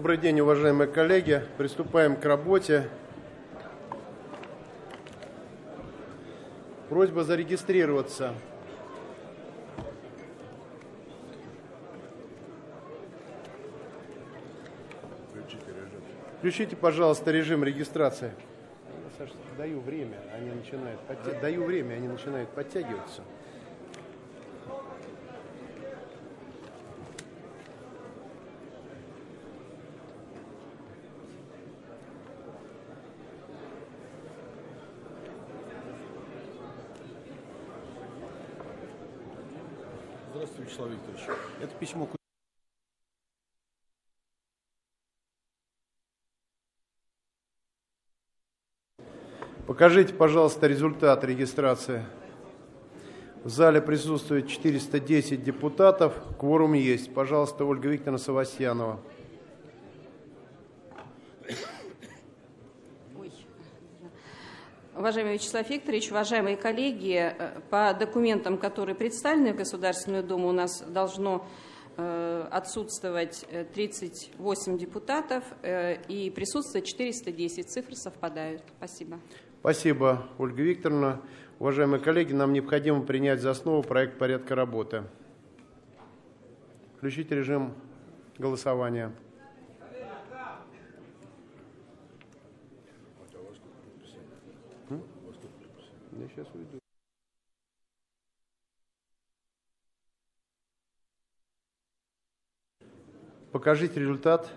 Добрый день, уважаемые коллеги. Приступаем к работе. Просьба зарегистрироваться. Включите, пожалуйста, режим регистрации. Саша, даю время, они начинают подтя... даю время, они начинают подтягиваться. Здравствуйте, Вячеслав Викторович. Это письмо Покажите, пожалуйста, результат регистрации. В зале присутствует 410 депутатов. Кворум есть. Пожалуйста, Ольга Викторовна Савастьянова. Ой. Уважаемый Вячеслав Викторович, уважаемые коллеги, э, по документам, которые представлены в Государственную Думу, у нас должно э, отсутствовать э, 38 депутатов э, и присутствовать 410. Цифры совпадают. Спасибо. Спасибо, Ольга Викторовна. Уважаемые коллеги, нам необходимо принять за основу проект порядка работы. Включите режим голосования. Я сейчас уйду. Покажите результат.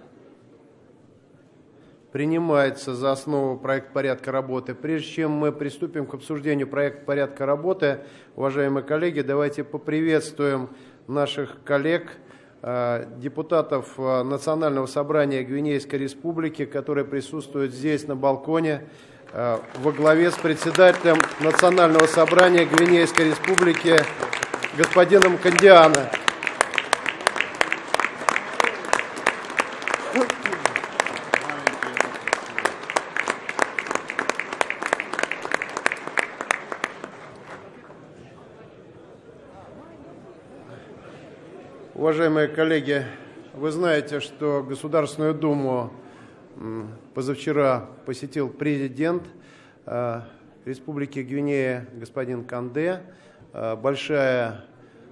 Принимается за основу проект порядка работы. Прежде чем мы приступим к обсуждению проекта порядка работы, уважаемые коллеги, давайте поприветствуем наших коллег, э, депутатов э, Национального собрания Гвинейской Республики, которые присутствуют здесь на балконе во главе с председателем Национального собрания Гвинейской Республики господином Кандиана. Уважаемые коллеги, вы знаете, что Государственную Думу позавчера посетил президент э, Республики Гвинея господин Канде. Э, Большая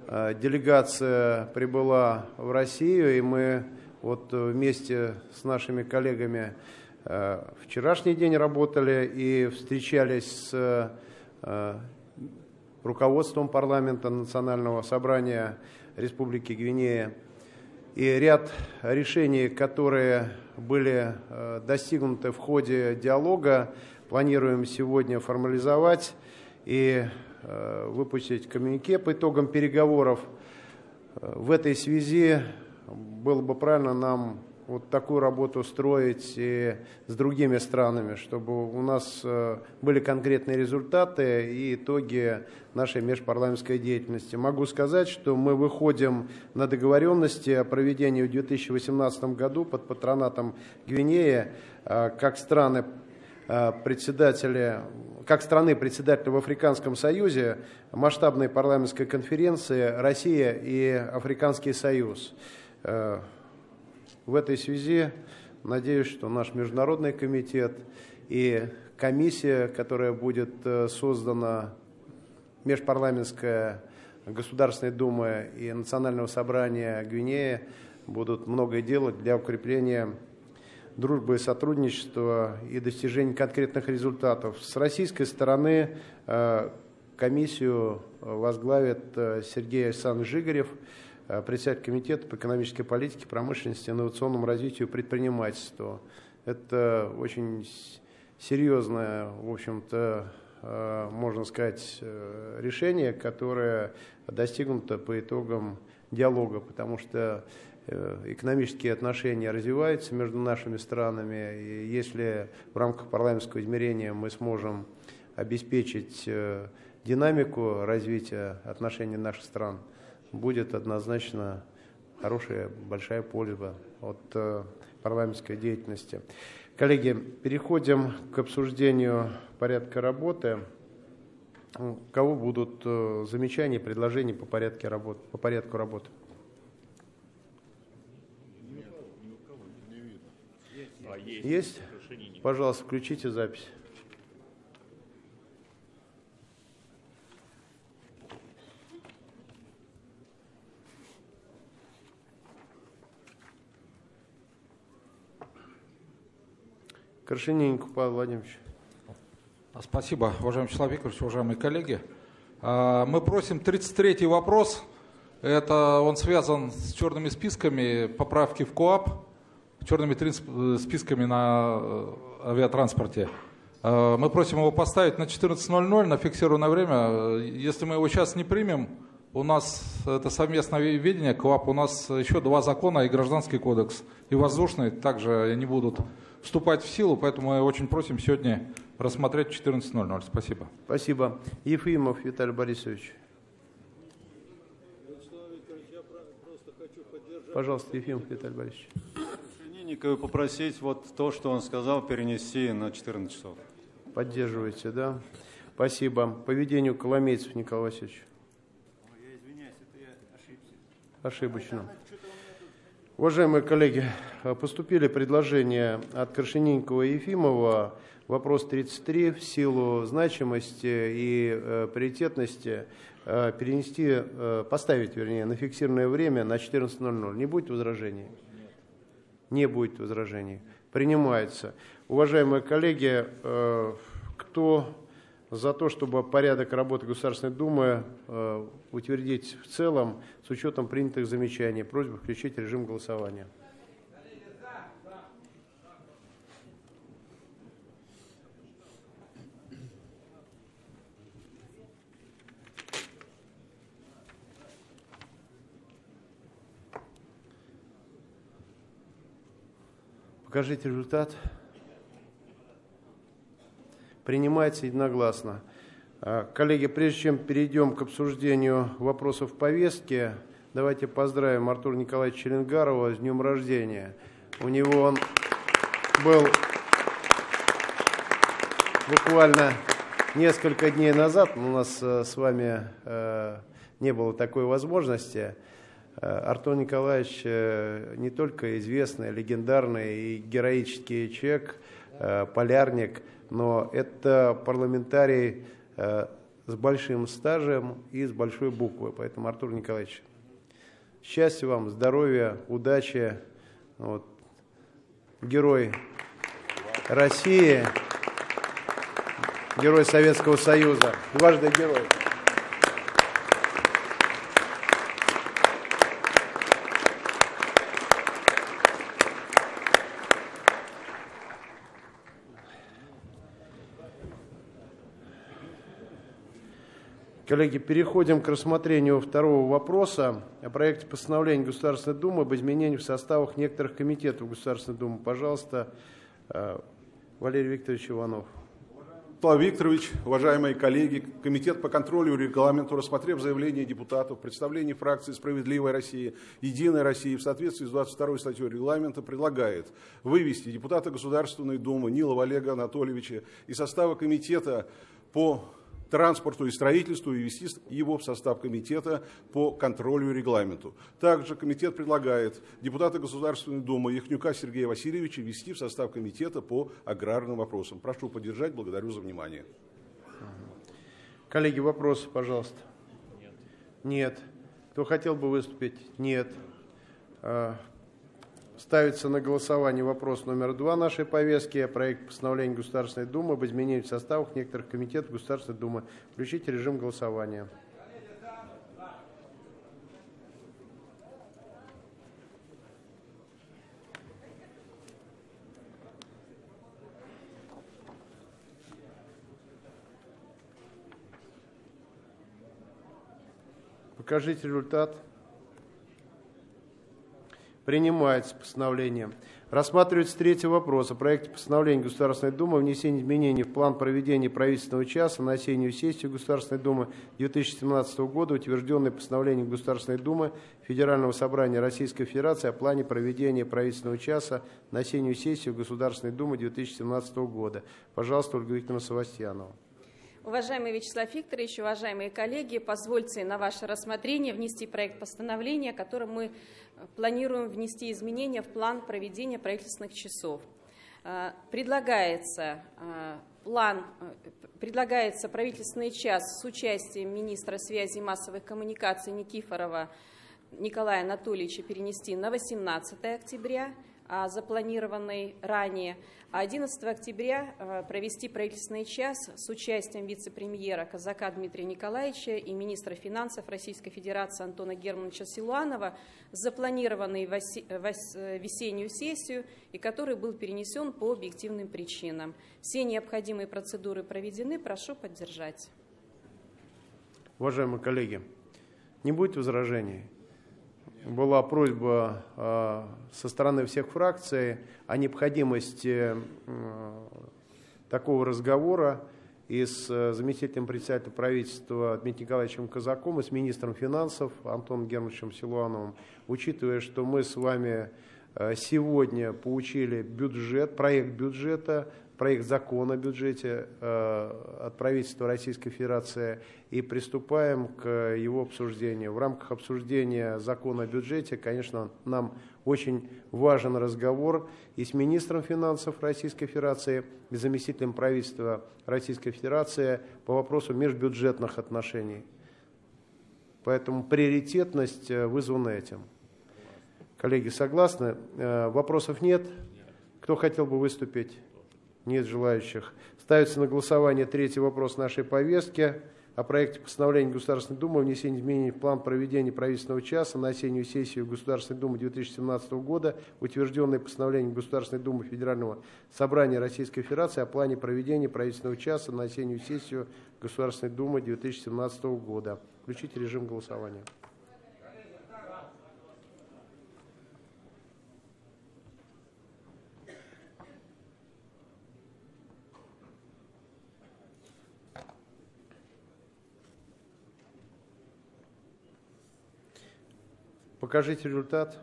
э, делегация прибыла в Россию, и мы вот вместе с нашими коллегами вчерашний день работали и встречались с руководством парламента Национального собрания Республики Гвинея. И ряд решений, которые были э, достигнуты в ходе диалога, планируем сегодня формализовать и э, выпустить коммюнике по итогам переговоров. Э, В этой связи было бы правильно нам вот такую работу строить и с другими странами, чтобы у нас э, были конкретные результаты и итоги нашей межпарламентской деятельности. Могу сказать, что мы выходим на договоренности о проведении в 2018 году под патронатом Гвинеи э, как страны э, председатели, как страны председателя в Африканском Союзе масштабной парламентской конференции «Россия и Африканский Союз». В этой связи надеюсь, что наш международный комитет и комиссия, которая будет э, создана межпарламентская Государственной Думы и Национального собрания Гвинеи, будут многое делать для укрепления дружбы и сотрудничества и достижения конкретных результатов. С российской стороны э, комиссию возглавит э, Сергей Александрович Жигарев, председатель комитета по экономической политике, промышленности, инновационному развитию и предпринимательству. Это очень серьезное, в общем-то, э, можно сказать, э, решение, которое достигнуто по итогам диалога, потому что э, экономические отношения развиваются между нашими странами, и если в рамках парламентского измерения мы сможем обеспечить э, динамику развития отношений наших стран, будет однозначно хорошая, большая польза от э, парламентской деятельности. Коллеги, переходим к обсуждению порядка работы. У кого будут э, замечания, предложения по, порядке работы, по порядку работы? Есть? Пожалуйста, включите запись. Крашенинников Павел Владимирович. Спасибо, уважаемый Вячеслав Викторович, уважаемые коллеги. А, мы просим 33-й вопрос. Это он связан с черными списками поправки в КОАП, черными э, списками на э, авиатранспорте. А, мы просим его поставить на 14.00 на фиксированное время. Если мы его сейчас не примем, у нас это совместное ведение КОАП, у нас еще два закона и гражданский кодекс, и воздушный также не будут вступать в силу, поэтому мы очень просим сегодня рассмотреть 14.00. Спасибо. Спасибо. Ефимов Виталий Борисович. Пожалуйста, Ефимов Виталий Борисович. Шининникова попросить вот то, что он сказал, перенести на 14 часов. Поддерживаете, да? Спасибо. По ведению Коломейцев Николай Васильевич. Я извиняюсь, это я ошибся. Ошибочно. Уважаемые коллеги, поступили предложения от Крашенинникова и Ефимова. Вопрос 33 в силу значимости и э, приоритетности э, перенести, э, поставить, вернее, на фиксированное время на 14.00. Не будет возражений? Не будет возражений. Принимается. Уважаемые коллеги, э, кто за то, чтобы порядок работы Государственной Думы э, утвердить в целом с учетом принятых замечаний. Просьба включить режим голосования. Покажите результат. Принимается единогласно. А, коллеги, прежде чем перейдем к обсуждению вопросов повестки, давайте поздравим Артура Николаевича Челенгарова с днем рождения. У него он был буквально несколько дней назад, у нас э, с вами э, не было такой возможности. Э, Артур Николаевич не только известный, легендарный и героический человек, полярник, но это парламентарий э, с большим стажем и с большой буквы. Поэтому, Артур Николаевич, счастья вам, здоровья, удачи. Вот. Герой России, герой Советского Союза, дважды герой. Коллеги, переходим к рассмотрению второго вопроса о проекте постановления Государственной Думы об изменении в составах некоторых комитетов Государственной Думы. Пожалуйста, э, Валерий Викторович Иванов. Слава Викторович, уважаемые коллеги, Комитет по контролю и регламенту, рассмотрев заявление депутатов, представление фракции «Справедливая Россия», «Единая Россия» в соответствии с 22 статьей регламента предлагает вывести депутата Государственной Думы Нилова Олега Анатольевича из состава Комитета по транспорту и строительству и ввести его в состав комитета по контролю и регламенту. Также комитет предлагает депутата Государственной Думы Яхнюка Сергея Васильевича ввести в состав комитета по аграрным вопросам. Прошу поддержать. Благодарю за внимание. Коллеги, вопросы, пожалуйста. Нет. Нет. Кто хотел бы выступить? Нет. А, Ставится на голосование вопрос номер два нашей повестки. Проект постановления Государственной Думы об изменении в составах некоторых комитетов Государственной Думы. Включите режим голосования. Покажите результат. Принимается постановление. Рассматривается третий вопрос о проекте постановления Государственной Думы о внесении изменений в план проведения правительственного часа на осеннюю сессию Государственной Думы 2017 года, утвержденный постановлением Государственной Думы Федерального собрания Российской Федерации о плане проведения правительственного часа на осеннюю сессию Государственной Думы 2017 года. Пожалуйста, Ольга Викторовна Савастьянова. Уважаемый Вячеслав Викторович, уважаемые коллеги, позвольте на ваше рассмотрение внести проект постановления, которым мы планируем внести изменения в план проведения правительственных часов. Предлагается план, предлагается правительственный час с участием министра связи и массовых коммуникаций Никифорова Николая Анатольевича перенести на 18 октября, запланированный ранее, а 11 октября э, провести правительственный час с участием вице-премьера Казака Дмитрия Николаевича и министра финансов Российской Федерации Антона Германовича Силуанова, запланированный в э, весеннюю сессию и который был перенесен по объективным причинам. Все необходимые процедуры проведены, прошу поддержать. Уважаемые коллеги, не будет возражений? Была просьба э, со стороны всех фракций о необходимости э, такого разговора и с э, заместителем председателя правительства Дмитрием Николаевичем Казаком, и с министром финансов Антоном Германовичем Силуановым, учитывая, что мы с вами сегодня получили бюджет, проект бюджета проект закона о бюджете э, от правительства Российской Федерации и приступаем к его обсуждению. В рамках обсуждения закона о бюджете, конечно, нам очень важен разговор и с министром финансов Российской Федерации, и заместителем правительства Российской Федерации по вопросу межбюджетных отношений. Поэтому приоритетность э, вызвана этим. Коллеги, согласны? Э, вопросов нет? Кто хотел бы выступить? Нет желающих. Ставится на голосование третий вопрос нашей повестки о проекте постановления Государственной Думы о внесении изменений в план проведения правительственного часа на осеннюю сессию Государственной Думы 2017 года, утвержденное постановлением Государственной Думы Федерального Собрания Российской Федерации о плане проведения правительственного часа на осеннюю сессию Государственной Думы 2017 года. Включите режим голосования. Покажите результат.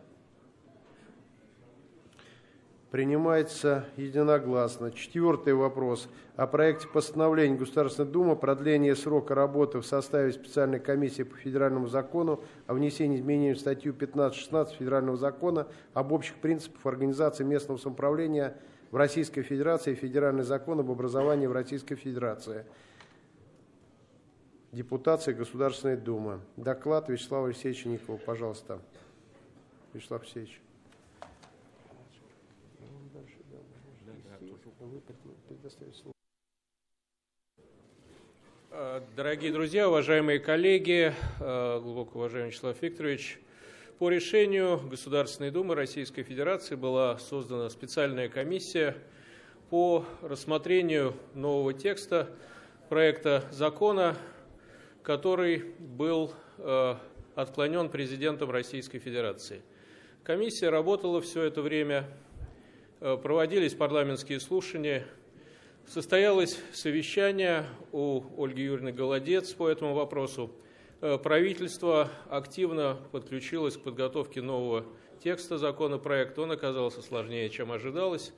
Принимается единогласно. Четвертый вопрос. О проекте постановления Государственной Думы продление срока работы в составе специальной комиссии по федеральному закону о внесении изменений в статью 15-16 федерального закона об общих принципах организации местного самоуправления в Российской Федерации и федеральный закон об образовании в Российской Федерации депутации Государственной Думы. Доклад Вячеслава Алексеевича Николова, пожалуйста. Вячеслав Алексеевич. Дорогие друзья, уважаемые коллеги, э, глубоко уважаемый Вячеслав Викторович, по решению Государственной Думы Российской Федерации была создана специальная комиссия по рассмотрению нового текста проекта закона который был э, отклонен президентом Российской Федерации. Комиссия работала все это время, э, проводились парламентские слушания, состоялось совещание у Ольги Юрьевны Голодец по этому вопросу. Э, правительство активно подключилось к подготовке нового текста законопроекта. Он оказался сложнее, чем ожидалось.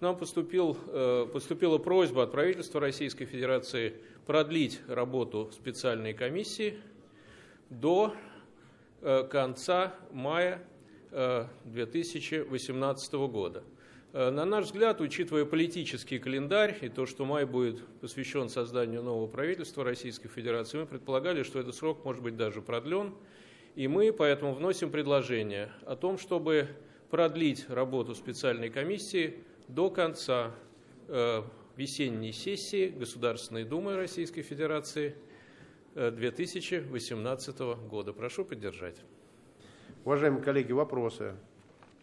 Нам поступил, поступила просьба от правительства Российской Федерации продлить работу специальной комиссии до э, конца мая 2018 э, года. Э, на наш взгляд, учитывая политический календарь и то, что май будет посвящен созданию нового правительства Российской Федерации, мы предполагали, что этот срок может быть даже продлен. И мы поэтому вносим предложение о том, чтобы продлить работу специальной комиссии до конца весенней сессии Государственной Думы Российской Федерации 2018 э, года. Прошу поддержать. Уважаемые коллеги, вопросы?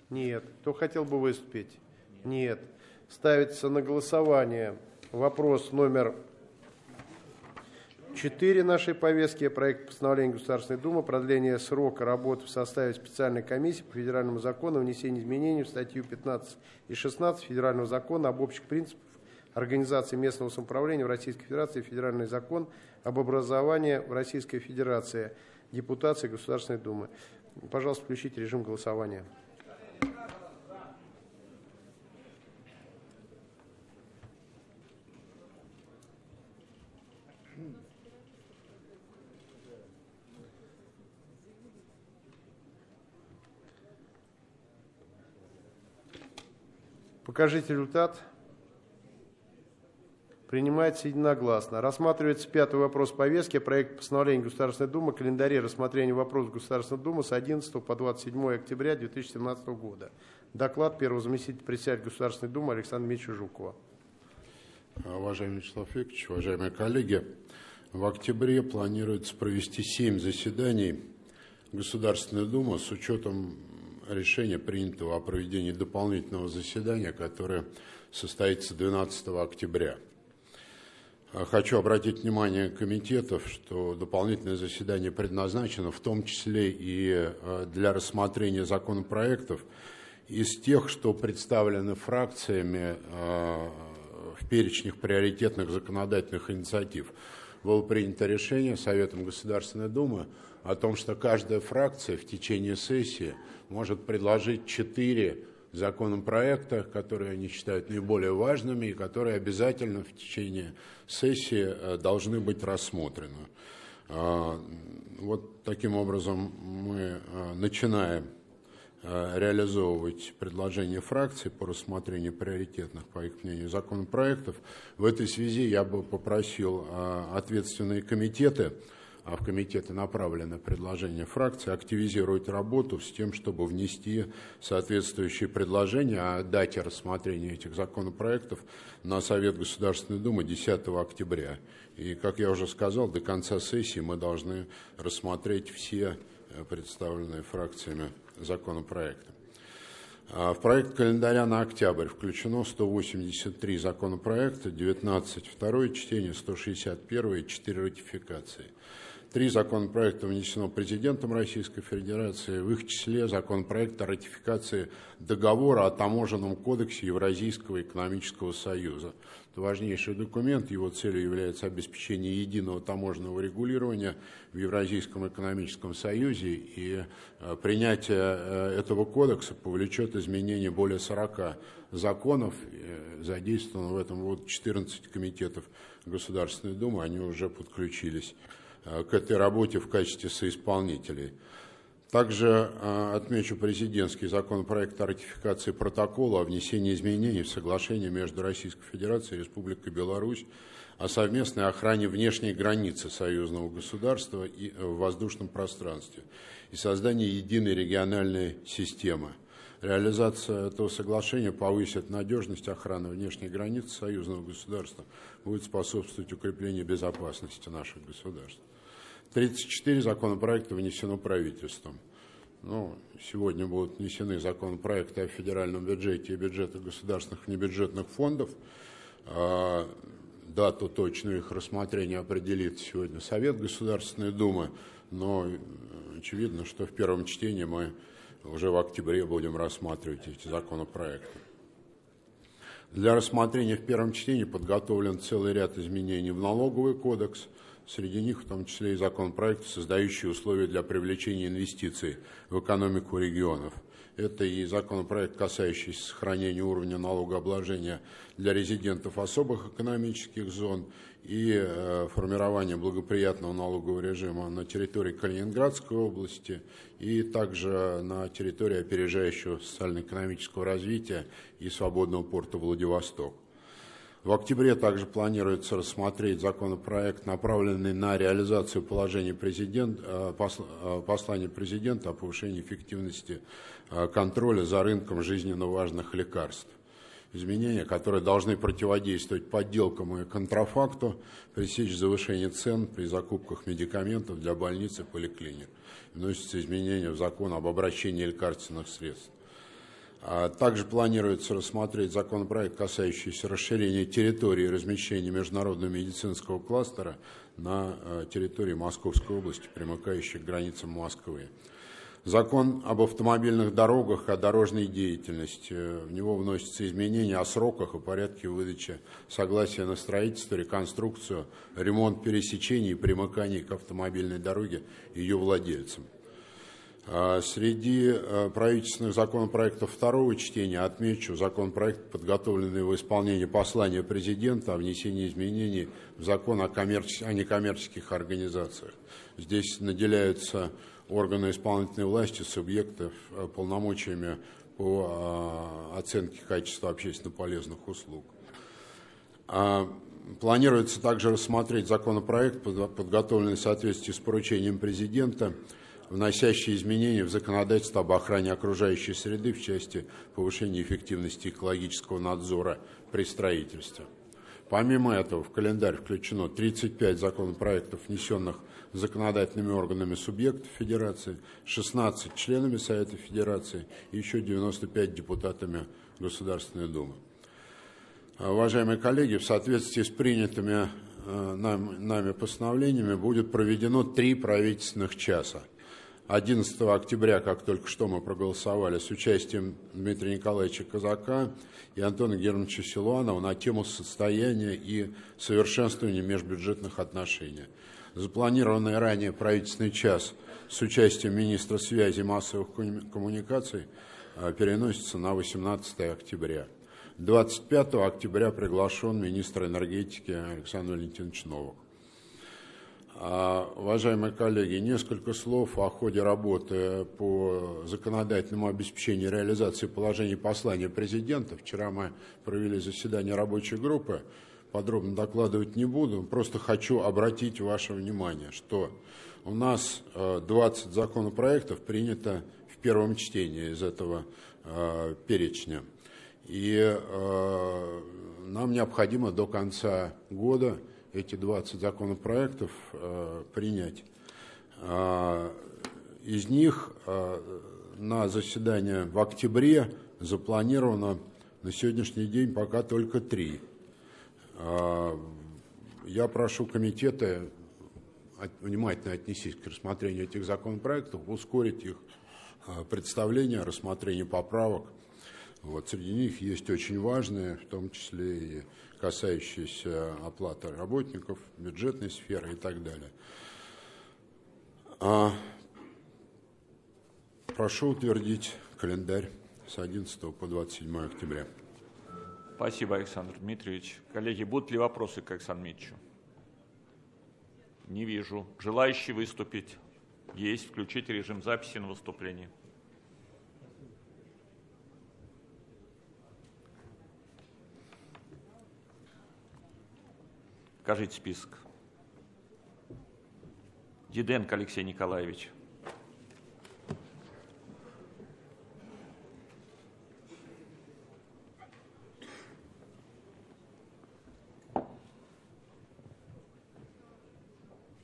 Нет. Кто хотел бы выступить? Нет. Ставится на голосование вопрос номер 4 нашей повестки, проект постановления Государственной Думы, продление срока работы в составе специальной комиссии по федеральному закону, внесение изменений в статью 15 и 16 федерального закона об общих принципах организации местного самоуправления в Российской Федерации, федеральный закон об образовании в Российской Федерации, депутации Государственной Думы. Пожалуйста, включите режим голосования. Покажите результат. Принимается единогласно. Рассматривается пятый вопрос повестки. Проект постановления Государственной Думы. Календаре рассмотрения вопросов Государственной Думы с 11 по 27 октября 2017 года. Доклад первого заместителя председателя Государственной Думы Александра Мича Жукова. Уважаемый Вячеслав Викторович, уважаемые коллеги, в октябре планируется провести семь заседаний Государственной Думы с учетом решения, принятого о проведении дополнительного заседания, которое состоится 12 октября. Хочу обратить внимание комитетов, что дополнительное заседание предназначено в том числе и э, для рассмотрения законопроектов из тех, что представлены фракциями э, в перечнях приоритетных законодательных инициатив. Было принято решение Советом Государственной Думы о том, что каждая фракция в течение сессии может предложить четыре законопроекта, которые они считают наиболее важными и которые обязательно в течение сессии э, должны быть рассмотрены. А, вот таким образом мы э, начинаем э, реализовывать предложения фракций по рассмотрению приоритетных, по их мнению, законопроектов. В этой связи я бы попросил ответственные комитеты а в комитеты направлено предложение фракции, активизировать работу с тем, чтобы внести соответствующие предложения о дате рассмотрения этих законопроектов на Совет Государственной Думы 10 октября. И, как я уже сказал, до конца сессии мы должны рассмотреть все э, представленные фракциями законопроекты. А в проект календаря на октябрь включено 183 законопроекта, 19 второе чтение, 161 и 4 ратификации. Три законопроекта внесено президентом Российской Федерации, в их числе законопроект о ратификации договора о таможенном кодексе Евразийского экономического союза. Это важнейший документ, его целью является обеспечение единого таможенного регулирования в Евразийском экономическом союзе, и э, принятие э, этого кодекса повлечет изменение более 40 законов, э, задействовано в этом вот 14 комитетов Государственной Думы, они уже подключились к этой работе в качестве соисполнителей. Также э, отмечу президентский законопроект о ратификации протокола о внесении изменений в соглашение между Российской Федерацией и Республикой Беларусь о совместной охране внешней границы союзного государства и э, в воздушном пространстве и создании единой региональной системы. Реализация этого соглашения повысит надежность охраны внешней границы союзного государства, будет способствовать укреплению безопасности наших государств. 34 законопроекта внесено правительством. Ну, сегодня будут внесены законопроекты о федеральном бюджете и бюджетах государственных небюджетных фондов. А, дату точную их рассмотрения определит сегодня Совет Государственной Думы, но очевидно, что в первом чтении мы уже в октябре будем рассматривать эти законопроекты. Для рассмотрения в первом чтении подготовлен целый ряд изменений в налоговый кодекс – Среди них в том числе и законопроект, создающий условия для привлечения инвестиций в экономику регионов. Это и законопроект, касающийся сохранения уровня налогообложения для резидентов особых экономических зон и э, формирования благоприятного налогового режима на территории Калининградской области и также на территории опережающего социально-экономического развития и свободного порта Владивосток. В октябре также планируется рассмотреть законопроект, направленный на реализацию положений президент, э, э, послания президента о повышении эффективности э, контроля за рынком жизненно важных лекарств. Изменения, которые должны противодействовать подделкам и контрафакту, пресечь завышение цен при закупках медикаментов для больниц и поликлиник. Вносятся изменения в закон об обращении лекарственных средств. А также планируется рассмотреть законопроект, касающийся расширения территории размещения международного медицинского кластера на э, территории Московской области, примыкающей к границам Москвы. Закон об автомобильных дорогах, о дорожной деятельности. В него вносятся изменения о сроках и порядке выдачи согласия на строительство, реконструкцию, ремонт пересечений и примыканий к автомобильной дороге ее владельцам. А среди э, правительственных законопроектов второго чтения отмечу законопроект, подготовленный в исполнении послания президента о внесении изменений в закон о, коммерческих, о некоммерческих организациях. Здесь наделяются органы исполнительной власти, субъектов полномочиями по оценке качества общественно полезных услуг. А, планируется также рассмотреть законопроект, подготовленный в соответствии с поручением президента, вносящий изменения в законодательство об охране окружающей среды в части повышения эффективности экологического надзора при строительстве. Помимо этого, в календарь включено 35 законопроектов, внесенных законодательными органами субъектов Федерации, 16 членами Совета Федерации и еще 95 депутатами Государственной Думы. Уважаемые коллеги, в соответствии с принятыми э, нами постановлениями будет проведено три правительственных часа. 11 октября, как только что мы проголосовали, с участием Дмитрия Николаевича Казака и Антона Германовича Силуанова на тему состояния и совершенствования межбюджетных отношений. Запланированный ранее правительственный час с участием министра связи и массовых коммуникаций э, переносится на 18 октября. 25 октября приглашен министр энергетики Александр Валентинович Новых. А, уважаемые коллеги, несколько слов о ходе работы по законодательному обеспечению реализации положений послания президента. Вчера мы провели заседание рабочей группы, подробно докладывать не буду, просто хочу обратить ваше внимание, что у нас 20 э, законопроектов принято в первом чтении из этого э, перечня. И э, нам необходимо до конца года эти 20 законопроектов э, принять. Э, из них э, на заседание в октябре запланировано на сегодняшний день пока только три. Э, я прошу комитеты внимательно отнестись к рассмотрению этих законопроектов, ускорить их представление, рассмотрение поправок вот, среди них есть очень важные, в том числе и касающиеся оплаты работников, бюджетной сферы и так далее. А, прошу утвердить календарь с 11 по 27 октября. Спасибо, Александр Дмитриевич. Коллеги, будут ли вопросы к Александру Дмитриевичу? Не вижу. Желающие выступить? Есть. Включить режим записи на выступление. Скажите список. Диденко Алексей Николаевич.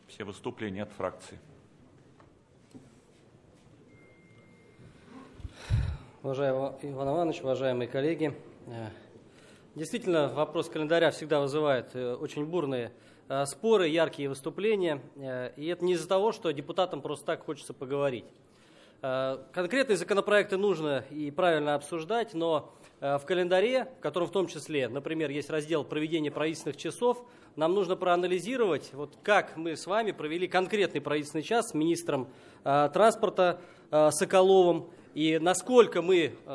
Все выступления от фракции. Уважаемый Иван Иванович, уважаемые коллеги, э, Действительно, вопрос календаря всегда вызывает э, очень бурные э, споры, яркие выступления. Э, и это не из-за того, что депутатам просто так хочется поговорить. Конкретные законопроекты нужно и правильно обсуждать, но в календаре, в котором в том числе, например, есть раздел проведения правительственных часов, нам нужно проанализировать, вот как мы с вами провели конкретный правительственный час с министром транспорта Соколовым, и насколько мы э,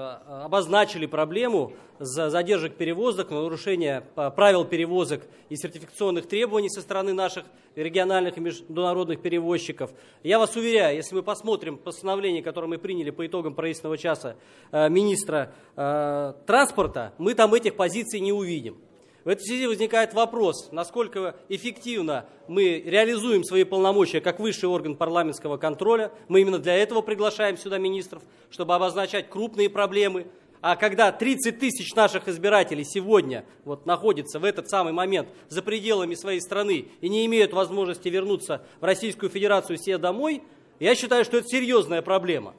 обозначили проблему задержек перевозок, нарушения э, правил перевозок и сертификационных требований со стороны наших региональных и международных перевозчиков. Я вас уверяю, если мы посмотрим постановление, которое мы приняли по итогам правительственного часа э, министра транспорта, мы там этих позиций не увидим. В этой связи возникает вопрос, насколько эффективно мы реализуем свои полномочия как высший орган парламентского контроля. Мы именно для этого приглашаем сюда министров, чтобы обозначать крупные проблемы. А когда 30 тысяч наших избирателей сегодня вот, находятся в этот самый момент за пределами своей страны и не имеют возможности вернуться в Российскую Федерацию себе домой, я считаю, что это серьезная проблема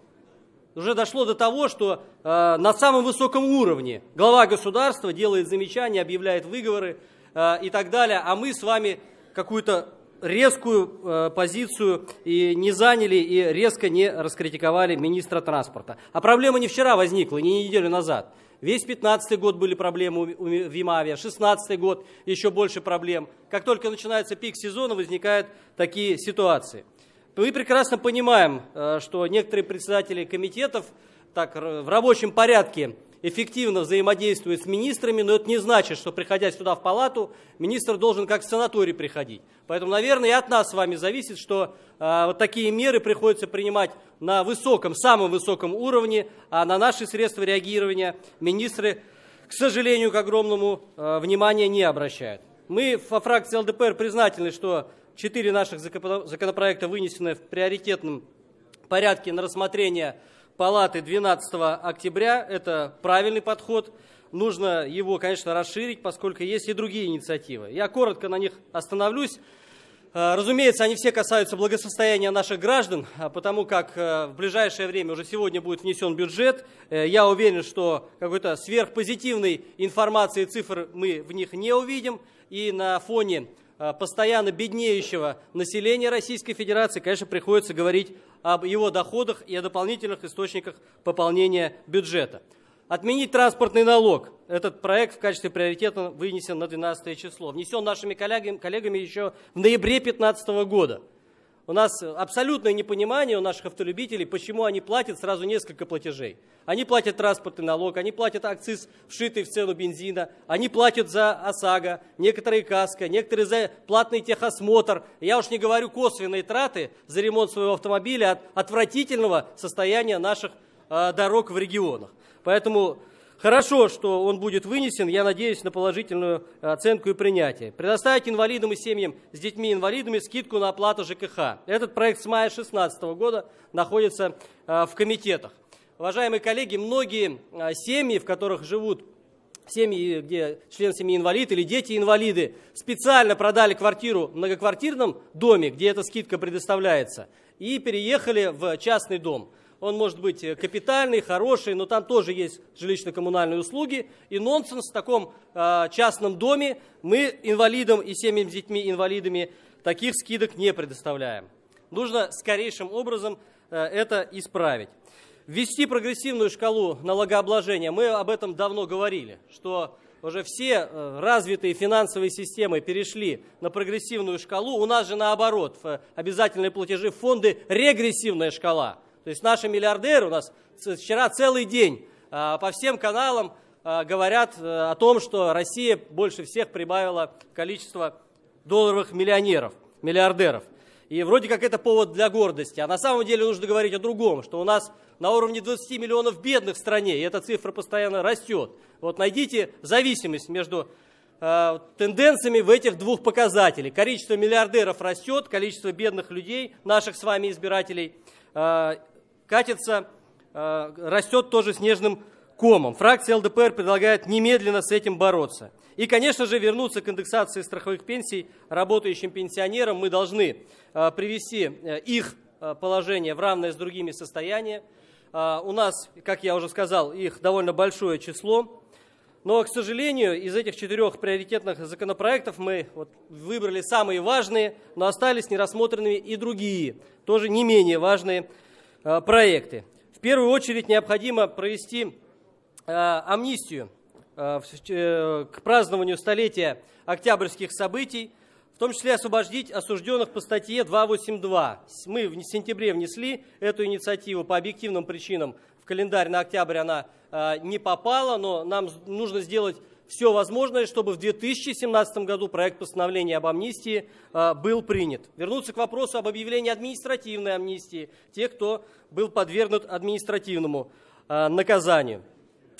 уже дошло до того, что э, на самом высоком уровне глава государства делает замечания, объявляет выговоры э, и так далее, а мы с вами какую-то резкую э, позицию и не заняли, и резко не раскритиковали министра транспорта. А проблема не вчера возникла, не неделю назад. Весь 15 год были проблемы у Вимавия, 16 год еще больше проблем. Как только начинается пик сезона, возникают такие ситуации. Мы прекрасно понимаем, э, что некоторые председатели комитетов так в рабочем порядке эффективно взаимодействует с министрами, но это не значит, что, приходя сюда в палату, министр должен как в санаторий приходить. Поэтому, наверное, и от нас с вами зависит, что э, вот такие меры приходится принимать на высоком, самом высоком уровне, а на наши средства реагирования министры, к сожалению, к огромному э, внимания не обращают. Мы во фракции ЛДПР признательны, что четыре наших законопроекта вынесены в приоритетном порядке на рассмотрение Палаты 12 октября. Это правильный подход. Нужно его, конечно, расширить, поскольку есть и другие инициативы. Я коротко на них остановлюсь. Э, разумеется, они все касаются благосостояния наших граждан, а потому как э, в ближайшее время, уже сегодня будет внесен бюджет. Э, я уверен, что какой-то сверхпозитивной информации и цифр мы в них не увидим. И на фоне постоянно беднеющего населения Российской Федерации, конечно, приходится говорить об его доходах и о дополнительных источниках пополнения бюджета. Отменить транспортный налог. Этот проект в качестве приоритета вынесен на 12 число. Внесен нашими коллегами, коллегами еще в ноябре 2015 года. У нас абсолютное непонимание у наших автолюбителей, почему они платят сразу несколько платежей. Они платят транспортный налог, они платят акциз, вшитый в цену бензина, они платят за ОСАГО, некоторые КАСКО, некоторые за платный техосмотр. Я уж не говорю косвенные траты за ремонт своего автомобиля от отвратительного состояния наших э, дорог в регионах. Поэтому Хорошо, что он будет вынесен, я надеюсь на положительную оценку и принятие. Предоставить инвалидам и семьям с детьми-инвалидами скидку на оплату ЖКХ. Этот проект с мая 2016 года находится а, в комитетах. Уважаемые коллеги, многие а, семьи, в которых живут семьи, где член семьи инвалид или дети инвалиды, специально продали квартиру в многоквартирном доме, где эта скидка предоставляется, и переехали в частный дом он может быть э, капитальный, хороший, но там тоже есть жилищно-коммунальные услуги. И нонсенс в таком э, частном доме мы инвалидам и семьям с детьми-инвалидами таких скидок не предоставляем. Нужно скорейшим образом э, это исправить. Ввести прогрессивную шкалу налогообложения. Мы об этом давно говорили, что уже все э, развитые финансовые системы перешли на прогрессивную шкалу. У нас же наоборот, в обязательные платежи в фонды регрессивная шкала. То есть наши миллиардеры у нас вчера целый день а, по всем каналам а, говорят э, о том, что Россия больше всех прибавила количество долларовых миллионеров, миллиардеров. И вроде как это повод для гордости. А на самом деле нужно говорить о другом, что у нас на уровне 20 миллионов бедных в стране, и эта цифра постоянно растет. Вот найдите зависимость между э, тенденциями в этих двух показателях. Количество миллиардеров растет, количество бедных людей, наших с вами избирателей, катится, э, растет тоже снежным комом. Фракция ЛДПР предлагает немедленно с этим бороться. И, конечно же, вернуться к индексации страховых пенсий работающим пенсионерам. Мы должны э, привести э, их положение в равное с другими состояния. У нас, как я уже сказал, их довольно большое число. Но, к сожалению, из этих четырех приоритетных законопроектов мы вот выбрали самые важные, но остались нерассмотренными и другие, тоже не менее важные Э, проекты. В первую очередь необходимо провести э, амнистию э, к празднованию столетия октябрьских событий, в том числе освободить осужденных по статье 282. Мы в сентябре внесли эту инициативу по объективным причинам. В календарь на октябрь она не попала, но нам нужно сделать все возможное, чтобы в 2017 году проект постановления об амнистии а, был принят. Вернуться к вопросу об объявлении административной амнистии тех, кто был подвергнут административному а, наказанию.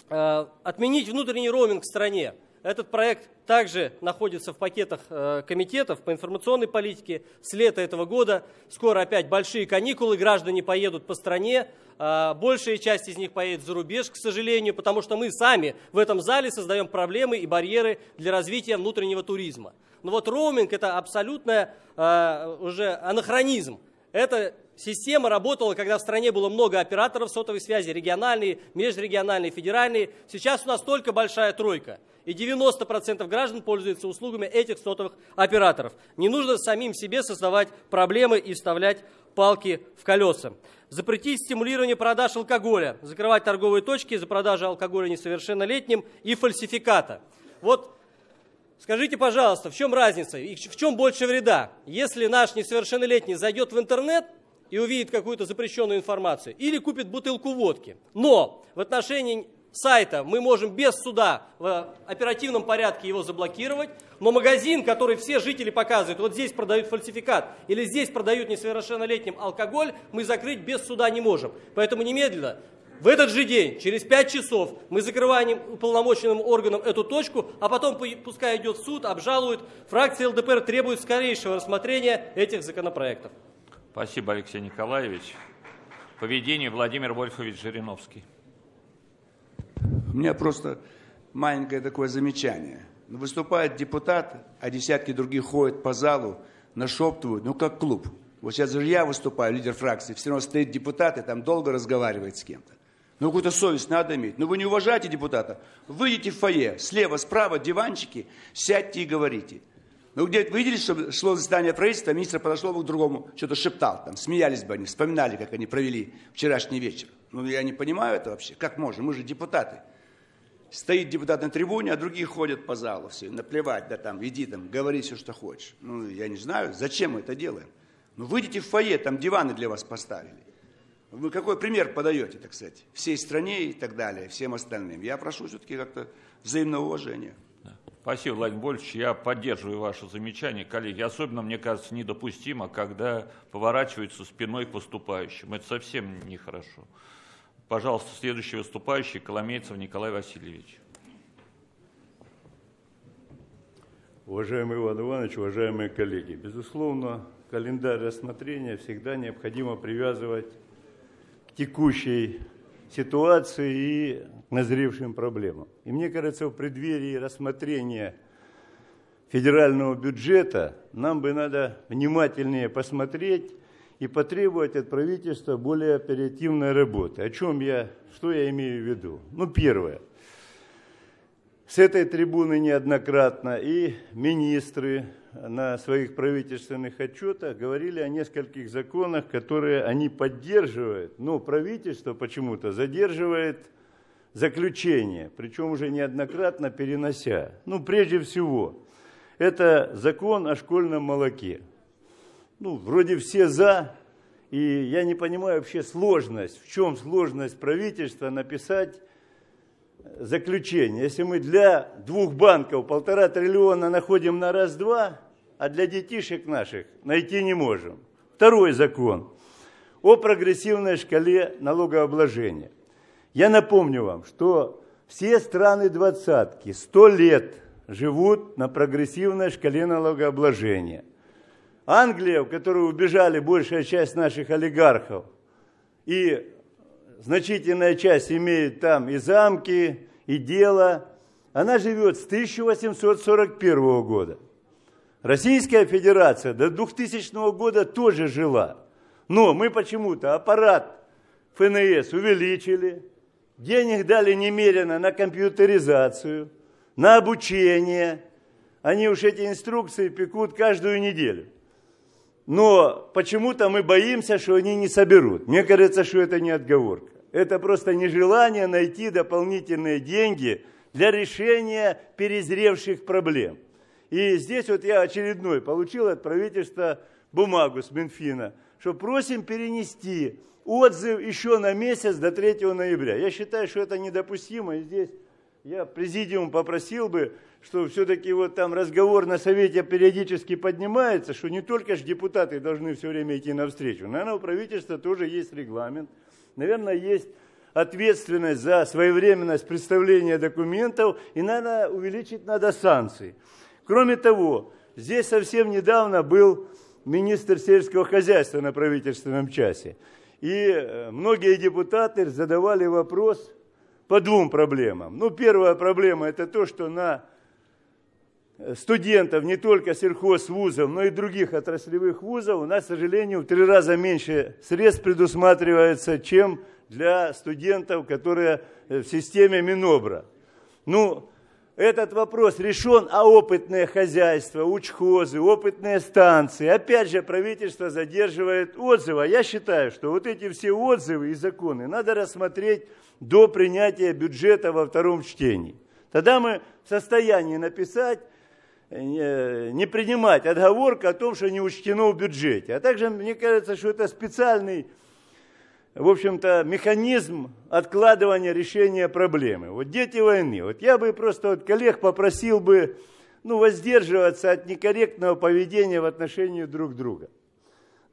Отменить внутренний роуминг в стране. Этот проект также находится в пакетах э, комитетов по информационной политике с лета этого года. Скоро опять большие каникулы, граждане поедут по стране. Э, большая часть из них поедет за рубеж, к сожалению, потому что мы сами в этом зале создаем проблемы и барьеры для развития внутреннего туризма. Но вот роуминг – это абсолютно э, уже анахронизм. Это Система работала, когда в стране было много операторов сотовой связи, региональные, межрегиональные, федеральные. Сейчас у нас только большая тройка. И 90% граждан пользуются услугами этих сотовых операторов. Не нужно самим себе создавать проблемы и вставлять палки в колеса. Запретить стимулирование продаж алкоголя, закрывать торговые точки за продажу алкоголя несовершеннолетним и фальсификата. Вот скажите, пожалуйста, в чем разница и в чем больше вреда? Если наш несовершеннолетний зайдет в интернет – и увидит какую-то запрещенную информацию, или купит бутылку водки. Но в отношении сайта мы можем без суда в оперативном порядке его заблокировать, но магазин, который все жители показывают, вот здесь продают фальсификат или здесь продают несовершеннолетним алкоголь, мы закрыть без суда не можем. Поэтому немедленно в этот же день, через 5 часов, мы закрываем уполномоченным органом эту точку, а потом пускай идет суд, обжалует. Фракция ЛДПР требует скорейшего рассмотрения этих законопроектов. Спасибо, Алексей Николаевич. Поведение Владимир Вольфович Жириновский. У меня просто маленькое такое замечание. Выступает депутат, а десятки других ходят по залу, нашептывают, ну как клуб. Вот сейчас же я выступаю, лидер фракции, все равно стоит депутат и там долго разговаривает с кем-то. Ну, какую-то совесть надо иметь. Ну, вы не уважаете депутата. Выйдите в фойе, слева, справа диванчики, сядьте и говорите. Ну, где вы видели, что шло заседание правительства, министр подошел к другому, что-то шептал там, смеялись бы они, вспоминали, как они провели вчерашний вечер. Ну, я не понимаю это вообще. Как можно? Мы же депутаты. Стоит депутат на трибуне, а другие ходят по залу все, наплевать, да там, иди там, говори все, что хочешь. Ну, я не знаю, зачем мы это делаем. Ну, выйдите в фойе, там диваны для вас поставили. Вы какой пример подаете, так сказать, всей стране и так далее, всем остальным? Я прошу все-таки как-то взаимного уважения. Спасибо, Владимир Больевич. Я поддерживаю ваше замечание, коллеги. Особенно, мне кажется, недопустимо, когда поворачиваются спиной к выступающим. Это совсем нехорошо. Пожалуйста, следующий выступающий, Коломейцев Николай Васильевич. Уважаемый Иван Иванович, уважаемые коллеги, безусловно, календарь рассмотрения всегда необходимо привязывать текущей ситуации и назревшим проблемам. И мне кажется, в преддверии рассмотрения федерального бюджета нам бы надо внимательнее посмотреть и потребовать от правительства более оперативной работы. О чем я, что я имею в виду? Ну, первое. С этой трибуны неоднократно и министры, на своих правительственных отчетах говорили о нескольких законах, которые они поддерживают, но правительство почему-то задерживает заключение, причем уже неоднократно перенося. Ну, прежде всего, это закон о школьном молоке. Ну, вроде все за, и я не понимаю вообще сложность, в чем сложность правительства написать заключение. Если мы для двух банков полтора триллиона находим на раз-два, а для детишек наших найти не можем. Второй закон о прогрессивной шкале налогообложения. Я напомню вам, что все страны двадцатки сто лет живут на прогрессивной шкале налогообложения. Англия, в которую убежали большая часть наших олигархов, и значительная часть имеет там и замки, и дело. Она живет с 1841 года. Российская Федерация до 2000 года тоже жила. Но мы почему-то аппарат ФНС увеличили, денег дали немерено на компьютеризацию, на обучение. Они уж эти инструкции пекут каждую неделю. Но почему-то мы боимся, что они не соберут. Мне кажется, что это не отговорка. Это просто нежелание найти дополнительные деньги для решения перезревших проблем. И здесь вот я очередной получил от правительства бумагу с Минфина, что просим перенести отзыв еще на месяц до 3 ноября. Я считаю, что это недопустимо. И здесь я президиум попросил бы что все-таки вот там разговор на совете периодически поднимается, что не только же депутаты должны все время идти навстречу. Наверное, у правительства тоже есть регламент, наверное, есть ответственность за своевременность представления документов, и, наверное, увеличить надо санкции. Кроме того, здесь совсем недавно был министр сельского хозяйства на правительственном часе. И э, многие депутаты задавали вопрос по двум проблемам. Ну, первая проблема – это то, что на студентов не только сельхозвузов, но и других отраслевых вузов, у нас, к сожалению, в три раза меньше средств предусматривается, чем для студентов, которые в системе Минобра. Ну, этот вопрос решен, а опытные хозяйства, учхозы, опытные станции, опять же, правительство задерживает отзывы. Я считаю, что вот эти все отзывы и законы надо рассмотреть до принятия бюджета во втором чтении. Тогда мы в состоянии написать не принимать отговорка о том, что не учтено в бюджете. А также мне кажется, что это специальный в общем-то, механизм откладывания решения проблемы. Вот дети войны. Вот я бы просто от коллег попросил бы ну, воздерживаться от некорректного поведения в отношении друг друга.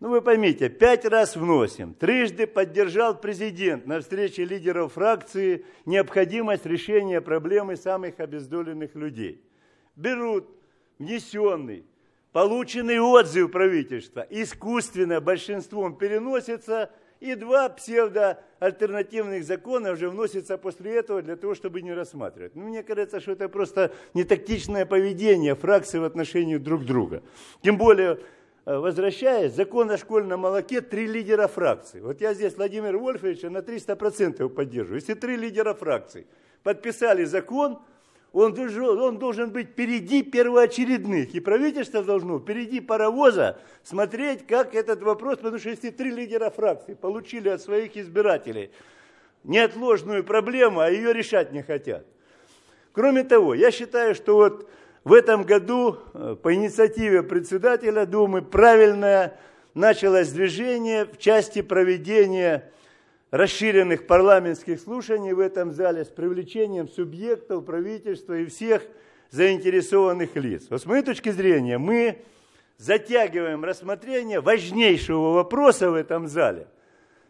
Ну, вы поймите, пять раз вносим. Трижды поддержал президент на встрече лидеров фракции необходимость решения проблемы самых обездоленных людей. Берут внесенный, полученный отзыв правительства, искусственно большинством переносится – и два псевдоальтернативных закона уже вносятся после этого для того, чтобы не рассматривать. Ну, мне кажется, что это просто нетактичное поведение фракций в отношении друг друга. Тем более, э, возвращаясь, закон о школьном молоке, три лидера фракций. Вот я здесь Владимир Вольфовича на 300% поддерживаю. Если три лидера фракций подписали закон, он должен, он должен быть впереди первоочередных. И правительство должно впереди паровоза смотреть, как этот вопрос, потому что если три лидера фракции получили от своих избирателей неотложную проблему, а ее решать не хотят. Кроме того, я считаю, что вот в этом году э, по инициативе председателя Думы правильное началось движение в части проведения расширенных парламентских слушаний в этом зале с привлечением субъектов, правительства и всех заинтересованных лиц. Вот с моей точки зрения, мы затягиваем рассмотрение важнейшего вопроса в этом зале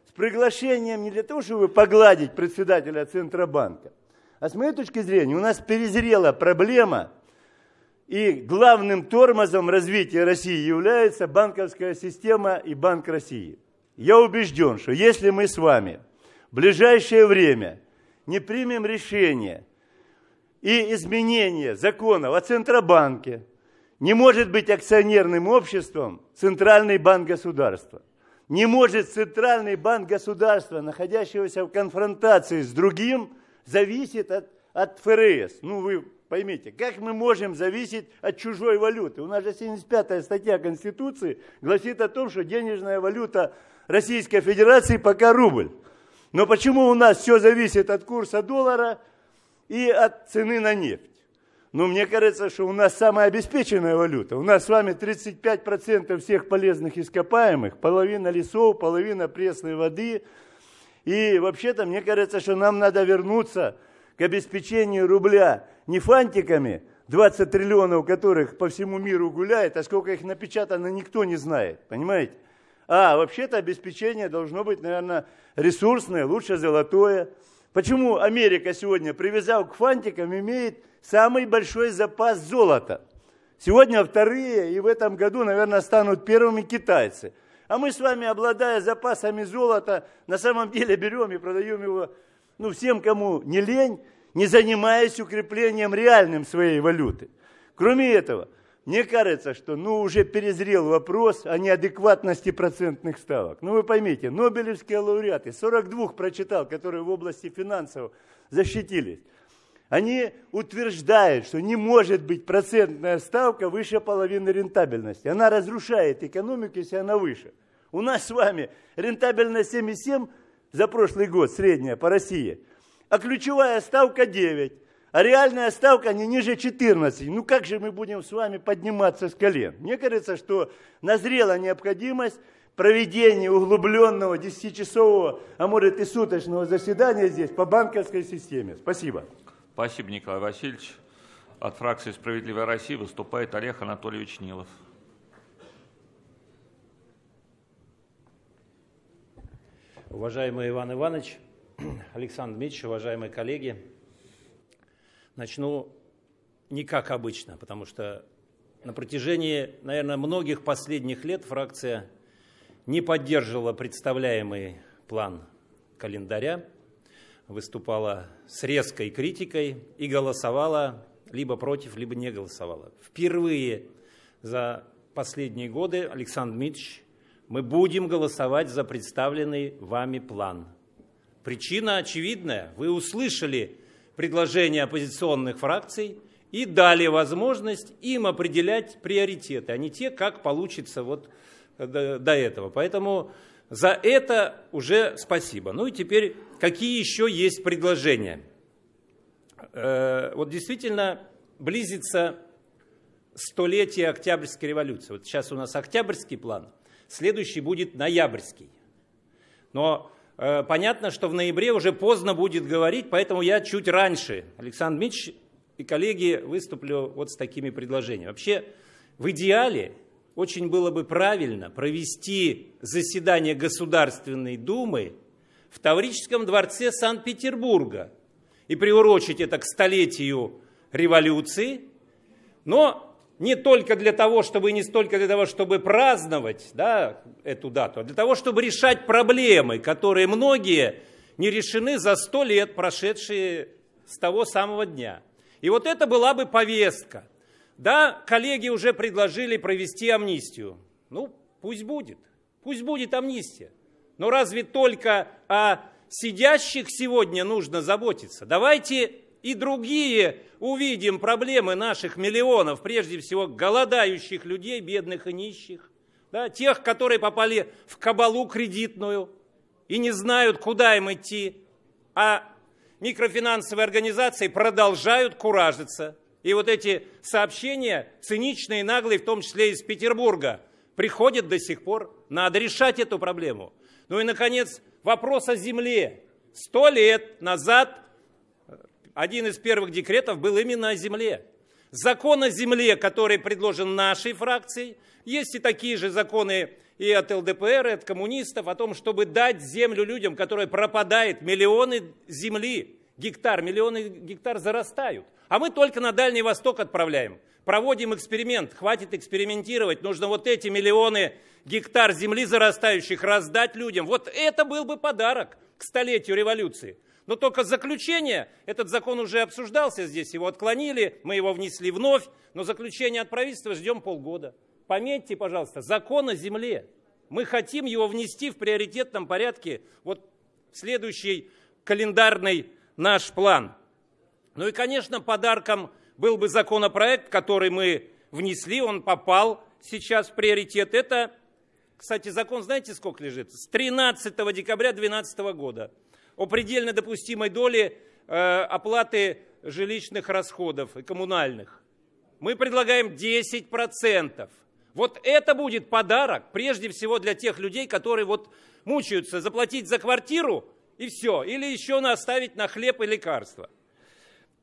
с приглашением не для того, чтобы погладить председателя Центробанка, а с моей точки зрения у нас перезрела проблема, и главным тормозом развития России является банковская система и Банк России – я убежден, что если мы с вами в ближайшее время не примем решение и изменение законов о Центробанке, не может быть акционерным обществом Центральный банк государства. Не может Центральный банк государства, находящегося в конфронтации с другим, зависеть от, от ФРС. Ну, вы поймите, как мы можем зависеть от чужой валюты? У нас же 75-я статья Конституции гласит о том, что денежная валюта Российской Федерации пока рубль. Но почему у нас все зависит от курса доллара и от цены на нефть? Ну, мне кажется, что у нас самая обеспеченная валюта. У нас с вами 35% всех полезных ископаемых, половина лесов, половина пресной воды. И вообще-то, мне кажется, что нам надо вернуться к обеспечению рубля не фантиками, 20 триллионов которых по всему миру гуляет, а сколько их напечатано, никто не знает. Понимаете? А вообще-то обеспечение должно быть, наверное, ресурсное, лучше золотое. Почему Америка сегодня, привязав к фантикам, имеет самый большой запас золота? Сегодня вторые, и в этом году, наверное, станут первыми китайцы. А мы с вами, обладая запасами золота, на самом деле берем и продаем его ну, всем, кому не лень, не занимаясь укреплением реальным своей валюты. Кроме этого, мне кажется, что ну, уже перезрел вопрос о неадекватности процентных ставок. Ну вы поймите, Нобелевские лауреаты, 42 прочитал, которые в области финансов защитились, они утверждают, что не может быть процентная ставка выше половины рентабельности. Она разрушает экономику, если она выше. У нас с вами рентабельность 7,7 за прошлый год, средняя по России, а ключевая ставка 9 а реальная ставка не ниже 14. Ну как же мы будем с вами подниматься с колен? Мне кажется, что назрела необходимость проведения углубленного 10-часового, а может и суточного заседания здесь по банковской системе. Спасибо. Спасибо, Николай Васильевич. От фракции «Справедливая Россия» выступает Олег Анатольевич Нилов. Уважаемый Иван Иванович, Александр Дмитриевич, уважаемые коллеги, Начну не как обычно, потому что на протяжении, наверное, многих последних лет фракция не поддерживала представляемый план календаря, выступала с резкой критикой и голосовала либо против, либо не голосовала. Впервые за последние годы, Александр Дмитриевич, мы будем голосовать за представленный вами план. Причина очевидная. Вы услышали предложения оппозиционных фракций и дали возможность им определять приоритеты, а не те, как получится вот до, до этого. Поэтому за это уже спасибо. Ну и теперь, какие еще есть предложения? Э, вот действительно близится столетие Октябрьской революции. Вот сейчас у нас Октябрьский план, следующий будет ноябрьский. Но Э, понятно, что в ноябре уже поздно будет говорить, поэтому я чуть раньше, Александр Дмитриевич и коллеги, выступлю вот с такими предложениями. Вообще, в идеале очень было бы правильно провести заседание Государственной Думы в Таврическом дворце Санкт-Петербурга и приурочить это к столетию революции, но не только для того, чтобы не столько для того, чтобы праздновать да, эту дату, а для того, чтобы решать проблемы, которые многие не решены за сто лет, прошедшие с того самого дня. И вот это была бы повестка. Да, коллеги уже предложили провести амнистию. Ну, пусть будет. Пусть будет амнистия. Но разве только о сидящих сегодня нужно заботиться? Давайте и другие увидим проблемы наших миллионов, прежде всего голодающих людей, бедных и нищих, да, тех, которые попали в кабалу кредитную и не знают, куда им идти, а микрофинансовые организации продолжают куражиться. И вот эти сообщения, циничные и наглые, в том числе из Петербурга, приходят до сих пор. Надо решать эту проблему. Ну и, наконец, вопрос о земле. Сто лет назад один из первых декретов был именно о земле. Закон о земле, который предложен нашей фракцией, есть и такие же законы и от ЛДПР, и от коммунистов, о том, чтобы дать землю людям, которые пропадает, миллионы земли, гектар, миллионы гектар зарастают. А мы только на Дальний Восток отправляем. Проводим эксперимент, хватит экспериментировать, нужно вот эти миллионы гектар земли зарастающих раздать людям. Вот это был бы подарок к столетию революции. Но только заключение, этот закон уже обсуждался здесь, его отклонили, мы его внесли вновь, но заключение от правительства ждем полгода. Пометьте, пожалуйста, закон о земле. Мы хотим его внести в приоритетном порядке, вот следующий календарный наш план. Ну и, конечно, подарком был бы законопроект, который мы внесли, он попал сейчас в приоритет. Это, кстати, закон, знаете, сколько лежит? С 13 декабря 2012 года о предельно допустимой доле э, оплаты жилищных расходов и коммунальных. Мы предлагаем 10%. Вот это будет подарок, прежде всего для тех людей, которые вот мучаются заплатить за квартиру и все, или еще оставить на хлеб и лекарства.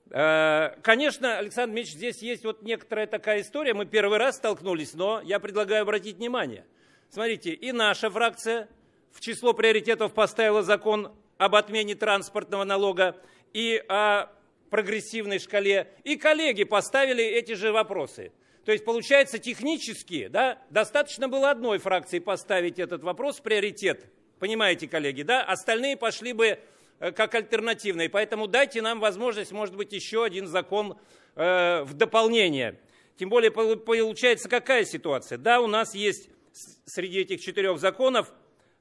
Э, конечно, Александр Мич, здесь есть вот некоторая такая история, мы первый раз столкнулись, но я предлагаю обратить внимание. Смотрите, и наша фракция в число приоритетов поставила закон об отмене транспортного налога и о прогрессивной шкале. И коллеги поставили эти же вопросы. То есть, получается, технически да, достаточно было одной фракции поставить этот вопрос в приоритет. Понимаете, коллеги, да? Остальные пошли бы э, как альтернативные. Поэтому дайте нам возможность, может быть, еще один закон э, в дополнение. Тем более, получается, какая ситуация? Да, у нас есть среди этих четырех законов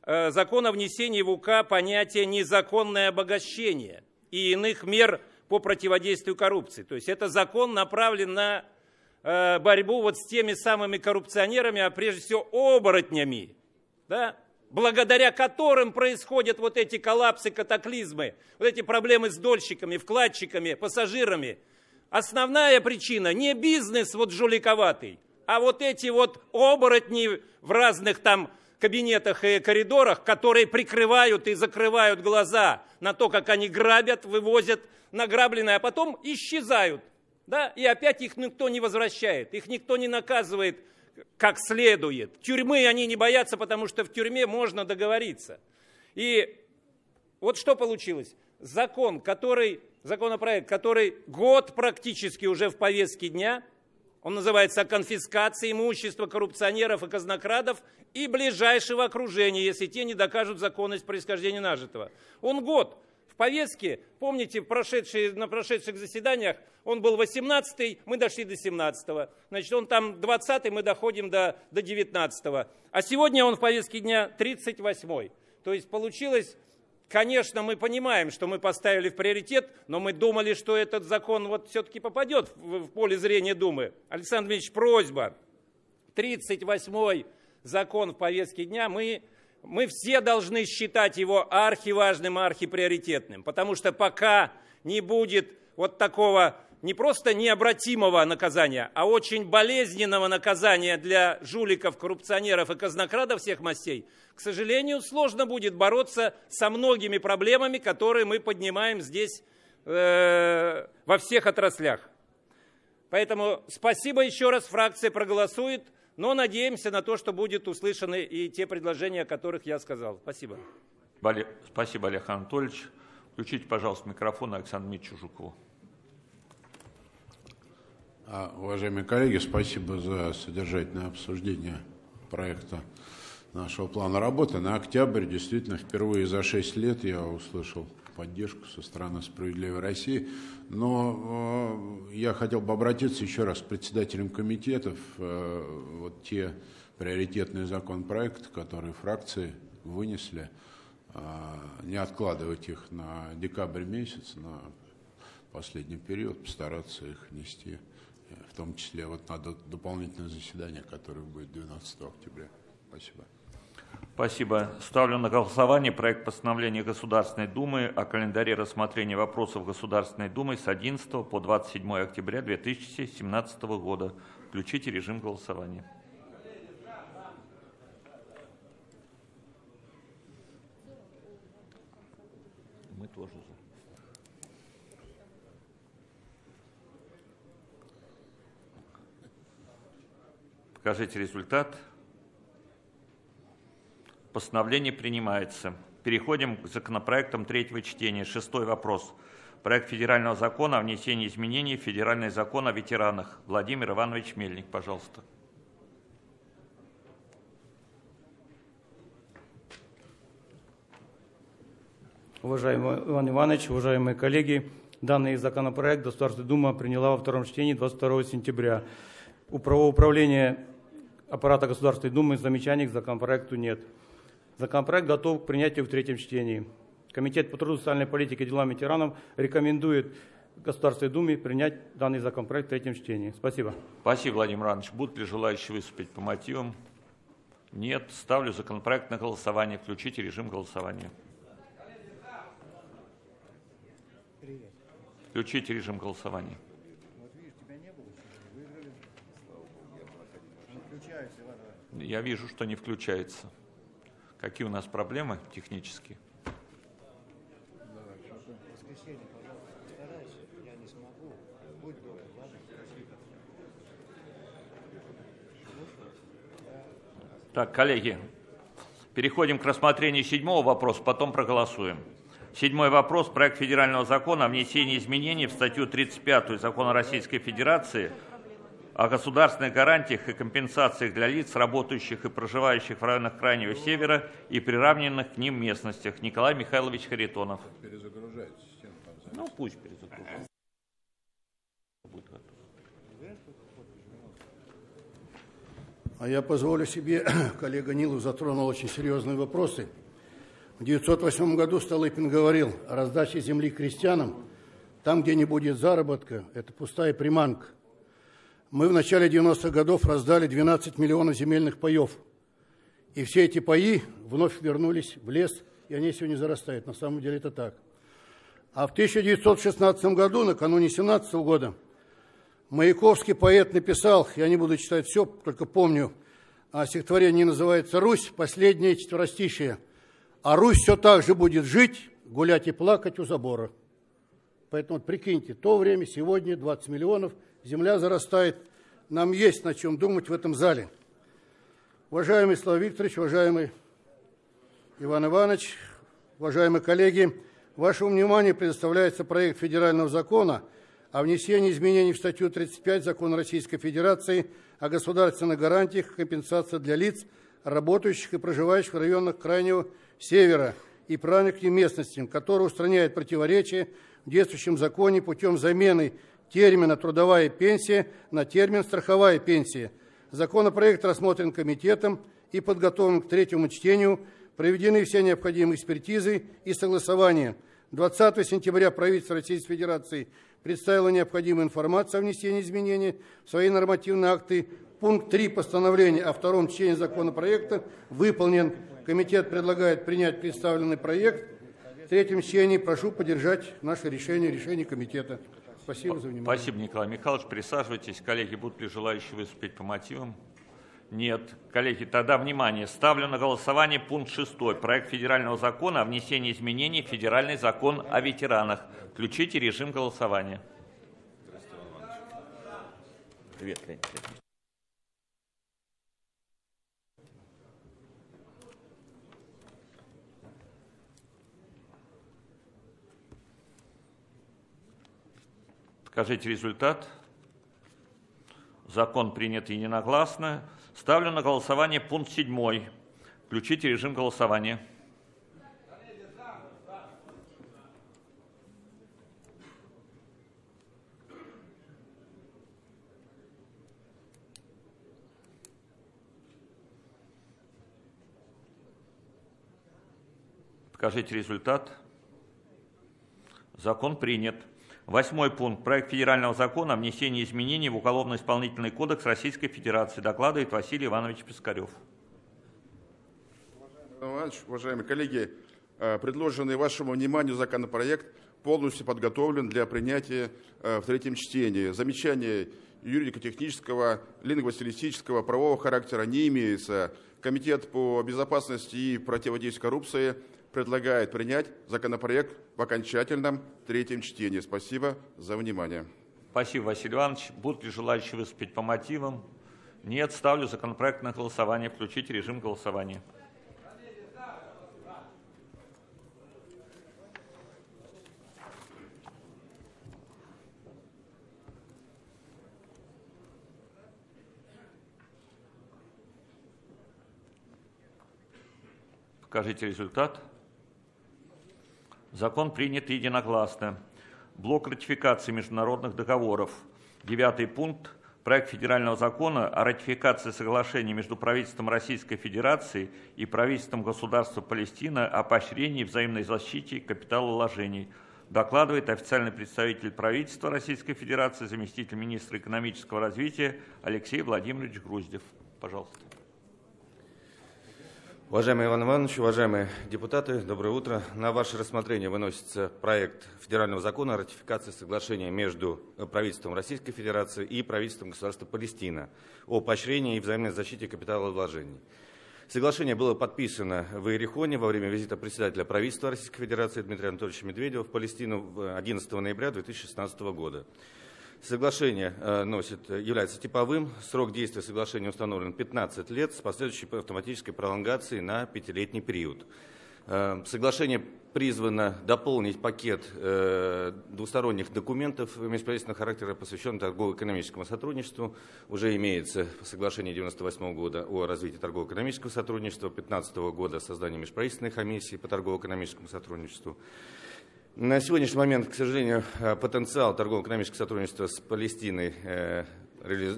закон о внесении в УК понятия «незаконное обогащение» и иных мер по противодействию коррупции. То есть это закон направлен на э, борьбу вот с теми самыми коррупционерами, а прежде всего оборотнями, да, благодаря которым происходят вот эти коллапсы, катаклизмы, вот эти проблемы с дольщиками, вкладчиками, пассажирами. Основная причина не бизнес вот жуликоватый, а вот эти вот оборотни в разных там кабинетах и коридорах, которые прикрывают и закрывают глаза на то, как они грабят, вывозят награбленное, а потом исчезают. Да? И опять их никто не возвращает, их никто не наказывает как следует. Тюрьмы они не боятся, потому что в тюрьме можно договориться. И вот что получилось. Закон, который, законопроект, который год практически уже в повестке дня – он называется «О конфискации имущества коррупционеров и казнокрадов и ближайшего окружения, если те не докажут законность происхождения нажитого». Он год. В повестке, помните, прошедшие, на прошедших заседаниях он был 18-й, мы дошли до 17-го. Значит, он там 20-й, мы доходим до, до 19-го. А сегодня он в повестке дня 38-й. То есть получилось Конечно, мы понимаем, что мы поставили в приоритет, но мы думали, что этот закон вот все-таки попадет в, в поле зрения Думы. Александр Ильич, просьба. 38-й закон в повестке дня, мы, мы все должны считать его архиважным, архиприоритетным, потому что пока не будет вот такого не просто необратимого наказания, а очень болезненного наказания для жуликов, коррупционеров и казнокрадов всех мастей, к сожалению, сложно будет бороться со многими проблемами, которые мы поднимаем здесь э, во всех отраслях. Поэтому спасибо еще раз, фракция проголосует, но надеемся на то, что будут услышаны и те предложения, о которых я сказал. Спасибо. Спасибо, Олег Анатольевич. Включите, пожалуйста, микрофон Александру Дмитриевичу Жукову. А, уважаемые коллеги, спасибо за содержательное обсуждение проекта нашего плана работы. На октябрь действительно впервые за 6 лет я услышал поддержку со стороны «Справедливой России». Но э, я хотел бы обратиться еще раз к председателям комитетов. Э, вот те приоритетные законопроекты, которые фракции вынесли, э, не откладывать их на декабрь месяц, на последний период, постараться их нести в том числе вот на дополнительное заседание, которое будет 12 октября. Спасибо. Спасибо. Ставлю на голосование проект постановления Государственной Думы о календаре рассмотрения вопросов Государственной Думы с 11 по 27 октября 2017 года. Включите режим голосования. Мы тоже Покажите результат. Постановление принимается. Переходим к законопроектам третьего чтения. Шестой вопрос. Проект федерального закона о внесении изменений в федеральный закон о ветеранах. Владимир Иванович Мельник, пожалуйста. Уважаемый Иван Иванович, уважаемые коллеги, данный законопроект Государственная Дума приняла во втором чтении 22 сентября. У правоуправления аппарата Государственной Думы замечаний к законопроекту нет. Законопроект готов к принятию в третьем чтении. Комитет по труду, социальной политике и делам ветеранов рекомендует Государственной Думе принять данный законопроект в третьем чтении. Спасибо. Спасибо, Владимир Иванович. Будут ли желающие выступить по мотивам? Нет. Ставлю законопроект на голосование. Включите режим голосования. Включите режим голосования. Я вижу, что не включается. Какие у нас проблемы технические? Так, коллеги, переходим к рассмотрению седьмого вопроса, потом проголосуем. Седьмой вопрос. Проект федерального закона о внесении изменений в статью 35 Закона Российской Федерации о государственных гарантиях и компенсациях для лиц, работающих и проживающих в районах Крайнего Севера и приравненных к ним местностях. Николай Михайлович Харитонов. Ну, пусть перезагружает. А я позволю себе, коллега Нилу затронул очень серьезные вопросы. В 1908 году Столыпин говорил о раздаче земли крестьянам. Там, где не будет заработка, это пустая приманка – мы в начале 90-х годов раздали 12 миллионов земельных паев. И все эти паи вновь вернулись в лес, и они сегодня зарастают. На самом деле это так. А в 1916 году, накануне 17 года, Маяковский поэт написал, я не буду читать все, только помню, а стихотворение называется «Русь. Последнее четверостишее». А Русь все так же будет жить, гулять и плакать у забора. Поэтому вот прикиньте, то время, сегодня 20 миллионов – земля зарастает. Нам есть на чем думать в этом зале. Уважаемый Слава Викторович, уважаемый Иван Иванович, уважаемые коллеги, вашему вниманию предоставляется проект федерального закона о внесении изменений в статью 35 Закона Российской Федерации о государственных гарантиях и компенсации для лиц, работающих и проживающих в районах Крайнего Севера и правильных местностям, который устраняет противоречия в действующем законе путем замены термина «трудовая пенсия» на термин «страховая пенсия». Законопроект рассмотрен комитетом и подготовлен к третьему чтению, проведены все необходимые экспертизы и согласования. 20 сентября правительство Российской Федерации представило необходимую информацию о внесении изменений в свои нормативные акты. Пункт 3 постановления о втором чтении законопроекта выполнен. Комитет предлагает принять представленный проект. В третьем чтении прошу поддержать наше решение, решение комитета. Спасибо за внимание. Спасибо, Николай Михайлович. Присаживайтесь. Коллеги, будут ли желающие выступить по мотивам? Нет. Коллеги, тогда внимание. Ставлю на голосование пункт 6. Проект федерального закона о внесении изменений в федеральный закон о ветеранах. Включите режим голосования. Привет, Лень. Скажите результат. Закон принят единогласно. Ставлю на голосование пункт 7. Включите режим голосования. Покажите результат. Закон принят. Восьмой пункт. Проект федерального закона о внесении изменений в Уголовно-исполнительный кодекс Российской Федерации. Докладывает Василий Иванович Пискарев. Уважаемые коллеги, э, предложенный вашему вниманию законопроект полностью подготовлен для принятия э, в третьем чтении. Замечания юридико-технического, лингвостилистического, правового характера не имеется. Комитет по безопасности и противодействию коррупции предлагает принять законопроект в окончательном третьем чтении. Спасибо за внимание. Спасибо, Василий Иванович. Будут ли желающие выступить по мотивам? Нет. Ставлю законопроект на голосование. Включите режим голосования. Покажите результат. Закон принят единогласно. Блок ратификации международных договоров. Девятый пункт. Проект федерального закона о ратификации соглашения между правительством Российской Федерации и правительством государства Палестина о поощрении взаимной защите капиталовложений. Докладывает официальный представитель правительства Российской Федерации, заместитель министра экономического развития Алексей Владимирович Груздев. Пожалуйста. Уважаемый Иван Иванович, уважаемые депутаты, доброе утро. На ваше рассмотрение выносится проект федерального закона о ратификации соглашения между правительством Российской Федерации и правительством государства Палестина о поощрении и взаимной защите капиталовложений. Соглашение было подписано в Иерихоне во время визита председателя правительства Российской Федерации Дмитрия Анатольевича Медведева в Палестину 11 ноября 2016 года. Соглашение э, носит, является типовым. Срок действия соглашения установлен 15 лет с последующей автоматической пролонгацией на пятилетний период. Э, соглашение призвано дополнить пакет э, двусторонних документов межправительственного характера, посвященных торгово-экономическому сотрудничеству. Уже имеется соглашение 1998 года о развитии торгово-экономического сотрудничества, 2015 года о создании межправительственной комиссии по торгово-экономическому сотрудничеству. На сегодняшний момент, к сожалению, э, потенциал торгово-экономического сотрудничества с Палестиной э,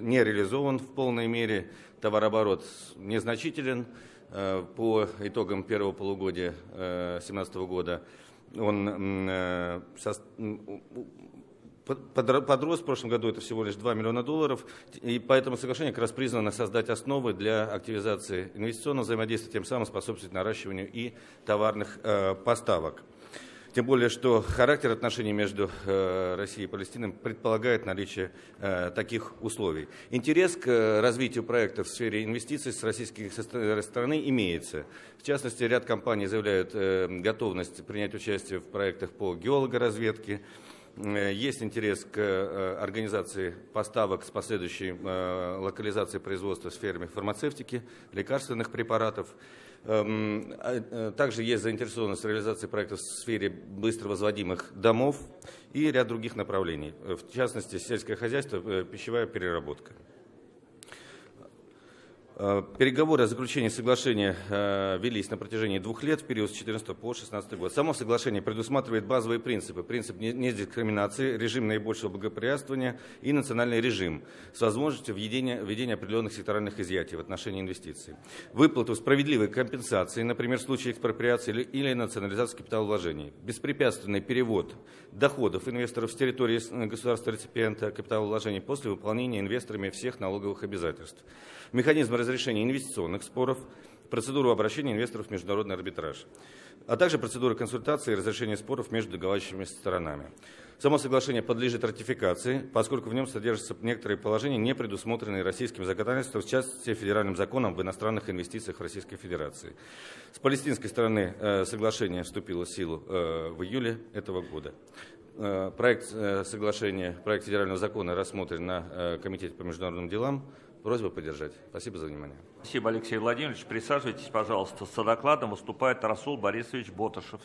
не реализован в полной мере. Товарооборот незначителен. Э, по итогам первого полугодия 2017 года он подрос в прошлом году, это всего лишь 2 миллиона долларов, и поэтому соглашение как раз призвано создать основы для активизации инвестиционного взаимодействия, тем самым способствовать наращиванию и товарных поставок. Тем более, что характер отношений между э, Россией и Палестиной предполагает наличие э, таких условий. Интерес к э, развитию проектов в сфере инвестиций с российской стороны имеется. В частности, ряд компаний заявляют готовность принять участие в проектах по геологоразведке, есть интерес к организации поставок с последующей локализацией производства в сфере фармацевтики, лекарственных препаратов. Эм, а, э, также есть заинтересованность в реализации проектов в сфере быстро возводимых домов и ряд других направлений, э, в частности, сельское хозяйство, э, пищевая переработка. Э, переговоры о заключении соглашения э, велись на протяжении двух лет в период с 14 по 16 год. Само соглашение предусматривает базовые принципы. Принцип недискриминации, режим наибольшего благоприятствования и национальный режим с возможностью введения, введения определенных секторальных изъятий в отношении инвестиций. Выплату справедливой компенсации, например, в случае экспроприации или, или национализации капиталовложений. Беспрепятственный перевод доходов инвесторов с территории государства-реципиента капиталовложений после выполнения инвесторами всех налоговых обязательств механизм разрешения инвестиционных споров, процедуру обращения инвесторов в международный арбитраж, а также процедуру консультации и разрешения споров между договаривающимися сторонами. Само соглашение подлежит ратификации, поскольку в нем содержатся некоторые положения, не предусмотренные российским законодательством, в частности, федеральным законом об иностранных инвестициях Российской Федерации. С палестинской стороны э, соглашение вступило в силу э, в июле этого года. Э, проект соглашения, проект федерального закона рассмотрен на Комитете по международным делам. Просьба поддержать. Спасибо за внимание. Спасибо, Алексей Владимирович. Присаживайтесь, пожалуйста. С докладом выступает Расул Борисович Боташев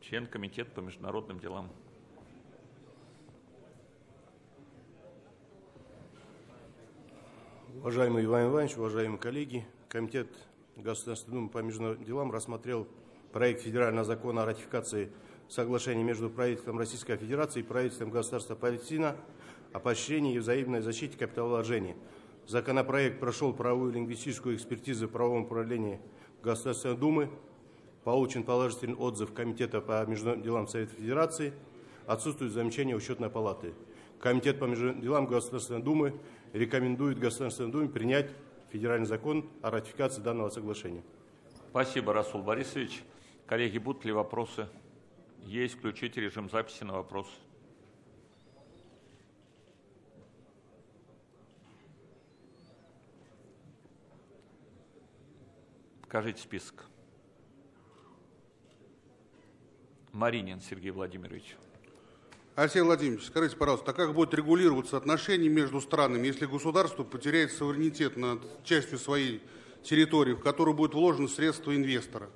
член Комитета по международным делам. Уважаемый Иван Иванович, уважаемые коллеги, Комитет Государственной Думы по международным делам рассмотрел проект федерального закона о ратификации соглашения между правительством Российской Федерации и правительством государства Палестина о поощрении и взаимной защите капиталовложений. Законопроект прошел правовую лингвистическую экспертизу в правовом управлении Государственной Думы Получен положительный отзыв Комитета по международным делам Совета Федерации. Отсутствует замечание учетной палаты. Комитет по международным делам Государственной Думы рекомендует Государственной Думе принять федеральный закон о ратификации данного соглашения. Спасибо, Расул Борисович. Коллеги, будут ли вопросы? Есть. Включите режим записи на вопрос. Покажите список. Маринин Сергей Владимирович. Алексей Владимирович, скажите, пожалуйста, а как будет регулироваться отношения между странами, если государство потеряет суверенитет над частью своей территории, в которую будет вложено средства инвестора?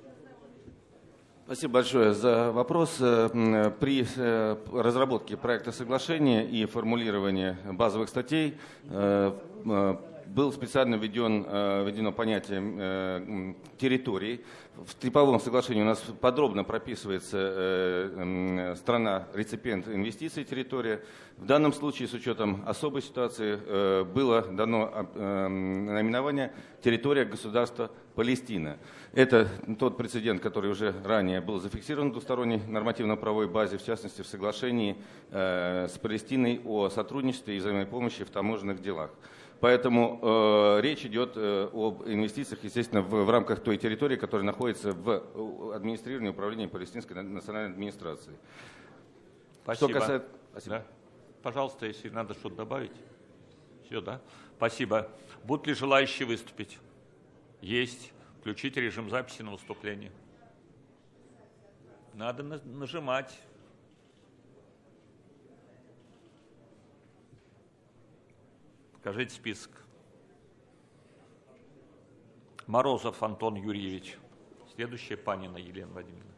Спасибо большое за вопрос. Э, при э, разработке проекта соглашения и формулировании базовых статей э, был специально введен, э, введено понятие э, территорий. В типовом соглашении у нас подробно прописывается э, страна, реципиент инвестиций, территория. В данном случае, с учетом особой ситуации, было дано наименование территория государства Палестина. Это тот прецедент, который уже ранее был зафиксирован в двусторонней нормативно-правовой базе, в частности в соглашении с Палестиной о сотрудничестве и взаимопомощи в таможенных делах. Поэтому э, речь идет э, об инвестициях, естественно, в, в рамках той территории, которая находится в администрировании управления палестинской национальной администрации. Спасибо. Что касается... Спасибо. Да. Пожалуйста, если надо что-то добавить. Все, да? Спасибо. Будут ли желающие выступить? Есть. Включите режим записи на выступление. Надо нажимать. Скажите список. Морозов Антон Юрьевич. Следующая Панина Елена Владимировна.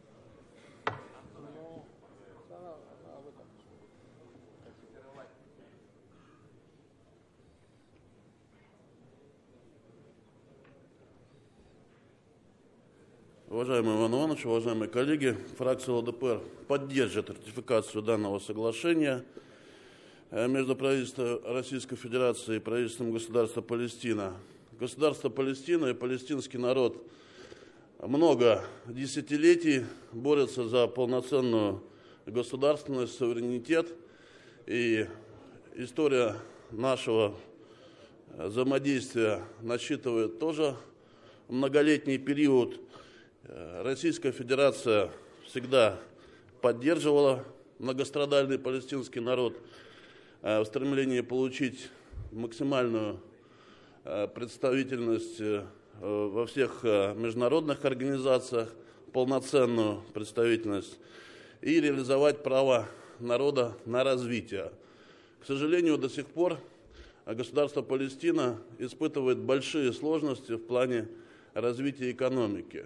Уважаемый Иван Иванович, уважаемые коллеги, фракция ЛДПР поддержит ратификацию данного соглашения – между правительством Российской Федерации и правительством государства Палестина. Государство Палестина и палестинский народ много десятилетий борются за полноценную государственность, суверенитет. И история нашего взаимодействия насчитывает тоже многолетний период. Э, Российская Федерация всегда поддерживала многострадальный палестинский народ – Э, в стремлении получить максимальную э, представительность э, во всех международных организациях, полноценную представительность и реализовать право народа на развитие. К сожалению, до сих пор государство Палестина испытывает большие сложности в плане развития экономики.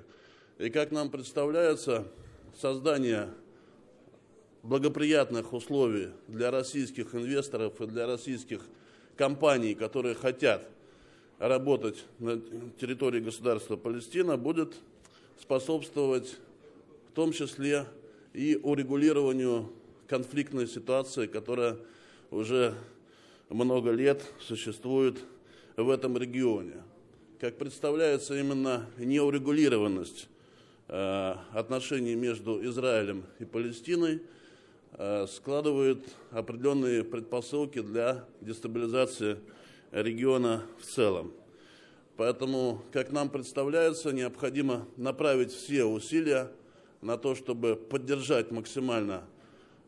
И как нам представляется, создание благоприятных условий для российских инвесторов и для российских компаний, которые хотят работать на территории государства Палестина, будет способствовать в том числе и урегулированию конфликтной ситуации, которая уже много лет существует в этом регионе. Как представляется, именно неурегулированность э, отношений между Израилем и Палестиной – складывают определенные предпосылки для дестабилизации региона в целом. Поэтому, как нам представляется, необходимо направить все усилия на то, чтобы поддержать максимально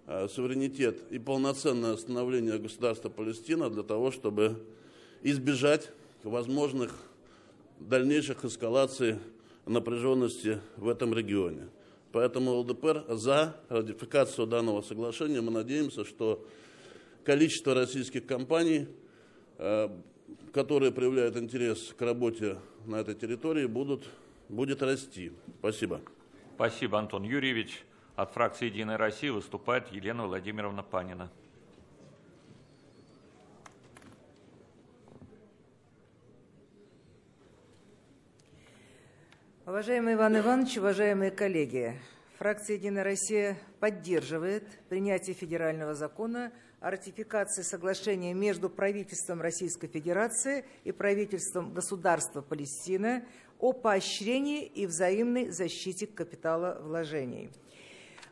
э, суверенитет и полноценное становление государства Палестина для того, чтобы избежать возможных дальнейших эскалаций напряженности в этом регионе. Поэтому ЛДПР за ратификацию данного соглашения. Мы надеемся, что количество российских компаний, э, которые проявляют интерес к работе на этой территории, будут, будет расти. Спасибо. Спасибо, Антон Юрьевич. От фракции «Единая Россия» выступает Елена Владимировна Панина. Уважаемый Иван Иванович, уважаемые коллеги, фракция «Единая Россия» поддерживает принятие федерального закона о ратификации соглашения между правительством Российской Федерации и правительством государства Палестина о поощрении и взаимной защите капитала вложений.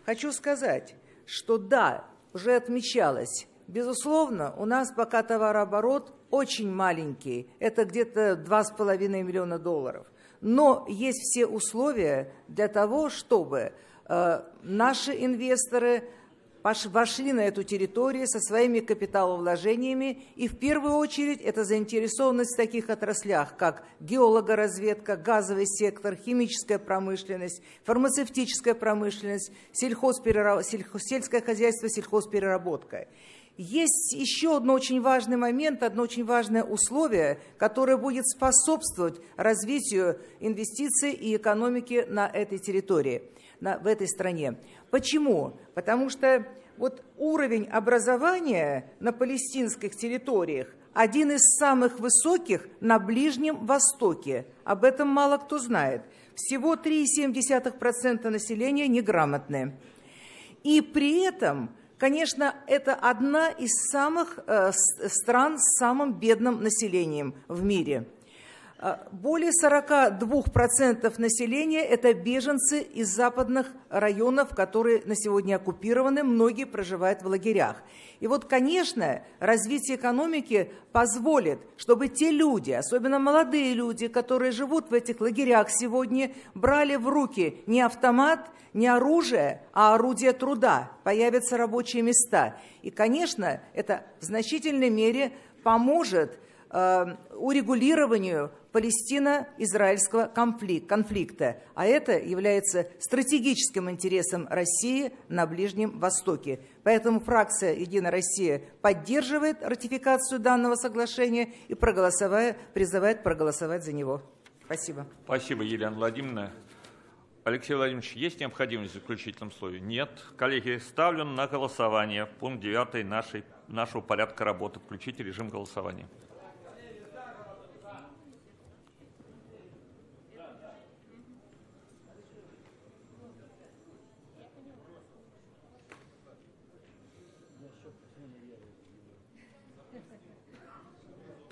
Хочу сказать, что да, уже отмечалось, безусловно, у нас пока товарооборот очень маленький, это где-то 2,5 миллиона долларов – но есть все условия для того, чтобы э, наши инвесторы вошли на эту территорию со своими капиталовложениями, и в первую очередь это заинтересованность в таких отраслях, как геологоразведка, газовый сектор, химическая промышленность, фармацевтическая промышленность, сельхозперераб... сельское хозяйство, сельхозпереработка. Есть еще один очень важный момент, одно очень важное условие, которое будет способствовать развитию инвестиций и экономики на этой территории, на, в этой стране. Почему? Потому что вот уровень образования на палестинских территориях один из самых высоких на Ближнем Востоке. Об этом мало кто знает. Всего 3,7% населения неграмотные. И при этом Конечно, это одна из самых э, стран с самым бедным населением в мире. Э, более 42% населения – это беженцы из западных районов, которые на сегодня оккупированы, многие проживают в лагерях. И вот, конечно, развитие экономики позволит, чтобы те люди, особенно молодые люди, которые живут в этих лагерях сегодня, брали в руки не автомат, не оружие, а орудие труда. Появятся рабочие места. И, конечно, это в значительной мере поможет урегулированию Палестино-израильского конфликта, а это является стратегическим интересом России на Ближнем Востоке. Поэтому фракция «Единая Россия» поддерживает ратификацию данного соглашения и призывает проголосовать за него. Спасибо. Спасибо, Елена Владимировна. Алексей Владимирович, есть необходимость в заключительном слове? Нет. Коллеги, ставлю на голосование пункт 9 нашей, нашего порядка работы. Включите режим голосования.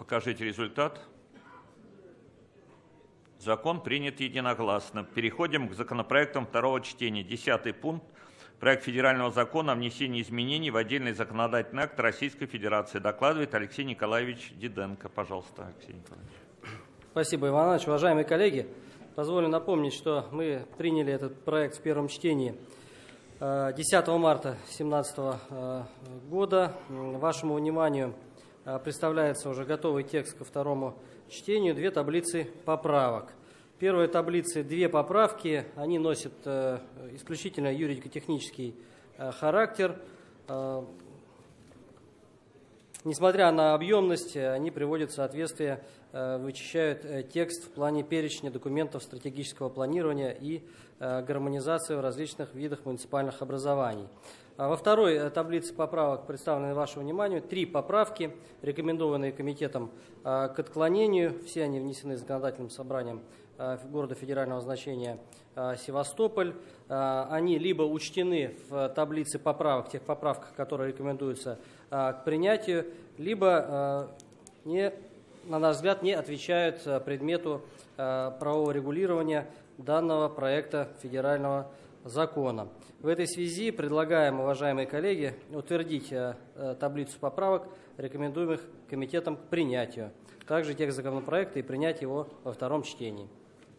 Покажите результат. Закон принят единогласно. Переходим к законопроектам второго чтения. Десятый пункт. Проект федерального закона о внесении изменений в отдельный законодательный акт Российской Федерации. Докладывает Алексей Николаевич Диденко. Пожалуйста, Алексей Николаевич. Спасибо, Иван Иванович. Уважаемые коллеги, позволю напомнить, что мы приняли этот проект в первом чтении 10 марта 2017 э, года. Вашему вниманию – представляется уже готовый текст ко второму чтению, две таблицы поправок. В первой таблице две поправки, они носят э, исключительно юридико-технический э, характер. Э, несмотря на объемность, они приводят в соответствие, вычищают текст в плане перечня документов стратегического планирования и гармонизации в различных видах муниципальных образований. А во второй э, таблице поправок, представленной вашему вниманию, три поправки, рекомендованные комитетом э, к отклонению. Все они внесены законодательным собранием э, города федерального значения Севастополь. Они либо учтены в таблице поправок, тех поправках, которые рекомендуются к принятию, либо, не, на наш взгляд, не отвечают предмету правового регулирования данного проекта федерального закона. В этой связи предлагаем, уважаемые коллеги, утвердить э, э, таблицу поправок, рекомендуемых комитетом к принятию. Также текст законопроекта и принять его во втором чтении.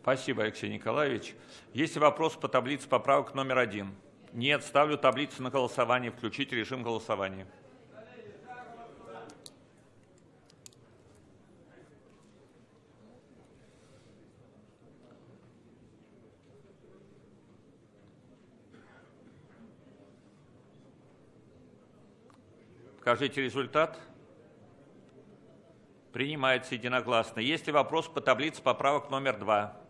Спасибо, Алексей Николаевич. Есть вопрос по таблице поправок номер один? Нет, ставлю таблицу на голосование. Включить режим голосования. Покажите результат. Принимается единогласно. Есть ли вопрос по таблице поправок номер два?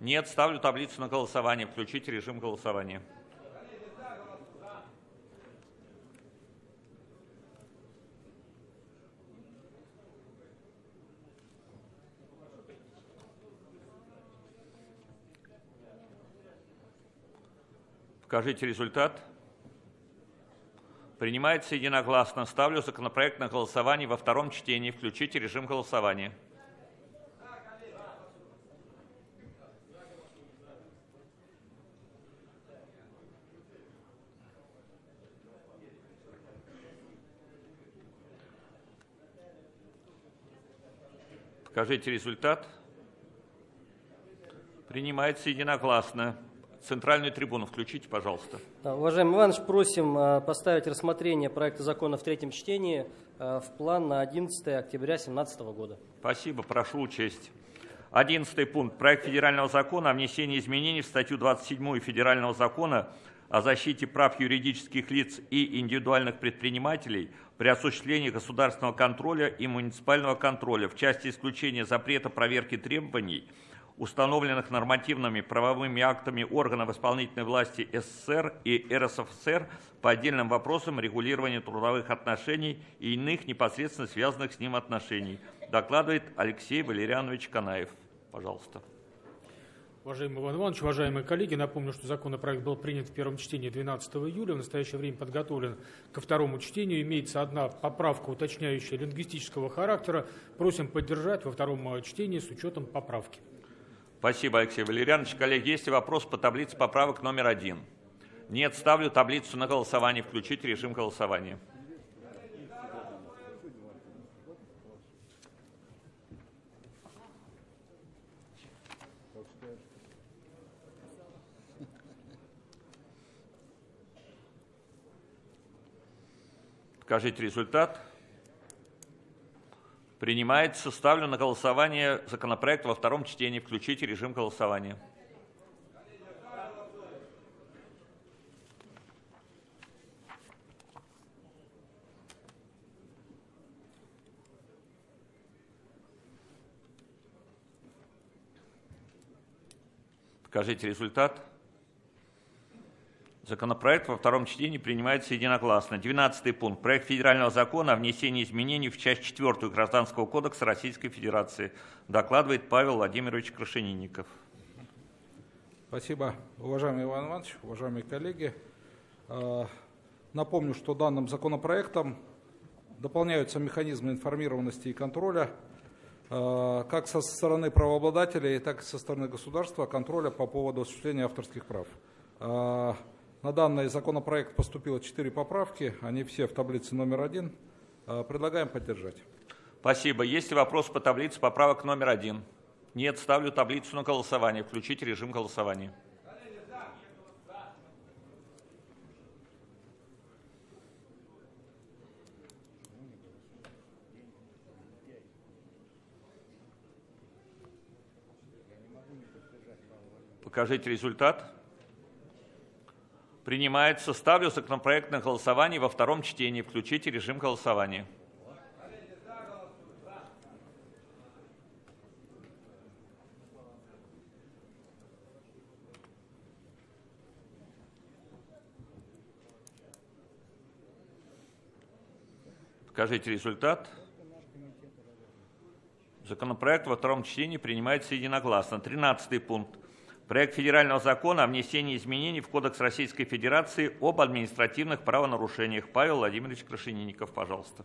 Нет, ставлю таблицу на голосование. Включите режим голосования. Покажите результат. Принимается единогласно. Ставлю законопроект на голосование во втором чтении. Включите режим голосования. Покажите результат. Принимается единогласно. Центральную трибуну включите, пожалуйста. Да, уважаемый Иванович, просим э, поставить рассмотрение проекта закона в третьем чтении э, в план на 11 октября 2017 года. Спасибо, прошу учесть. Одиннадцатый пункт. Проект федерального закона о внесении изменений в статью 27 Федерального закона о защите прав юридических лиц и индивидуальных предпринимателей при осуществлении государственного контроля и муниципального контроля в части исключения запрета проверки требований – установленных нормативными правовыми актами органов исполнительной власти СССР и РСФСР по отдельным вопросам регулирования трудовых отношений и иных непосредственно связанных с ним отношений. Докладывает Алексей Валерьянович Канаев. Пожалуйста. Уважаемый Иван Иванович, уважаемые коллеги, напомню, что законопроект был принят в первом чтении 12 июля, в настоящее время подготовлен ко второму чтению. Имеется одна поправка, уточняющая лингвистического характера. Просим поддержать во втором чтении с учетом поправки. Спасибо, Алексей Валерьянович. Коллеги, есть ли вопрос по таблице поправок номер один? Нет, ставлю таблицу на голосование. Включить режим голосования. Покажите результат. Принимается. Ставлю на голосование законопроект во втором чтении. Включите режим голосования. Покажите результат. Законопроект во втором чтении принимается единогласно. 12 пункт. Проект федерального закона о внесении изменений в часть 4 Гражданского кодекса Российской Федерации. Докладывает Павел Владимирович Крашенинников. Спасибо, уважаемый Иван Иванович, уважаемые коллеги. А, напомню, что данным законопроектом дополняются механизмы информированности и контроля а, как со стороны правообладателей, так и со стороны государства контроля по поводу осуществления авторских прав. На данный законопроект поступило 4 поправки, они все в таблице номер один. А, предлагаем поддержать. Спасибо. Есть ли вопрос по таблице поправок номер один? Нет, ставлю таблицу на голосование. Включите режим голосования. Покажите результат. Принимается. Ставлю законопроект на голосование во втором чтении. Включите режим голосования. Покажите результат. Законопроект во втором чтении принимается единогласно. Тринадцатый пункт. Проект федерального закона о внесении изменений в Кодекс Российской Федерации об административных правонарушениях. Павел Владимирович Крашенинников, пожалуйста.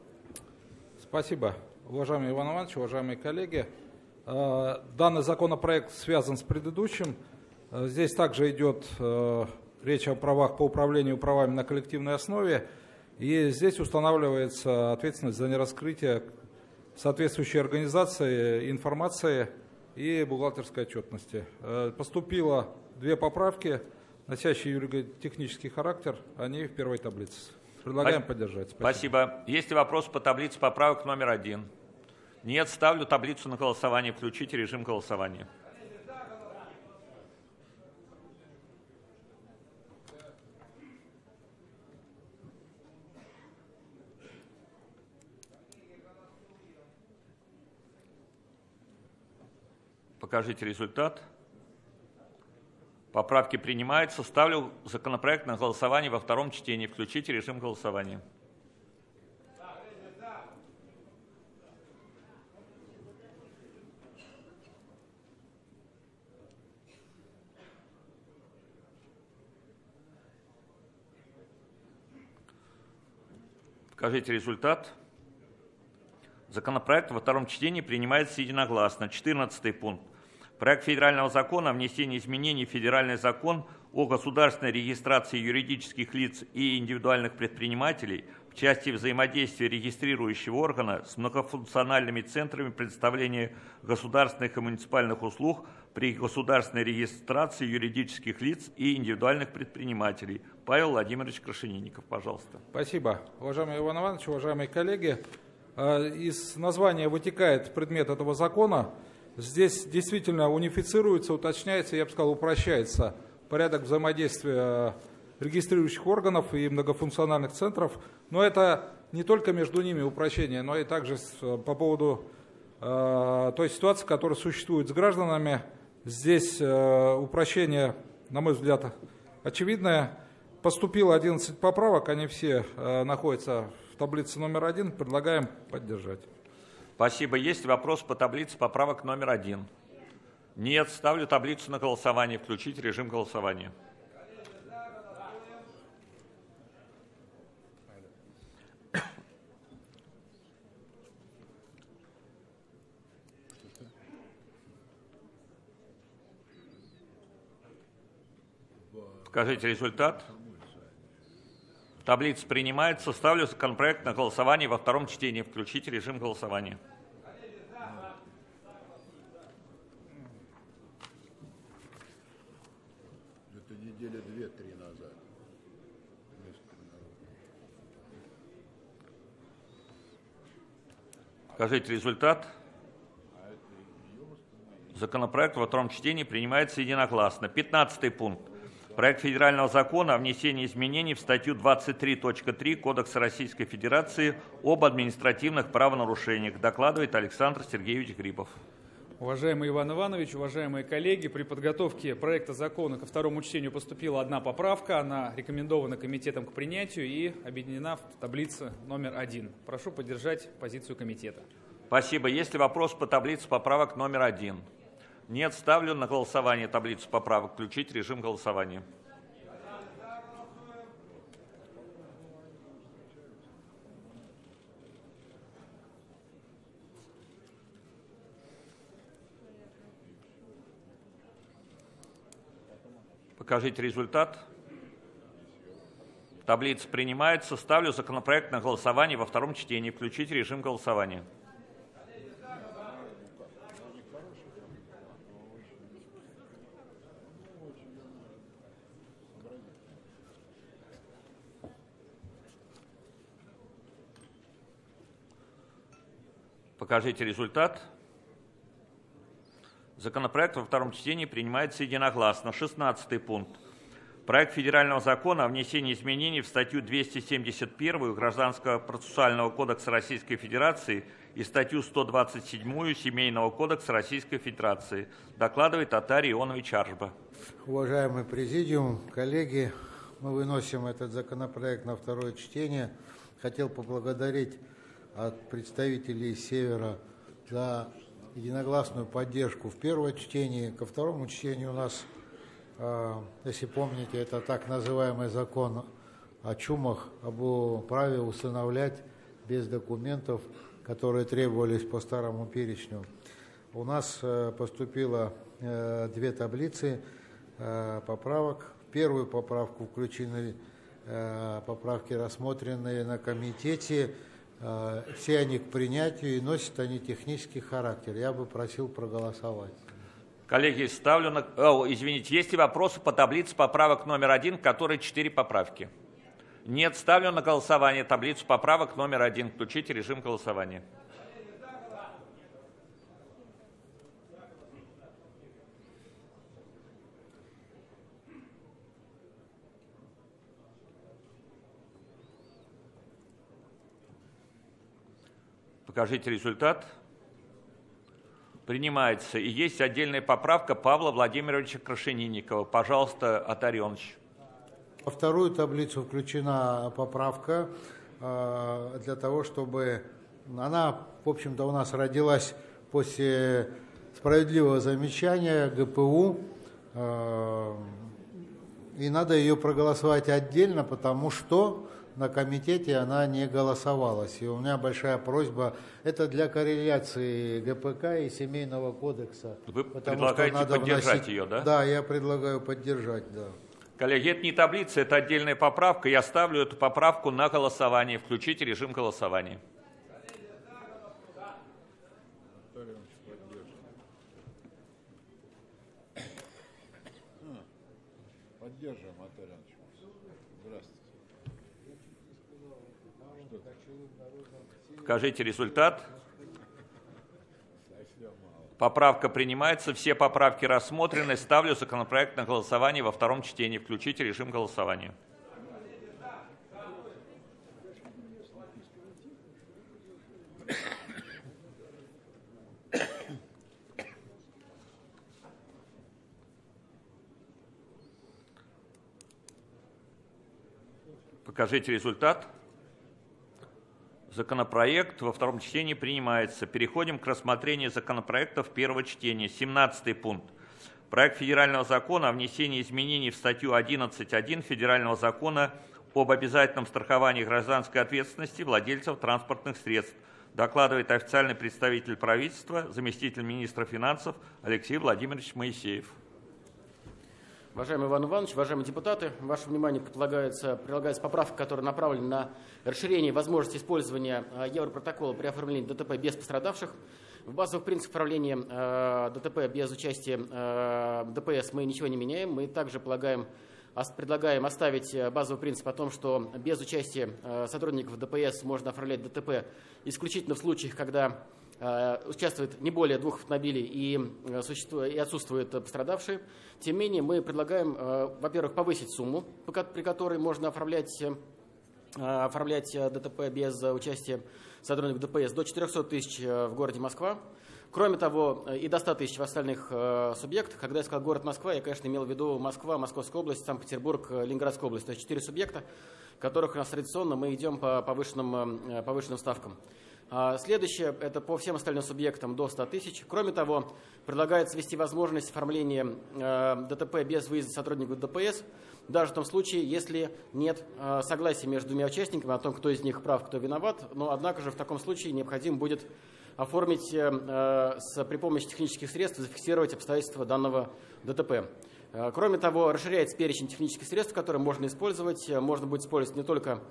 Спасибо. Уважаемый Иван Иванович, уважаемые коллеги, э, данный законопроект связан с предыдущим. Э, здесь также идет э, Речь о правах по управлению правами на коллективной основе. И здесь устанавливается ответственность за нераскрытие соответствующей организации информации и бухгалтерской отчетности. Э, поступило две поправки, носящие юридический характер, они в первой таблице. Предлагаем поддержать. Спасибо. Спасибо. Есть ли вопрос по таблице поправок номер один? Нет, ставлю таблицу на голосование. Включите режим голосования. Покажите результат. Поправки принимаются. Ставлю законопроект на голосование во втором чтении. Включите режим голосования. Покажите результат. Законопроект во втором чтении принимается единогласно. 14 пункт. Проект федерального закона о внесении изменений в федеральный закон о государственной регистрации юридических лиц и индивидуальных предпринимателей в части взаимодействия регистрирующего органа с многофункциональными центрами предоставления государственных и муниципальных услуг при государственной регистрации юридических лиц и индивидуальных предпринимателей. Павел Владимирович Крашенинников, пожалуйста. Спасибо. Уважаемый Иван Иванович, уважаемые коллеги, э, из названия вытекает предмет этого закона – Здесь действительно унифицируется, уточняется, я бы сказал, упрощается порядок взаимодействия регистрирующих органов и многофункциональных центров. Но это не только между ними упрощение, но и также по поводу э, той ситуации, которая существует с гражданами. Здесь э, упрощение, на мой взгляд, очевидное. Поступило 11 поправок, они все э, находятся в таблице номер один. Предлагаем поддержать. Спасибо. Есть вопрос по таблице поправок номер один? Нет. Ставлю таблицу на голосование. Включить режим голосования. Покажите результат. Таблица принимается. Ставлю законопроект на голосование во втором чтении. Включите режим голосования. Это недели две-три назад. Покажите результат. Законопроект во втором чтении принимается единогласно. 15 пункт. Проект федерального закона о внесении изменений в статью 23.3 Кодекса Российской Федерации об административных правонарушениях. Докладывает Александр Сергеевич Грибов. Уважаемый Иван Иванович, уважаемые коллеги, при подготовке проекта закона ко второму чтению поступила одна поправка. Она рекомендована комитетом к принятию и объединена в таблице номер один. Прошу поддержать позицию комитета. Спасибо. Есть ли вопрос по таблице поправок номер один? Нет, ставлю на голосование таблицу поправок. Включить режим голосования. Покажите результат. Таблица принимается. Ставлю законопроект на голосование во втором чтении. Включить режим голосования. Покажите результат. Законопроект во втором чтении принимается единогласно. 16 пункт. Проект федерального закона о внесении изменений в статью 271 Гражданского процессуального кодекса Российской Федерации и статью 127 Семейного кодекса Российской Федерации. Докладывает Атарий Ионович Аржба. Уважаемый президиум, коллеги, мы выносим этот законопроект на второе чтение. Хотел поблагодарить от представителей Севера за единогласную поддержку в первом чтении. Ко второму чтению у нас, а, если помните, это так называемый закон о чумах, об праве усыновлять без документов, которые требовались по старому перечню. У нас э, поступило э, две таблицы э, поправок. первую поправку включены поправки, рассмотренные на комитете. Э, все они к принятию и носят они технический характер. Я бы просил проголосовать. Коллеги, ставлю на... О, извините, есть ли вопросы по таблице поправок номер один, в которой четыре поправки? Нет, ставлю на голосование таблицу поправок номер один. Включите режим голосования. Покажите результат. Принимается. И есть отдельная поправка Павла Владимировича Крашенинникова. Пожалуйста, Атарионович. Во вторую таблицу включена поправка э, для того, чтобы она, в общем-то, у нас родилась после справедливого замечания ГПУ, э, и надо ее проголосовать отдельно, потому что на комитете она не голосовалась. И у меня большая просьба, это для корреляции ГПК и Семейного кодекса. Вы предлагаете поддержать вносить... ее, да? Да, я предлагаю поддержать, да. Коллеги, это не таблица, это отдельная поправка. Я ставлю эту поправку на голосование. Включите режим голосования. Скажите результат. Поправка принимается. Все поправки рассмотрены. Ставлю законопроект на голосование во втором чтении. Включите режим голосования. Покажите результат. Законопроект во втором чтении принимается. Переходим к рассмотрению законопроектов первого чтения. 17 пункт. Проект федерального закона о внесении изменений в статью 11.1 федерального закона об обязательном страховании гражданской ответственности владельцев транспортных средств. Докладывает официальный представитель правительства, заместитель министра финансов Алексей Владимирович Моисеев. Уважаемый Иван Иванович, уважаемые депутаты, вашему вниманию предлагается, прилагается поправка, которая направлена на расширение возможности использования э, Европротокола при оформлении ДТП без пострадавших. В базовых принципах управления э, ДТП без участия э, ДПС мы ничего не меняем. Мы также полагаем, предлагаем оставить базовый принцип о том, что без участия сотрудников ДПС можно оформлять ДТП исключительно в случаях, когда участвует не более двух автомобилей и, э, и отсутствуют пострадавшие. Тем не менее, мы предлагаем, э, во-первых, повысить сумму, при которой можно оформлять, оформлять ДТП без участия сотрудников ДПС до 400 тысяч в городе Москва. Кроме того, и до 100 тысяч в остальных субъектах. Когда я сказал город Москва, я, конечно, имел в виду Москва, Московская область, Санкт-Петербург, Ленинградская область. То есть четыре субъекта, которых у нас традиционно мы идем по повышенным, повышенным ставкам. А, следующее – это по всем остальным субъектам до 100 тысяч. Кроме того, предлагается ввести возможность оформления э, ДТП без выезда сотрудников ДПС, даже в том случае, если нет э, согласия между двумя участниками о том, кто из них прав, кто виноват. Но, однако же, в таком случае необходимо будет оформить э, с, при помощи технических средств, зафиксировать обстоятельства данного ДТП. Кроме того, расширяется перечень технических средств, которые можно использовать. Можно будет использовать не только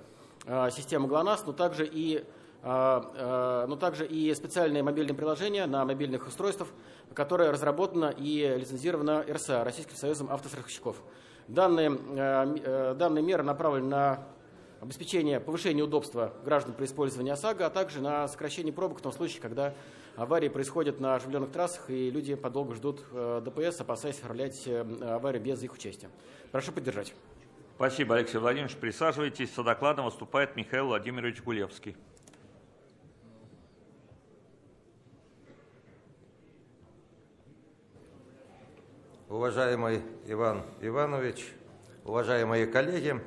систему ГЛОНАСС, но также и но также и специальные мобильные приложения на мобильных устройствах, которое разработано и лицензировано РСА, Российским союзом автостраховщиков. Данные, а, данные меры направлены на обеспечение повышения удобства граждан при использовании ОСАГО, а также на сокращение пробок в том случае, когда аварии происходят на оживленных трассах и люди подолгу ждут ДПС, опасаясь оформлять аварию без их участия. Прошу поддержать. Спасибо, Алексей Владимирович. Присаживайтесь. Со докладом выступает Михаил Владимирович Гулевский. Уважаемый Иван Иванович, уважаемые коллеги,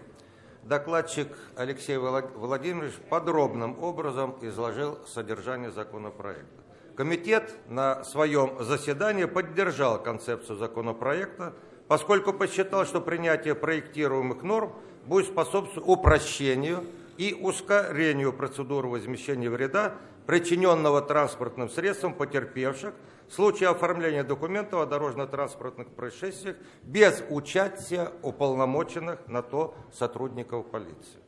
докладчик Алексей Владимирович подробным образом изложил содержание законопроекта. Комитет на своем заседании поддержал концепцию законопроекта, поскольку посчитал, что принятие проектируемых норм будет способствовать упрощению и ускорению процедуры возмещения вреда, причиненного транспортным средством потерпевших случае оформления документов о дорожно-транспортных происшествиях без участия уполномоченных на то сотрудников полиции.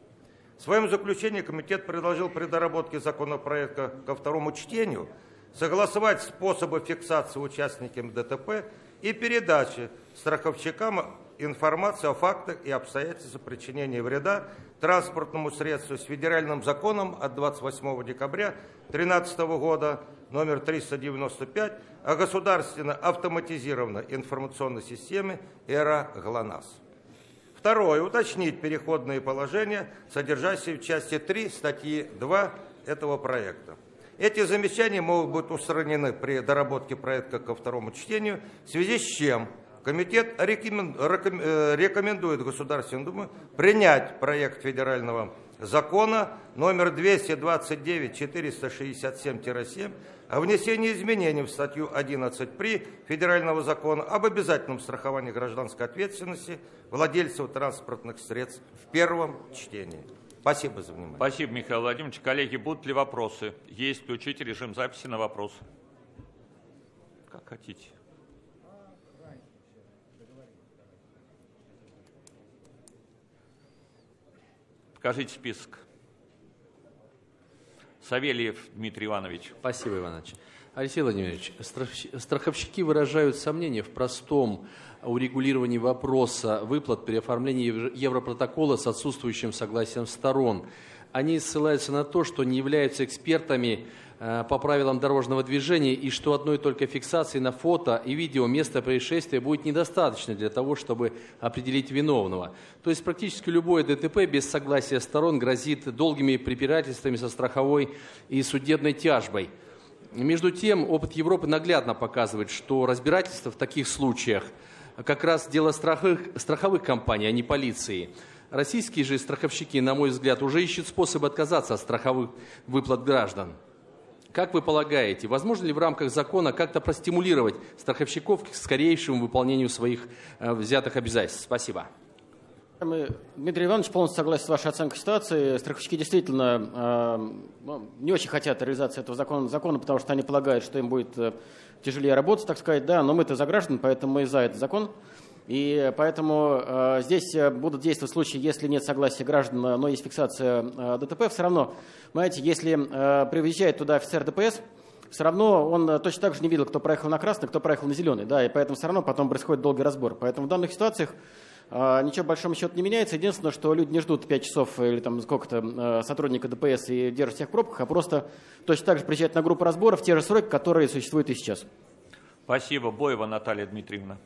В своем заключении комитет предложил при доработке законопроекта ко второму чтению согласовать способы фиксации участниками ДТП и передачи страховщикам информации о фактах и обстоятельствах причинения вреда транспортному средству с федеральным законом от 28 декабря 2013 года номер 395 о государственно автоматизированной информационной системе «Эра ГЛОНАСС». Второе. Уточнить переходные положения, содержащие в части 3 статьи 2 этого проекта. Эти замечания могут быть устранены при доработке проекта ко второму чтению, в связи с чем комитет э, рекомендует Государственной Думе принять проект федерального закона номер 229-467-7 о внесении изменений в статью 11 при Федерального закона об обязательном страховании гражданской ответственности владельцев транспортных средств в первом чтении. Спасибо за внимание. Спасибо, Михаил Владимирович. Коллеги, будут ли вопросы? Есть, включите режим записи на вопрос. Как хотите. Покажите список. Савельев Дмитрий Иванович. Спасибо, Иванович. Алексей Владимирович, страховщики выражают сомнения в простом урегулировании вопроса выплат при оформлении Европротокола с отсутствующим согласием сторон. Они ссылаются на то, что не являются экспертами э, по правилам дорожного движения и что одной только фиксации на фото и видео места происшествия будет недостаточно для того, чтобы определить виновного. То есть практически любое ДТП без согласия сторон грозит долгими препирательствами со страховой и судебной тяжбой. Между тем, опыт Европы наглядно показывает, что разбирательство в таких случаях как раз дело страховых, страховых компаний, а не полиции – Российские же страховщики, на мой взгляд, уже ищут способы отказаться от страховых выплат граждан. Как вы полагаете, возможно ли в рамках закона как-то простимулировать страховщиков к скорейшему выполнению своих э, взятых обязательств? Спасибо. Дмитрий Иванович полностью согласен с вашей оценкой ситуации. Страховщики действительно э, ну, не очень хотят реализации этого закона, закона, потому что они полагают, что им будет э, тяжелее работать, так сказать, да, но мы-то за граждан, поэтому мы за этот закон. И поэтому э, здесь э, будут действовать случаи, если нет согласия граждан, но есть фиксация э, ДТП. Все равно, понимаете, если э, приезжает туда офицер ДПС, все равно он э, точно так же не видел, кто проехал на красный, кто проехал на зеленый. Да, и поэтому все равно потом происходит долгий разбор. Поэтому в данных ситуациях э, ничего большому счету не меняется. Единственное, что люди не ждут 5 часов или там сколько-то э, сотрудника ДПС и держат всех в пробках, а просто точно так же приезжают на группу разборов те же сроки, которые существуют и сейчас. Спасибо. Боева Наталья Дмитриевна.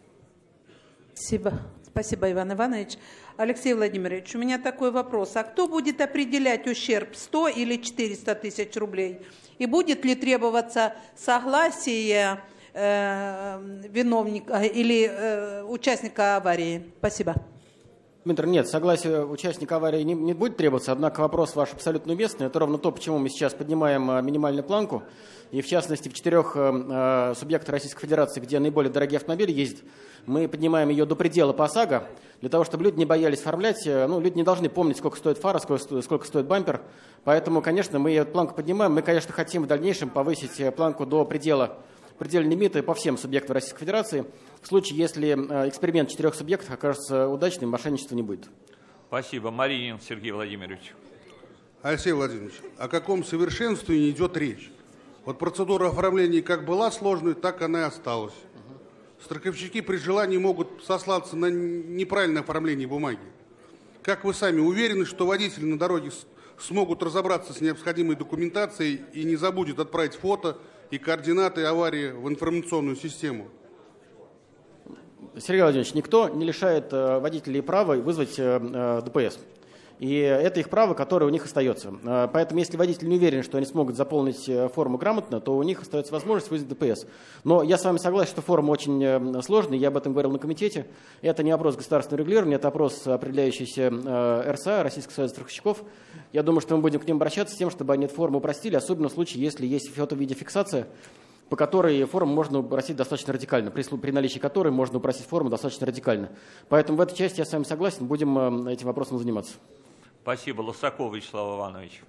Спасибо. Спасибо, Иван Иванович. Алексей Владимирович, у меня такой вопрос. А кто будет определять ущерб 100 или 400 тысяч рублей? И будет ли требоваться согласие э, виновника или э, участника аварии? Спасибо. Дмитрий, нет, согласие участника аварии не, не будет требоваться, однако вопрос ваш абсолютно уместный. Это ровно то, почему мы сейчас поднимаем э, минимальную планку. И в частности, в четырех э, э, субъектах Российской Федерации, где наиболее дорогие автомобили ездят, мы поднимаем ее до предела по ОСАГО, для того, чтобы люди не боялись оформлять. Э, ну, люди не должны помнить, сколько стоит фара, сколько, сколько стоит бампер. Поэтому, конечно, мы планку поднимаем. Мы, конечно, хотим в дальнейшем повысить планку до предела предельные лимиты по всем субъектам Российской Федерации. В случае, если э, эксперимент четырех субъектов окажется удачным, мошенничества не будет. Спасибо. Маринин Сергей Владимирович. Алексей Владимирович, о каком совершенствовании идет речь? Вот процедура оформления как была сложной, так она и осталась. Страховщики при желании могут сослаться на неправильное оформление бумаги. Как вы сами уверены, что водители на дороге смогут разобраться с необходимой документацией и не забудет отправить фото и координаты аварии в информационную систему? Сергей Владимирович, никто не лишает э, водителей права вызвать э, э, ДПС. И это их право, которое у них остается. А, поэтому, если водитель не уверен, что они смогут заполнить э, форму грамотно, то у них остается возможность вызвать ДПС. Но я с вами согласен, что форма очень э, сложная, я об этом говорил на комитете. Это не опрос государственного регулирования, это опрос, определяющийся э, РСА, Российский союз страховщиков. Я думаю, что мы будем к ним обращаться с тем, чтобы они эту форму упростили, особенно в случае, если есть фото-видеофиксация, по которой форму можно упростить достаточно радикально, при, при наличии которой можно упростить форму достаточно радикально. Поэтому в этой части я с вами согласен, будем этим вопросом заниматься. Спасибо. Лосаков Вячеслав Иванович.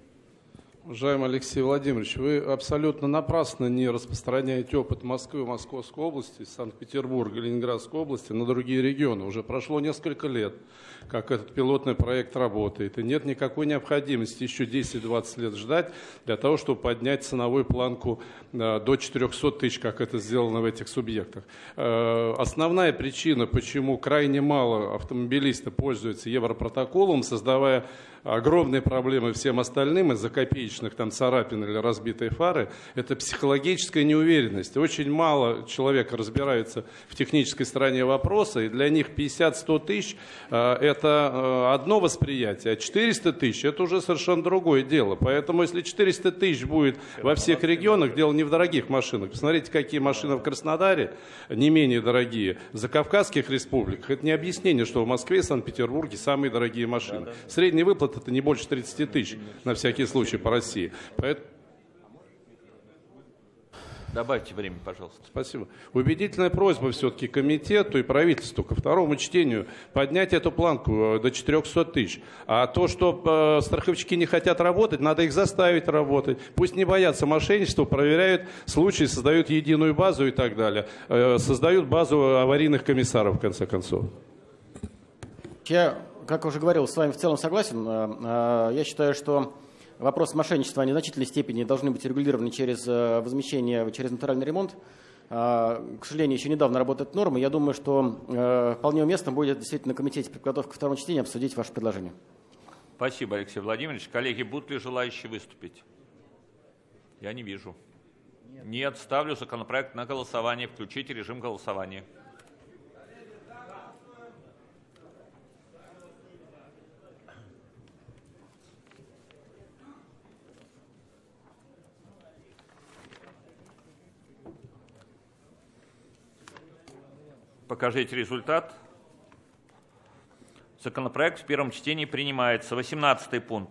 Уважаемый Алексей Владимирович, вы абсолютно напрасно не распространяете опыт Москвы, Московской области, Санкт-Петербурга, Ленинградской области на другие регионы. Уже прошло несколько лет, как этот пилотный проект работает. И нет никакой необходимости еще 10-20 лет ждать для того, чтобы поднять ценовую планку э, до 400 тысяч, как это сделано в этих субъектах. Э, основная причина, почему крайне мало автомобилистов пользуются европротоколом, создавая огромные проблемы всем остальным из-за копеечных там царапин или разбитой фары, это психологическая неуверенность. Очень мало человек разбирается в технической стороне вопроса, и для них 50-100 тысяч э, это э, одно восприятие, а 400 тысяч это уже совершенно другое дело. Поэтому если 400 тысяч будет во всех регионах, дело не в дорогих машинах. Посмотрите, какие машины в Краснодаре, не менее дорогие, за Кавказских республиках. Это не объяснение, что в Москве и Санкт-Петербурге самые дорогие машины. Средний выплат это не больше 30 тысяч на всякий случай по России. Поэтому Добавьте время, пожалуйста. Спасибо. Убедительная просьба все-таки комитету и правительству ко второму чтению поднять эту планку э, до 400 тысяч. А то, что э, страховщики не хотят работать, надо их заставить работать. Пусть не боятся мошенничества, проверяют случаи, создают единую базу и так далее. Э, создают базу аварийных комиссаров, в конце концов. Я, как уже говорил, с вами в целом согласен. Э, э, я считаю, что Вопрос мошенничества в незначительной степени должны быть регулированы через э, возмещение, через натуральный ремонт. К сожалению, еще недавно работают нормы. Я думаю, что вполне уместно будет действительно на комитете подготовки к второму чтению обсудить ваше предложение. Спасибо, Алексей Владимирович. Коллеги, будут ли желающие выступить? Я не вижу. Нет. Ставлю законопроект на голосование. Включите режим голосования. Покажите результат. Законопроект в первом чтении принимается. 18 пункт.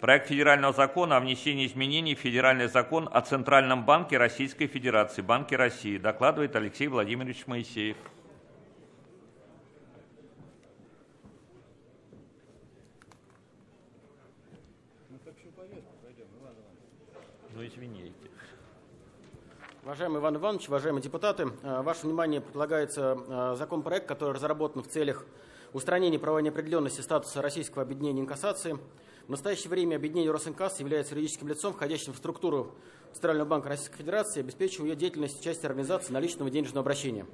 Проект федерального закона о внесении изменений в федеральный закон о Центральном банке Российской Федерации, Банке России. Докладывает Алексей Владимирович Моисеев. Уважаемый Иван Иванович, уважаемые депутаты, э, ваше внимание предлагается э, законопроект, который разработан в целях устранения правовой неопределенности статуса российского объединения инкассации. В настоящее время объединение Росинкасс является юридическим лицом, входящим в структуру Центрального банка Российской Федерации, обеспечивая ее деятельность в части организации наличного денежного обращения.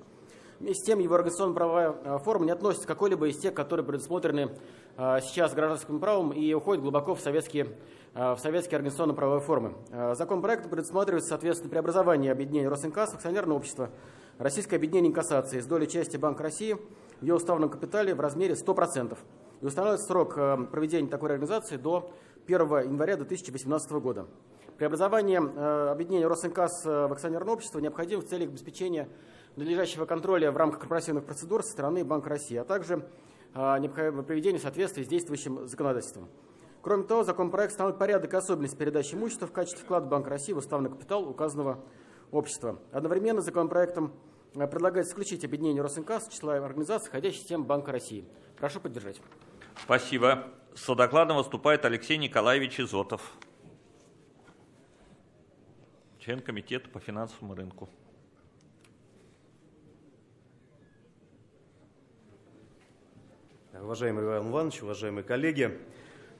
Вместе с тем, его организационно-правовая э, форма не относится к какой-либо из тех, которые предусмотрены сейчас гражданским правом и уходит глубоко в советские в советские организационно-правовые формы. Э, Законопроект предусматривает, соответственно, преобразование объединения Росинкасс в акционерное общество Российское объединение инкассации с долей части Банка России в ее уставном капитале в размере 100%. И устанавливается срок э, проведения такой организации до 1 января 2018 года. Преобразование объединения Росинкасс в акционерное общество необходимо в целях обеспечения надлежащего контроля в рамках корпоративных процедур со стороны Банка России, а также необходимо проведение в соответствии с действующим законодательством. Кроме того, законопроект становит порядок и особенность передачи имущества в качестве вклада Банка России в уставный капитал указанного общества. Одновременно законопроектом э, предлагается исключить объединение Росинкасс с числа организаций, входящих в систему Банка России. Прошу поддержать. Спасибо. С докладом выступает Алексей Николаевич Изотов, член Комитета по финансовому рынку. Уважаемый Иван Иванович, уважаемые коллеги,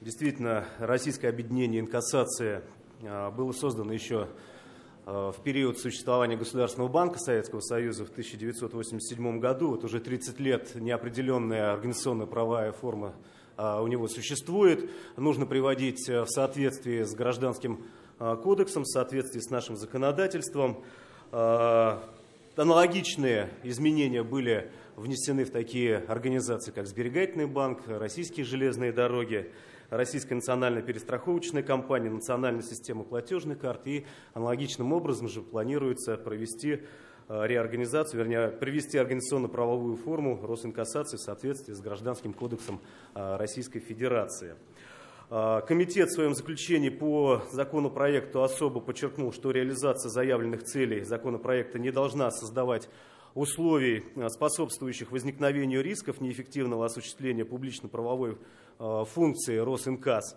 Действительно, российское объединение инкассация а, было создано еще а, в период существования Государственного банка Советского Союза в 1987 году. Вот уже 30 лет неопределенная организационно-правовая форма а, у него существует. Нужно приводить в соответствии с Гражданским кодексом, в соответствии с нашим законодательством. Аналогичные изменения были внесены в такие организации, как Сберегательный банк, Российские железные дороги. Российская национальная перестраховочная компания, национальная система платежных карт. И аналогичным образом же планируется провести э, реорганизацию, вернее, привести организационно-правовую форму Росинкассации в соответствии с Гражданским кодексом э, Российской Федерации. Э, комитет в своем заключении по законопроекту особо подчеркнул, что реализация заявленных целей законопроекта не должна создавать условий, способствующих возникновению рисков неэффективного осуществления публично-правовой функции Росинкасс.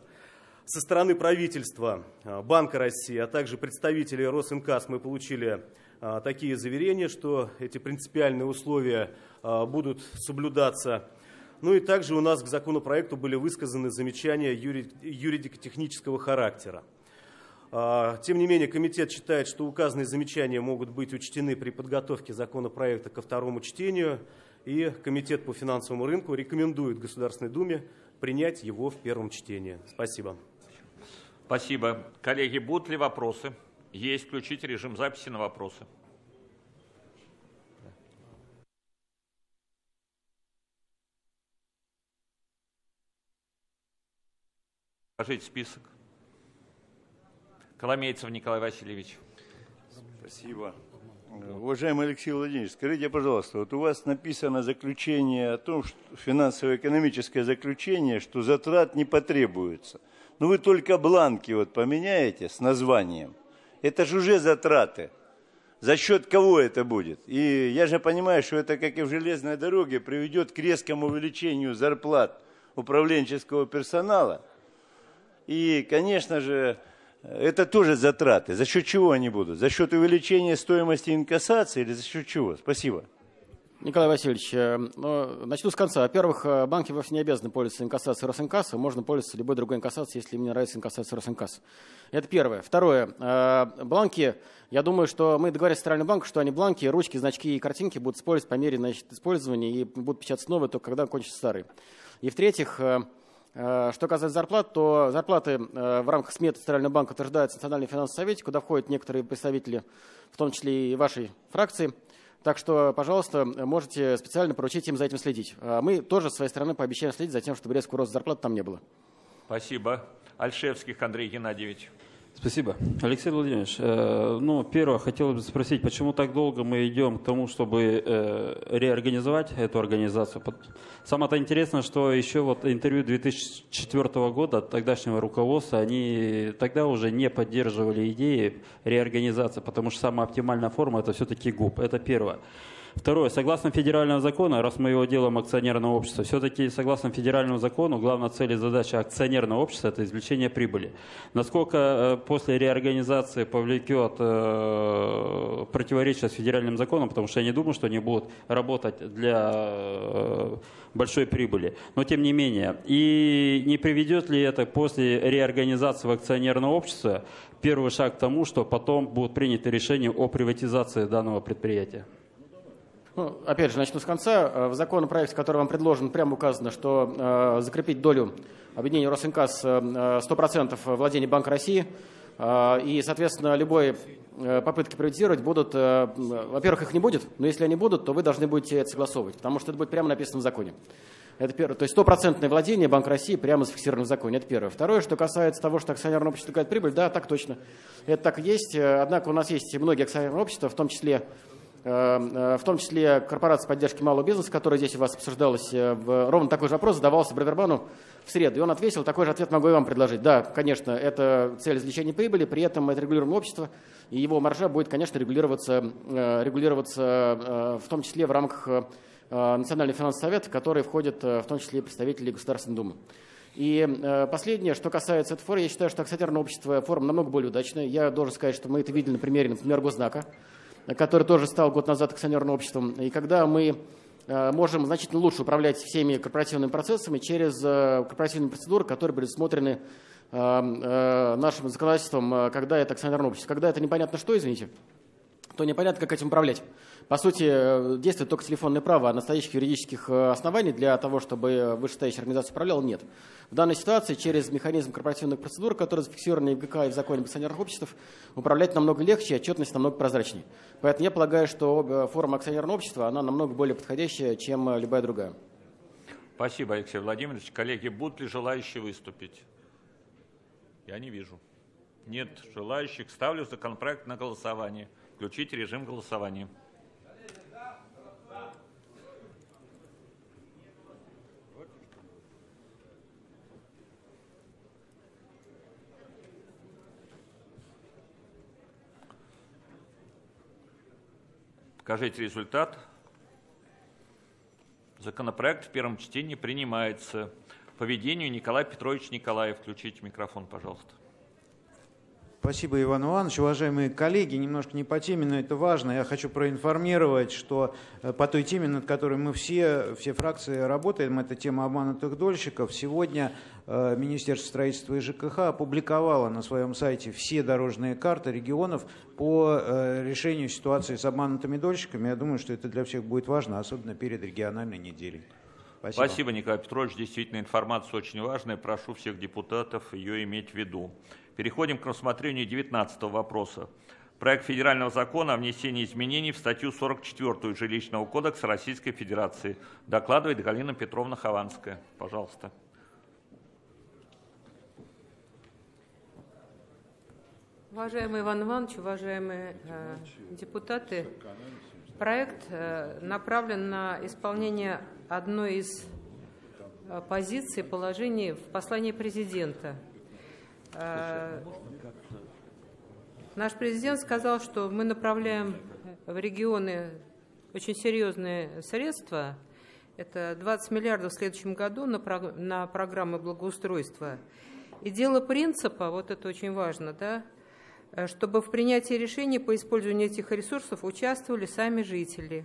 Со стороны правительства, Банка России, а также представителей Росинкас мы получили такие заверения, что эти принципиальные условия будут соблюдаться. Ну и также у нас к законопроекту были высказаны замечания юридико-технического характера. Тем не менее, комитет считает, что указанные замечания могут быть учтены при подготовке законопроекта ко второму чтению, и Комитет по финансовому рынку рекомендует Государственной Думе принять его в первом чтении. Спасибо. Спасибо. Коллеги, будут ли вопросы? Есть. Включить режим записи на вопросы. Покажите список. Коломейцев Николай Васильевич. Спасибо. Уважаемый Алексей Владимирович, скажите, пожалуйста, вот у вас написано заключение о том, что финансово-экономическое заключение, что затрат не потребуется. Но вы только бланки вот поменяете с названием. Это же уже затраты. За счет кого это будет? И я же понимаю, что это, как и в железной дороге, приведет к резкому увеличению зарплат управленческого персонала. И, конечно же, это тоже затраты. За счет чего они будут? За счет увеличения стоимости инкассации или за счет чего? Спасибо. Николай Васильевич, э, ну, начну с конца. Во-первых, э, банки вовсе не обязаны пользоваться инкассацией Росинкасса. Можно пользоваться любой другой инкассацией, если им не нравится инкассация Росинкасса. Это первое. Второе. Э, бланки, я думаю, что мы договорились с Центральным банком, что они бланки, ручки, значки и картинки будут использовать по мере значит, использования и будут печататься новые, только когда кончатся старые. И в-третьих, что касается зарплат, то зарплаты э, в рамках сметы Центрального банка утверждается Национальный финансовый совет, куда входят некоторые представители, в том числе и вашей фракции. Так что, пожалуйста, можете специально поручить им за этим следить. А мы тоже, с своей стороны, пообещаем следить за тем, чтобы резкого роста зарплат там не было. Спасибо. Альшевских Андрей Геннадьевич. Спасибо. Алексей Владимирович, э, ну, первое, хотелось бы спросить, почему так долго мы идем к тому, чтобы э, реорганизовать эту организацию? Самое-то интересное, что еще вот интервью 2004 года от тогдашнего руководства, они тогда уже не поддерживали идеи реорганизации, потому что самая оптимальная форма – это все-таки ГУП. Это первое. Второе. Согласно федеральному закону, раз мы его делаем акционерного общества, все-таки согласно федеральному закону, главная цель и задача акционерного общества – это извлечение прибыли. Насколько э, после реорганизации повлекет э, противоречие с федеральным законом, потому что я не думаю, что они будут работать для э, большой прибыли. Но тем не менее, и не приведет ли это после реорганизации в акционерное общество первый шаг к тому, что потом будут приняты решения о приватизации данного предприятия? Ну, опять же, начну с конца. Э, в законопроекте, который вам предложен, прямо указано, что э, закрепить долю объединения Росинкас э, 100% владения Банка России. Э, и, соответственно, любой э, попытки приватизировать будут, э, во-первых, их не будет, но если они будут, то вы должны будете это согласовывать, потому что это будет прямо написано в законе. Это первое. То есть стопроцентное владение Банка России прямо зафиксировано в законе. Это первое. Второе, что касается того, что акционерное общество такая прибыль, да, так точно. Это так и есть. Однако у нас есть многие акционерные общества, в том числе Э, э, в том числе корпорация поддержки малого бизнеса, которая здесь у вас обсуждалась, э, ровно такой же вопрос задавался Браверману в среду. И он ответил, такой же ответ могу и вам предложить. Да, конечно, это цель извлечения прибыли, при этом это регулируемое общество, и его маржа будет, конечно, регулироваться, регулироваться в том числе в рамках Национального финансового совета, в который входят в том числе и представители Государственной Думы. И последнее, что касается формы, я считаю, что акционерное общество форма намного более удачная. Я должен сказать, что мы это видели на примере, например, Госзнака который тоже стал год назад акционерным обществом. И когда мы э, можем значительно лучше управлять всеми корпоративными процессами через э, корпоративные процедуры, которые предусмотрены э, нашим законодательством, когда это акционерное общество. Когда это непонятно что, извините, то непонятно, как этим управлять. По сути, э, действует только телефонное право, а настоящих юридических э, оснований для того, чтобы вышестоящая организация управляла, нет. В данной ситуации через механизм корпоративных процедур, который зафиксирован и в ГК, и в законе об акционерных обществах, управлять намного легче, отчетность намного прозрачнее. Поэтому я полагаю, что форма акционерного общества, она намного более подходящая, чем э, любая другая. Спасибо, Алексей Владимирович. Коллеги, будут ли желающие выступить? Я не вижу. Нет желающих. Ставлю законопроект на голосование. Включить режим голосования. Покажите результат. Законопроект в первом чтении принимается. поведению. Николай Петрович Николаев, включите микрофон, пожалуйста. Спасибо, Иван Иванович. Уважаемые коллеги, немножко не по теме, но это важно. Я хочу проинформировать, что э, по той теме, над которой мы все, все фракции работаем, это тема обманутых дольщиков. Сегодня э, Министерство строительства и ЖКХ опубликовало на своем сайте все дорожные карты регионов по э, решению ситуации с обманутыми дольщиками. Я думаю, что это для всех будет важно, особенно перед региональной неделей. Спасибо. Спасибо, Николай Петрович. Действительно, информация очень важная. Прошу всех депутатов ее иметь в виду. Переходим к рассмотрению 19 вопроса. Проект федерального закона о внесении изменений в статью 44 Жилищного кодекса Российской Федерации. Докладывает Галина Петровна Хованская. Пожалуйста. Уважаемый Иван Иванович, уважаемые э, депутаты, проект э, направлен на исполнение одной из э, позиций, положений в послании президента – наш президент сказал, что мы направляем в регионы очень серьезные средства. Это 20 миллиардов в следующем году на, на программы благоустройства. И дело принципа, вот это очень важно, да, э, чтобы в принятии решений по использованию этих ресурсов участвовали сами жители.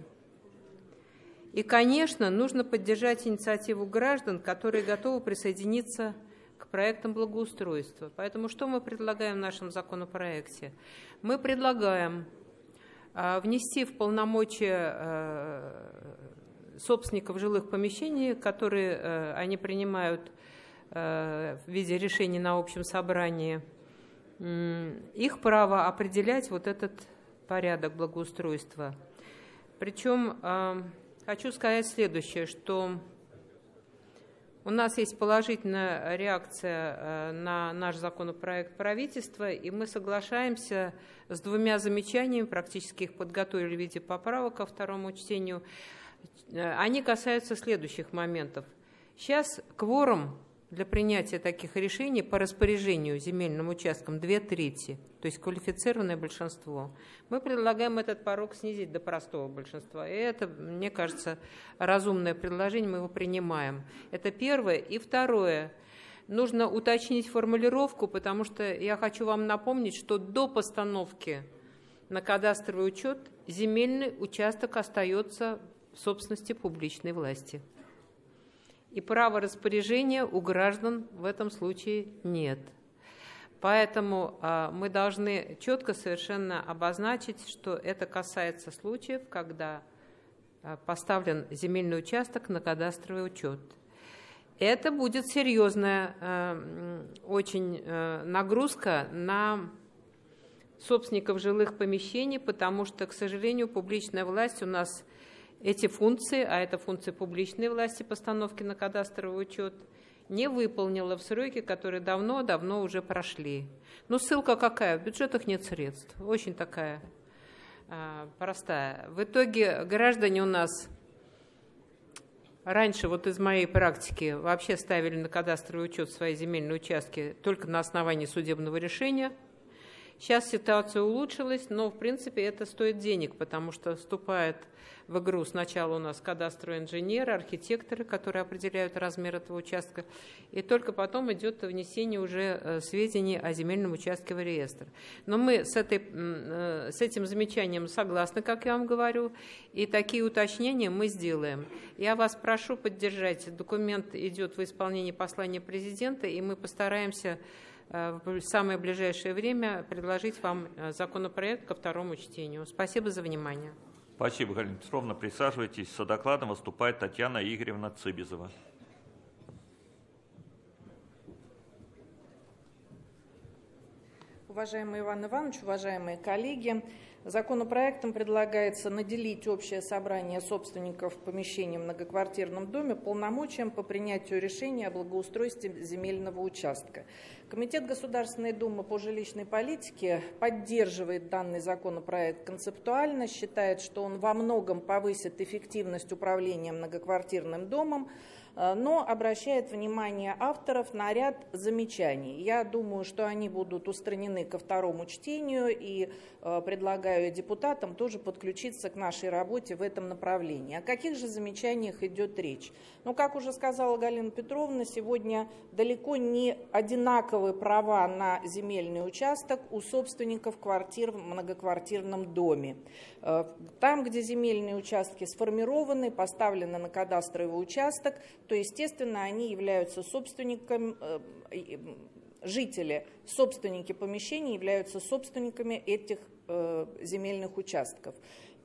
И, конечно, нужно поддержать инициативу граждан, которые готовы присоединиться к к проектам благоустройства. Поэтому что мы предлагаем в нашем законопроекте? Мы предлагаем а, внести в полномочия а, собственников жилых помещений, которые а, они принимают в виде решений на общем собрании, их право определять вот этот порядок благоустройства. Причем хочу сказать следующее, что у нас есть положительная реакция э, на наш законопроект правительства, и мы соглашаемся с двумя замечаниями, практически их подготовили в виде поправок ко второму чтению. Э, они касаются следующих моментов. Сейчас кворум для принятия таких решений по распоряжению земельным участкам две трети, то есть квалифицированное большинство. Мы предлагаем этот порог снизить до простого большинства. И это, мне кажется, разумное предложение, мы его принимаем. Это первое. И второе. Нужно уточнить формулировку, потому что я хочу вам напомнить, что до постановки на кадастровый учет земельный участок остается в собственности публичной власти и права распоряжения у граждан в этом случае нет. Поэтому э, мы должны четко совершенно обозначить, что это касается случаев, когда э, поставлен земельный участок на кадастровый учет. Это будет серьезная э, очень нагрузка на собственников жилых помещений, потому что, к сожалению, публичная власть у нас – эти функции, а это функции публичной власти постановки на кадастровый учет, не выполнила в сроки, которые давно-давно уже прошли. Ну, ссылка какая? В бюджетах нет средств. Очень такая а, простая. В итоге граждане у нас раньше, вот из моей практики, вообще ставили на кадастровый учет свои земельные участки только на основании судебного решения – Сейчас ситуация улучшилась, но в принципе это стоит денег, потому что вступает в игру сначала у нас кадастровые инженеры, архитекторы, которые определяют размер этого участка, и только потом идет внесение уже э, сведений о земельном участке в реестр. Но мы с, этой, э, с этим замечанием согласны, как я вам говорю, и такие уточнения мы сделаем. Я вас прошу поддержать. Документ идет в исполнении послания президента, и мы постараемся в самое ближайшее время предложить вам э, законопроект ко второму чтению. Спасибо за внимание. Спасибо, Галина Петровна. Присаживайтесь. С докладом выступает Татьяна Игоревна Цыбизова. Уважаемый Иван Иванович, уважаемые коллеги, Законопроектом предлагается наделить общее собрание собственников помещений в многоквартирном доме полномочием по принятию решения о благоустройстве земельного участка. Комитет Государственной Думы по жилищной политике поддерживает данный законопроект концептуально, считает, что он во многом повысит эффективность управления многоквартирным домом, но обращает внимание авторов на ряд замечаний. Я думаю, что они будут устранены ко второму чтению и э, предлагаю депутатам тоже подключиться к нашей работе в этом направлении. О каких же замечаниях идет речь? Ну, как уже сказала Галина Петровна, сегодня далеко не одинаковые права на земельный участок у собственников квартир в многоквартирном доме. Э, там, где земельные участки сформированы, поставлены на кадастровый участок, то, естественно, они являются собственниками, э, жители, собственники помещений являются собственниками этих э, земельных участков.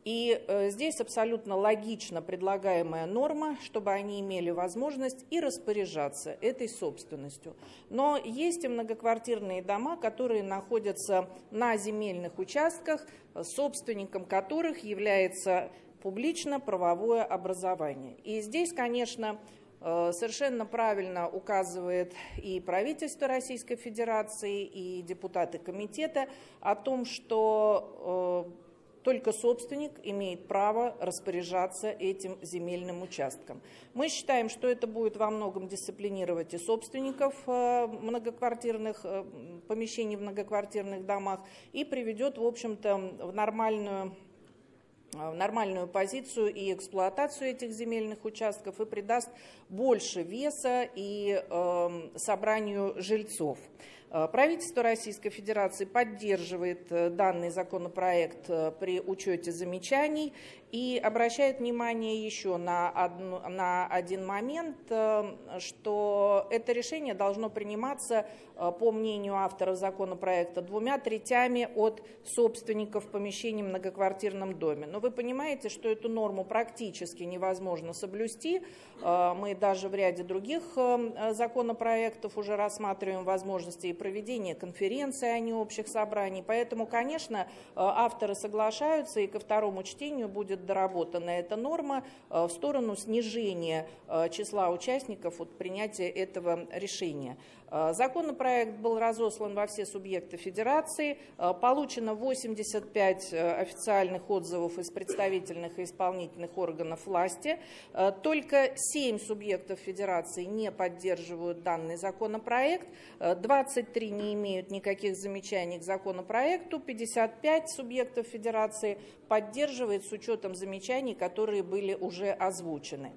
И э, здесь абсолютно логично предлагаемая норма, чтобы они имели возможность и распоряжаться этой собственностью. Но есть и многоквартирные дома, которые находятся на земельных участках, собственником которых является публично-правовое образование. И здесь, конечно, совершенно правильно указывает и правительство Российской Федерации, и депутаты комитета о том, что э, только собственник имеет право распоряжаться этим земельным участком. Мы считаем, что это будет во многом дисциплинировать и собственников э, многоквартирных э, помещений в многоквартирных домах и приведет, в общем-то, в нормальную нормальную позицию и эксплуатацию этих земельных участков и придаст больше веса и э, собранию жильцов. Э, правительство Российской Федерации поддерживает э, данный законопроект э, при учете замечаний и обращает внимание еще на, одну, на один момент, что это решение должно приниматься, по мнению авторов законопроекта, двумя третями от собственников помещений в многоквартирном доме. Но вы понимаете, что эту норму практически невозможно соблюсти. Мы даже в ряде других законопроектов уже рассматриваем возможности и проведения конференций, а не общих собраний. Поэтому, конечно, э, авторы соглашаются, и ко второму чтению будет доработана эта норма э, в сторону снижения э, числа участников от принятия этого решения. Э, законопроект был разослан во все субъекты Федерации. Э, получено 85 э, официальных отзывов из представительных и исполнительных органов власти. Только 7 субъектов Федерации не поддерживают данный законопроект. 23 не имеют никаких замечаний к законопроекту. 55 субъектов Федерации поддерживает с учетом замечаний, которые были уже озвучены.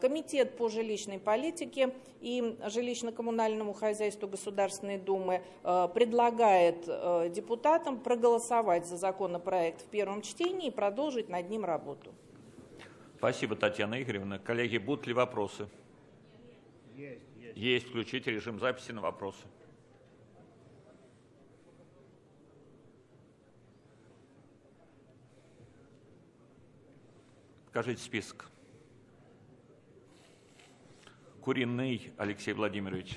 Комитет по жилищной политике и жилищно-коммунальному хозяйству Государственной Думы э, предлагает э, депутатам проголосовать за законопроект в первом чтении и продолжить над ним работу. Спасибо, Татьяна Игоревна. Коллеги, будут ли вопросы? Есть, есть. Есть. Включите режим записи на вопросы. Покажите список. Куриный Алексей Владимирович.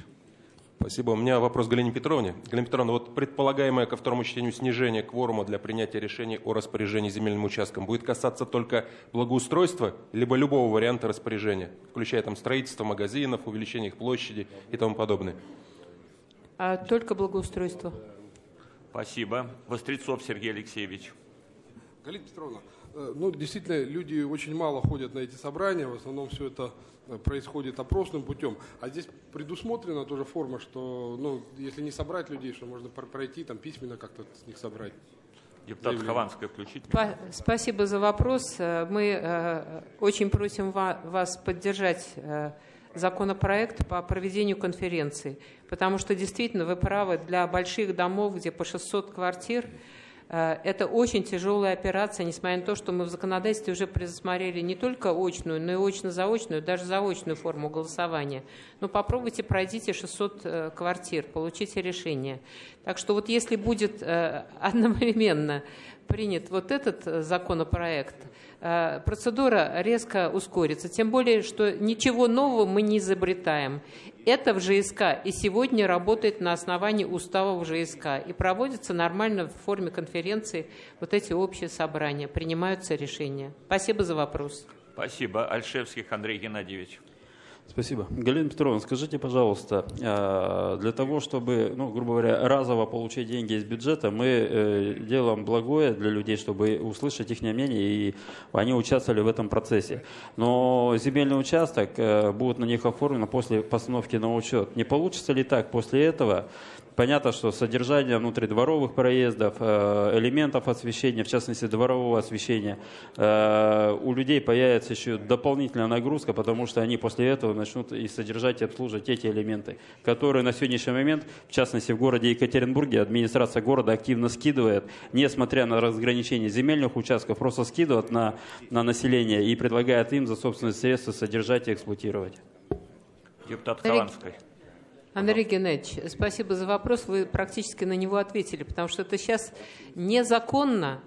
Спасибо. У меня вопрос к Галине Петровне. Галина Петровна, вот предполагаемое ко второму чтению снижение кворума для принятия решений о распоряжении земельным участком будет касаться только благоустройства, либо любого варианта распоряжения, включая там строительство магазинов, увеличение их площади и тому подобное? А только благоустройство. Спасибо. Вострецов Сергей Алексеевич. Галина Петровна, ну, действительно, люди очень мало ходят на эти собрания, в основном все это Э, происходит опросным путем. А здесь предусмотрена тоже форма, что ну, если не собрать людей, что можно пройти там письменно как-то с них собрать. Депутат Хованская включить. Спасибо за вопрос. Э, мы э, очень просим вас поддержать законопроект по проведению конференции, потому что действительно вы правы, для больших домов, где по 600 квартир, Э, это очень тяжелая операция, несмотря на то, что мы в законодательстве уже предусмотрели не только очную, но и очно-заочную, даже заочную форму голосования. Но попробуйте, пройдите 600 э, квартир, получите решение. Так что вот если будет э, одновременно принят вот этот законопроект, процедура резко ускорится. Тем более, что ничего нового мы не изобретаем. Это в ЖСК и сегодня работает на основании устава в ЖСК и проводится нормально в форме конференции вот эти общие собрания, принимаются решения. Спасибо за вопрос. Спасибо. Альшевских Андрей Геннадьевич. Спасибо. Галина Петровна, скажите, пожалуйста, а, для того, чтобы, ну, грубо говоря, разово получить деньги из бюджета, мы э, делаем благое для людей, чтобы услышать их мнение, и они участвовали в этом процессе. Но земельный участок э, будет на них оформлен после постановки на учет. Не получится ли так после этого Понятно, что содержание внутридворовых проездов, э, элементов освещения, в частности дворового освещения, э, у людей появится еще дополнительная нагрузка, потому что они после этого начнут и содержать и обслуживать эти элементы, которые на сегодняшний момент, в частности в городе Екатеринбурге, администрация города активно скидывает, несмотря на разграничение земельных участков, просто скидывает на, на население и предлагает им за собственные средства содержать и эксплуатировать. Депутат Хованский. Андрей Геннадьевич, спасибо за вопрос. Вы практически на него ответили, потому что это сейчас незаконно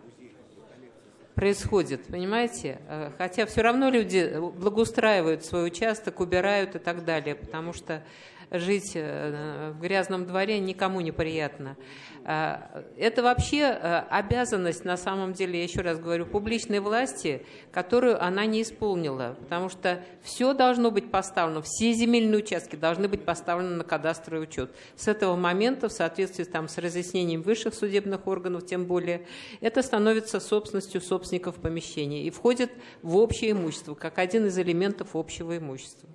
происходит, понимаете? Э, хотя все равно люди благоустраивают свой участок, убирают и так далее, потому что жить э, в грязном дворе никому не приятно. Э, это вообще э, обязанность, на самом деле, я еще раз говорю, публичной власти, которую она не исполнила, потому что все должно быть поставлено, все земельные участки должны быть поставлены на кадастровый учет. С этого момента, в соответствии там, с разъяснением высших судебных органов, тем более, это становится собственностью собственников помещения и входит в общее имущество, как один из элементов общего имущества.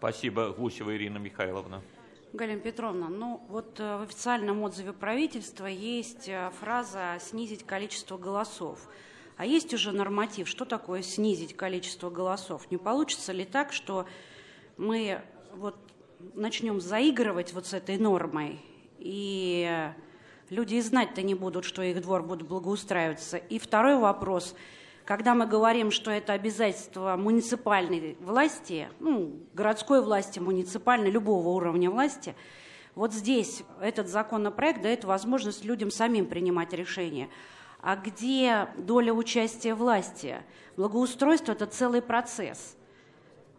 Спасибо, Гусева Ирина Михайловна. Галина Петровна, ну вот э, в официальном отзыве правительства есть э, фраза «снизить количество голосов». А есть уже норматив, что такое снизить количество голосов? Не получится ли так, что мы вот начнем заигрывать вот с этой нормой, и люди и знать-то не будут, что их двор будет благоустраиваться? И второй вопрос – когда мы говорим, что это обязательство муниципальной власти, ну, городской власти, муниципальной, любого уровня власти, вот здесь этот законопроект дает возможность людям самим принимать решения. А где доля участия власти? Благоустройство – это целый процесс.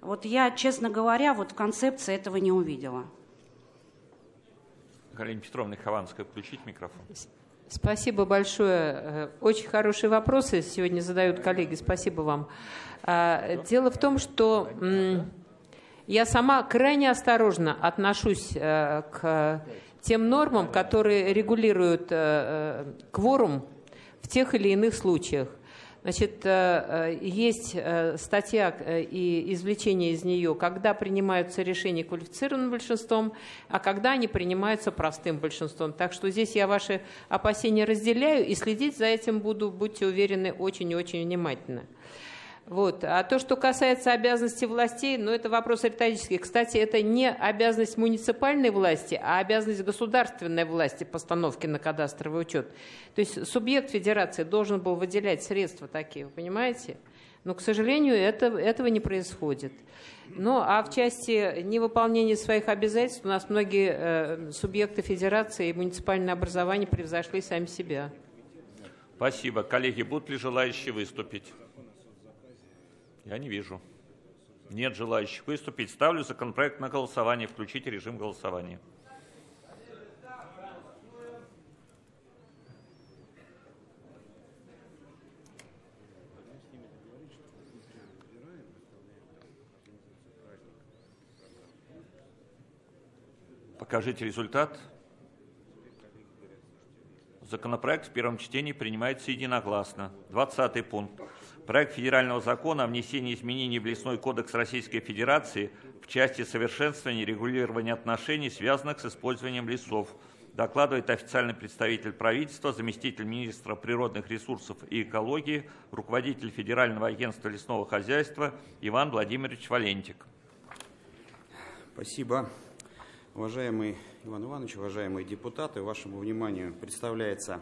Вот я, честно говоря, вот в концепции этого не увидела. Галина Петровна Хованская, включить микрофон. Спасибо большое. Э, очень хорошие вопросы сегодня задают коллеги. Спасибо вам. А, дело в том, что я сама крайне осторожно отношусь э, к тем нормам, которые регулируют э, кворум в тех или иных случаях. Значит, э, э, есть э, статья и извлечение из нее, когда принимаются решения квалифицированным большинством, а когда они принимаются простым большинством. Так что здесь я ваши опасения разделяю и следить за этим буду, будьте уверены, очень и очень внимательно. Вот. А то, что касается обязанностей властей, ну, это вопрос риторический. Кстати, это не обязанность муниципальной власти, а обязанность государственной власти постановки на кадастровый учет. То есть субъект федерации должен был выделять средства такие, вы понимаете? Но, к сожалению, это, этого не происходит. Ну, а в части невыполнения своих обязательств у нас многие э, субъекты федерации и муниципальное образование превзошли сами себя. Спасибо. Коллеги, будут ли желающие выступить? Я не вижу. Нет желающих выступить. Ставлю законопроект на голосование. Включите режим голосования. Покажите результат. Законопроект в первом чтении принимается единогласно. 20 пункт. Проект федерального закона о внесении изменений в Лесной кодекс Российской Федерации в части совершенствования регулирования отношений, связанных с использованием лесов, докладывает официальный представитель правительства, заместитель министра природных ресурсов и экологии, руководитель Федерального агентства лесного хозяйства Иван Владимирович Валентик. Спасибо. Уважаемый Иван Иванович, уважаемые депутаты, вашему вниманию представляется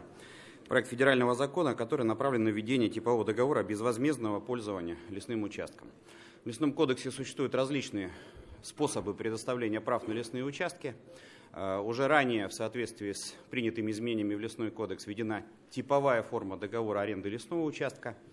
проект федерального закона, который направлен на введение типового договора безвозмездного пользования лесным участком. В Лесном кодексе существуют различные способы предоставления прав на лесные участки. Э, уже ранее в соответствии с принятыми изменениями в Лесной кодекс введена типовая форма договора аренды лесного участка –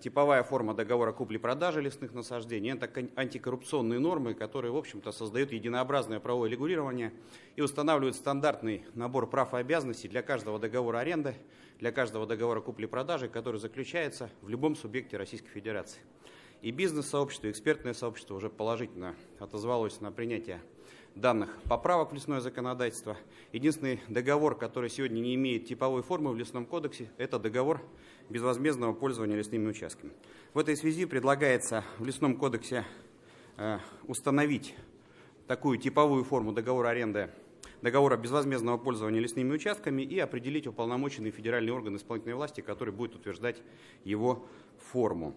типовая форма договора купли-продажи лесных насаждений. Это антикоррупционные нормы, которые, в общем-то, создают единообразное правовое регулирование и устанавливают стандартный набор прав и обязанностей для каждого договора аренды, для каждого договора купли-продажи, который заключается в любом субъекте Российской Федерации. И бизнес-сообщество, и экспертное сообщество уже положительно отозвалось на принятие данных поправок в лесное законодательство. Единственный договор, который сегодня не имеет типовой формы в лесном кодексе, это договор безвозмездного пользования лесными участками. В этой связи предлагается в лесном кодексе э, установить такую типовую форму договора аренды договора безвозмездного пользования лесными участками и определить уполномоченный федеральный орган исполнительной власти, который будет утверждать его форму.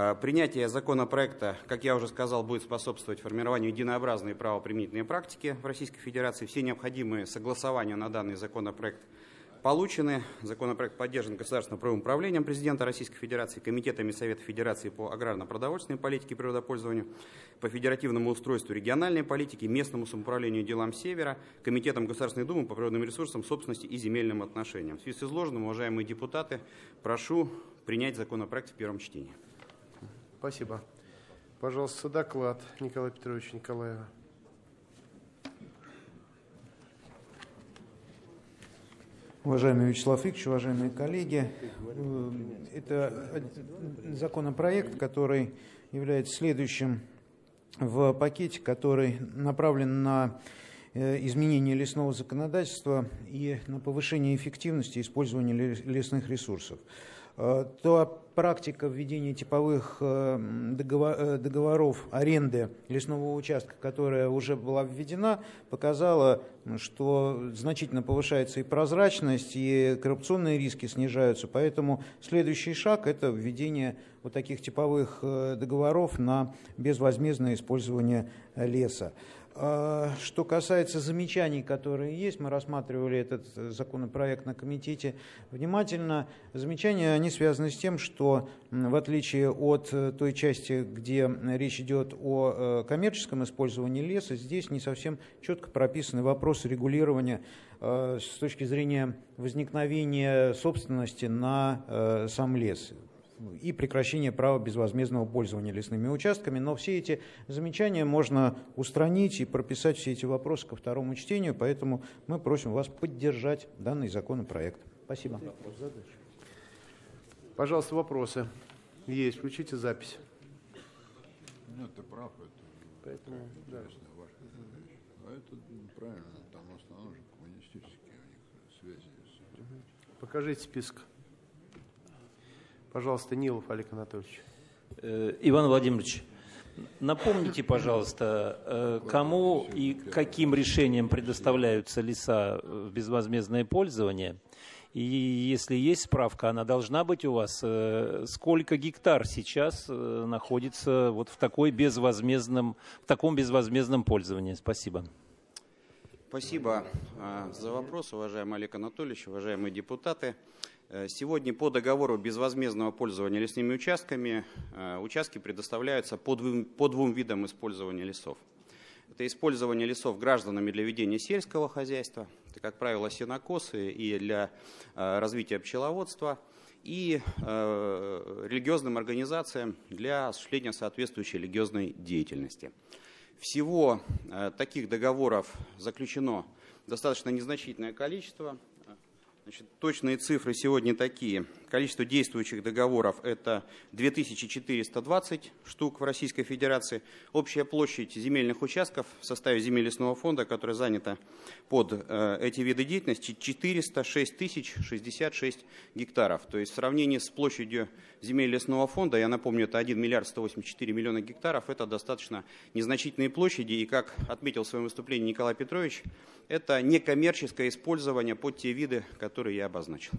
Э, принятие законопроекта, как я уже сказал, будет способствовать формированию единообразной правоприменительной практики в Российской Федерации. Все необходимые согласования на данный законопроект получены. Законопроект поддержан Государственным правовым управлением президента Российской Федерации, комитетами Совета Федерации по аграрно-продовольственной политике и природопользованию, по федеративному устройству региональной политики, местному самоуправлению делам Севера, Комитетом Государственной Думы по природным ресурсам, собственности и земельным отношениям. В связи с изложенным, уважаемые депутаты, прошу принять законопроект в первом чтении. Спасибо. Пожалуйста, доклад Николая Петровича Николаева. Уважаемый Вячеслав Викторович, уважаемые коллеги, э, это законопроект, который является следующим в пакете, который направлен на э, изменение лесного законодательства и на повышение эффективности использования лесных ресурсов. Э, та практика введения типовых э, э, договоров аренды лесного участка, которая уже была введена, показала, что значительно повышается и прозрачность, и коррупционные риски снижаются. Поэтому следующий шаг – это введение вот таких типовых договоров на безвозмездное использование леса. А, что касается замечаний, которые есть, мы рассматривали этот законопроект на комитете внимательно. Замечания, они связаны с тем, что в отличие от э, той части, где речь идет о э, коммерческом использовании леса, здесь не совсем четко прописаны вопросы регулирования э, с точки зрения возникновения собственности на сам лес и прекращение права безвозмездного пользования лесными участками. Но все эти замечания можно устранить и прописать все эти вопросы ко второму чтению, поэтому мы просим вас поддержать данный законопроект. Спасибо. Пожалуйста, вопросы. Есть. Включите запись. Нет, ты прав. Это Поэтому, да. А это правильно, там в основном же коммунистические у них связи. Покажите список. Пожалуйста, Нилов Олег Анатольевич. Э, Иван Владимирович, напомните, пожалуйста, э, кому и каким решением предоставляются леса в безвозмездное пользование? И если есть справка, она должна быть у вас. Э, сколько гектар сейчас находится вот в, такой безвозмездном, в таком безвозмездном пользовании? Спасибо. Спасибо за вопрос, уважаемый Олег Анатольевич, уважаемые депутаты. Э, сегодня по договору безвозмездного пользования лесными участками э, участки предоставляются по двум, по двум видам использования лесов. Это использование лесов гражданами для ведения сельского хозяйства, это, как правило, сенокосы и для э, развития пчеловодства, и религиозным организациям для осуществления соответствующей религиозной деятельности. Всего таких договоров заключено достаточно незначительное количество. Значит, точные цифры сегодня такие. Количество действующих договоров – это 2420 штук в Российской Федерации. Общая площадь земельных участков в составе земель лесного фонда, которая занята под э, эти виды деятельности, 406 тысяч 66 гектаров. То есть в сравнении с площадью земель лесного фонда, я напомню, это 1 миллиард 184 миллиона гектаров, это достаточно незначительные площади. И как отметил в своем выступлении Николай Петрович, это некоммерческое использование под те виды, которые я обозначил.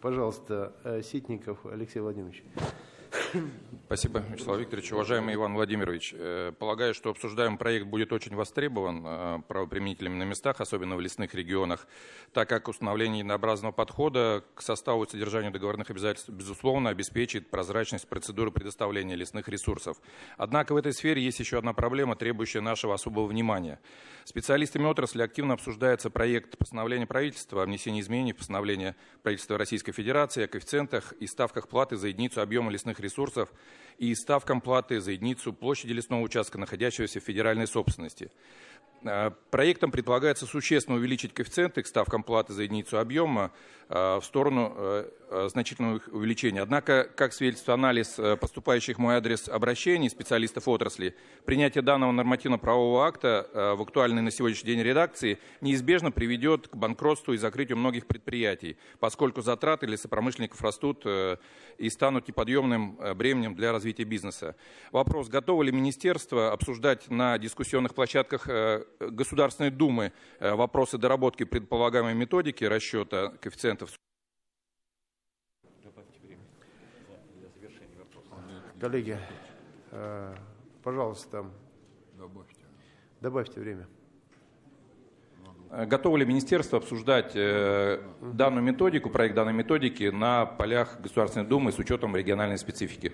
Пожалуйста, э, Ситников Алексей Владимирович. Спасибо, Вячеслав Викторович. Уважаемый Иван Владимирович, э, полагаю, что обсуждаемый проект будет очень востребован э, правоприменителями на местах, особенно в лесных регионах, так как установление единообразного подхода к составу и содержанию договорных обязательств, безусловно, обеспечит прозрачность процедуры предоставления лесных ресурсов. Однако в этой сфере есть еще одна проблема, требующая нашего особого внимания. Специалистами отрасли активно обсуждается проект постановления правительства о внесении изменений в постановление правительства Российской Федерации о коэффициентах и ставках платы за единицу объема лесных ресурсов и ставкам платы за единицу площади лесного участка, находящегося в федеральной собственности. Э, проектом предполагается существенно увеличить коэффициенты к ставкам платы за единицу объема э, в сторону э, значительного увеличения. Однако, как свидетельствует анализ поступающих в мой адрес обращений специалистов отрасли, принятие данного нормативно-правового акта в актуальной на сегодняшний день редакции неизбежно приведет к банкротству и закрытию многих предприятий, поскольку затраты лесопромышленников растут и станут неподъемным бременем для развития бизнеса. Вопрос, готово ли министерство обсуждать на дискуссионных площадках Государственной Думы э, вопросы доработки предполагаемой методики расчета коэффициентов. Коллеги, э, пожалуйста, добавьте, добавьте время. Э, готово ли министерство обсуждать данную методику, проект данной методики на полях Государственной Думы с учетом региональной специфики?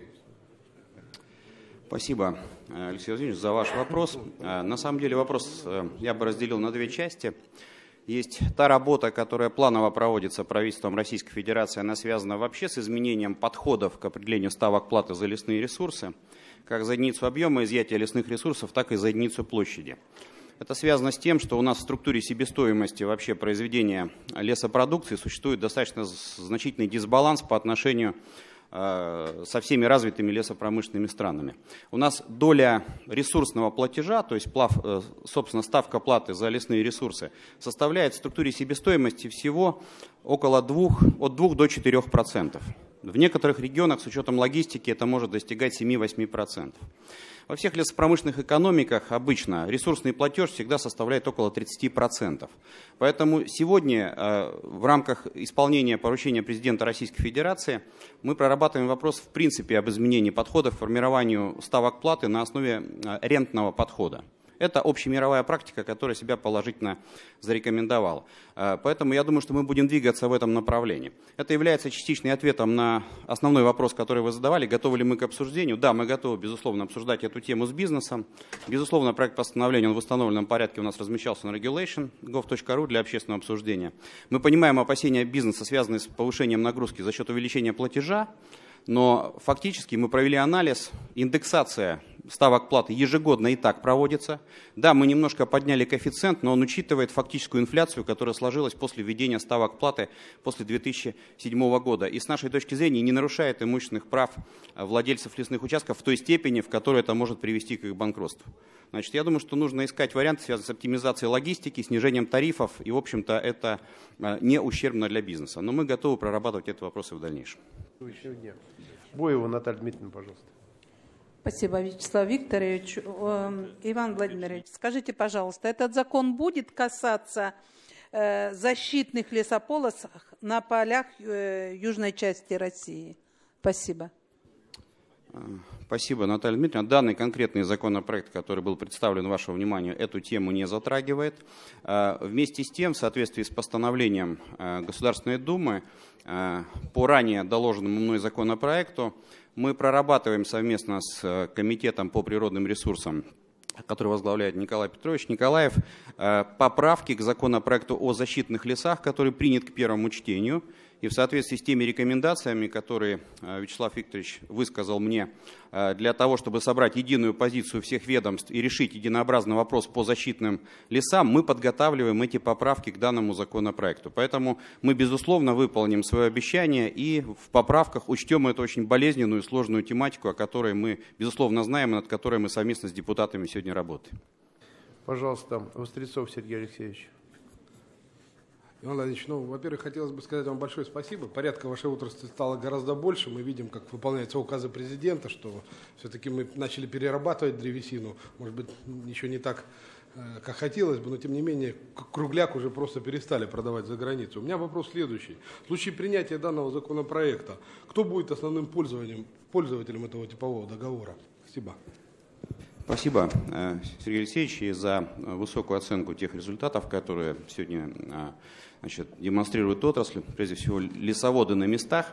Спасибо, Алексей Владимирович, за ваш вопрос. Э, на самом деле вопрос э, я бы разделил на две части. Есть та работа, которая планово проводится правительством Российской Федерации, она связана вообще с изменением подходов к определению ставок платы за лесные ресурсы, как за единицу объема изъятия лесных ресурсов, так и за единицу площади. Это связано с тем, что у нас в структуре себестоимости вообще произведения лесопродукции существует достаточно значительный дисбаланс по отношению Э, со всеми развитыми лесопромышленными странами. У нас доля ресурсного платежа, то есть, плав, э, собственно, ставка платы за лесные ресурсы, составляет в структуре себестоимости всего около 2, от 2 до 4 процентов. В некоторых регионах с учетом логистики это может достигать 7-8 процентов. Во всех лесопромышленных экономиках обычно ресурсный платеж всегда составляет около 30%. Поэтому сегодня э, в рамках исполнения поручения президента Российской Федерации мы прорабатываем вопрос в принципе об изменении подхода к формированию ставок платы на основе э, рентного подхода. Это общемировая практика, которая себя положительно зарекомендовала. Э, поэтому я думаю, что мы будем двигаться в этом направлении. Это является частичным ответом на основной вопрос, который вы задавали. Готовы ли мы к обсуждению? Да, мы готовы, безусловно, обсуждать эту тему с бизнесом. Безусловно, проект постановления он в установленном порядке у нас размещался на regulation.gov.ru для общественного обсуждения. Мы понимаем опасения бизнеса, связанные с повышением нагрузки за счет увеличения платежа. Но фактически мы провели анализ, индексация ставок платы ежегодно и так проводится. Да, мы немножко подняли коэффициент, но он учитывает фактическую инфляцию, которая сложилась после введения ставок платы после 2007 года. И с нашей точки зрения не нарушает имущественных прав владельцев лесных участков в той степени, в которой это может привести к их банкротству. Значит, я думаю, что нужно искать варианты, связанные с оптимизацией логистики, снижением тарифов, и, в общем-то, это э, не ущербно для бизнеса. Но мы готовы прорабатывать эти вопросы в дальнейшем. Боева Наталья Дмитриевна, пожалуйста. Спасибо, Вячеслав Викторович. Эм, Иван Владимирович, скажите, пожалуйста, этот закон будет касаться э, защитных лесополосов на полях э, южной части России? Спасибо. Спасибо, Наталья Дмитриевна. Данный конкретный законопроект, который был представлен вашему вниманию, эту тему не затрагивает. Э, вместе с тем, в соответствии с постановлением Государственной Думы, по ранее доложенному мной законопроекту, мы прорабатываем совместно с Комитетом по природным ресурсам который возглавляет Николай Петрович Николаев, поправки к законопроекту о защитных лесах, который принят к первому чтению – и в соответствии с теми рекомендациями, которые э, Вячеслав Викторович высказал мне, э, для того, чтобы собрать единую позицию всех ведомств и решить единообразный вопрос по защитным лесам, мы подготавливаем эти поправки к данному законопроекту. Поэтому мы, безусловно, выполним свое обещание и в поправках учтем эту очень болезненную и сложную тематику, о которой мы, безусловно, знаем и над которой мы совместно с депутатами сегодня работаем. Пожалуйста, Вострецов Сергей Алексеевич. Иван Владимирович, ну, во-первых, хотелось бы сказать вам большое спасибо. Порядка вашей отрасли стало гораздо больше. Мы видим, как выполняются указы президента, что все-таки мы начали перерабатывать древесину. Может быть, ничего не так, э, как хотелось бы, но тем не менее кругляк уже просто перестали продавать за границу. У меня вопрос следующий. В случае принятия данного законопроекта, кто будет основным пользователем, пользователем этого типового договора? Спасибо. Спасибо, э, Сергей Алексеевич, и за высокую оценку тех результатов, которые сегодня э, значит, демонстрирует отрасль, прежде всего лесоводы на местах.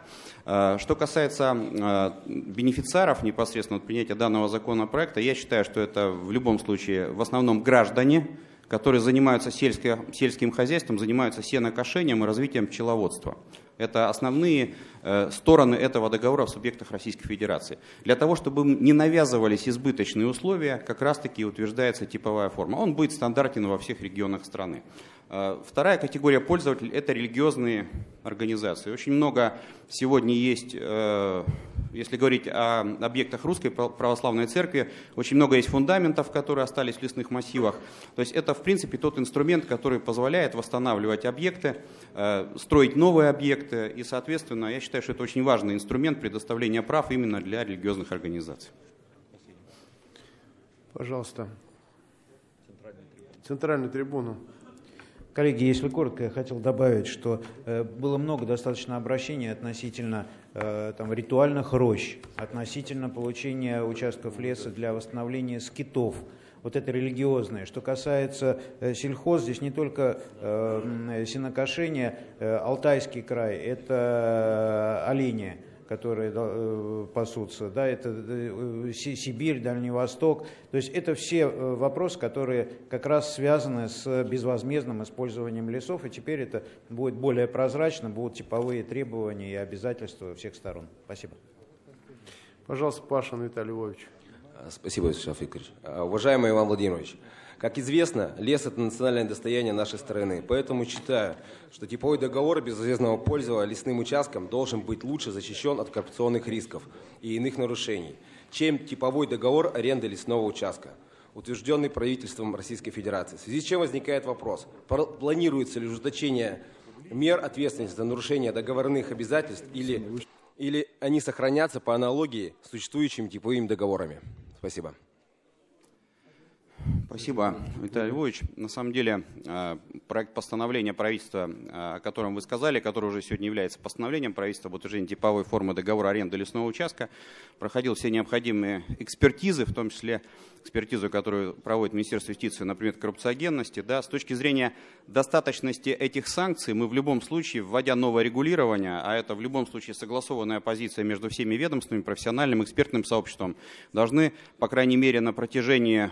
А, что касается а, бенефициаров непосредственно от принятия данного законопроекта, я считаю, что это в любом случае в основном граждане, которые занимаются сельско, сельским хозяйством, занимаются сенокошением и развитием пчеловодства. Это основные э, стороны этого договора в субъектах Российской Федерации. Для того, чтобы не навязывались избыточные условия, как раз-таки утверждается типовая форма. Он будет стандартен во всех регионах страны. Э, вторая категория пользователей – это религиозные организации. Очень много сегодня есть, э, если говорить о объектах Русской Православной Церкви, очень много есть фундаментов, которые остались в лесных массивах. То есть это, в принципе, тот инструмент, который позволяет восстанавливать объекты, э, строить новые объекты. И, соответственно, я считаю, что это очень важный инструмент предоставления прав именно для религиозных организаций. Пожалуйста. Центральную трибуну. Коллеги, если коротко, я хотел добавить, что э, было много достаточно обращений относительно э, там, ритуальных рощ, относительно получения участков леса для восстановления скитов. Вот это религиозное. Что касается э, сельхоз, здесь не только э, сенокошение, э, Алтайский край, это э, олени которые э, пасутся, да, это э, Сибирь, Дальний Восток. То есть это все э, вопросы, которые как раз связаны с безвозмездным использованием лесов, и теперь это будет более прозрачно, будут типовые требования и обязательства всех сторон. Спасибо. Пожалуйста, Пашин Виталий Львович. Спасибо, Вячеслав Викторович. Уважаемый Иван Владимирович, как известно, лес – это национальное достояние нашей страны, поэтому считаю, что типовой договор безвозмездного пользования лесным участком должен быть лучше защищен от коррупционных рисков и иных нарушений, чем типовой договор аренды лесного участка утвержденный правительством Российской Федерации. В связи с чем возникает вопрос, планируется ли ужесточение мер ответственности за нарушение договорных обязательств или, или они сохранятся по аналогии с существующими типовыми договорами? Спасибо. Спасибо, Виталий Львович. На самом деле, э, проект постановления правительства, э, о котором вы сказали, который уже сегодня является постановлением правительства об утверждении типовой формы договора аренды лесного участка, проходил все необходимые экспертизы, в том числе экспертизу, которую проводит Министерство юстиции на предмет коррупциогенности. Да, с точки зрения достаточности этих санкций, мы в любом случае, вводя новое регулирование, а это в любом случае согласованная позиция между всеми ведомствами, профессиональным, экспертным сообществом, должны, по крайней мере, на протяжении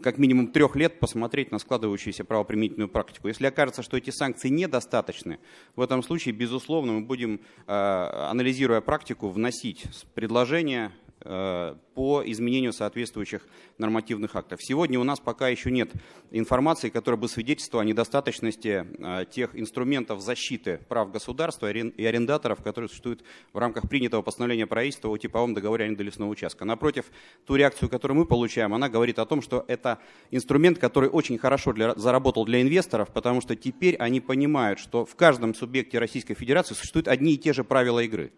как минимум трех лет посмотреть на складывающуюся правоприменительную практику. Если окажется, что эти санкции недостаточны, в этом случае, безусловно, мы будем, э, анализируя практику, вносить предложения по изменению соответствующих нормативных актов. Сегодня у нас пока еще нет информации, которая бы свидетельствовала о недостаточности э, тех инструментов защиты прав государства и арендаторов, которые существуют в рамках принятого постановления правительства о типовом договоре аренды лесного участка. Напротив, ту реакцию, которую мы получаем, она говорит о том, что это инструмент, который очень хорошо для, заработал для инвесторов, потому что теперь они понимают, что в каждом субъекте Российской Федерации существуют одни и те же правила игры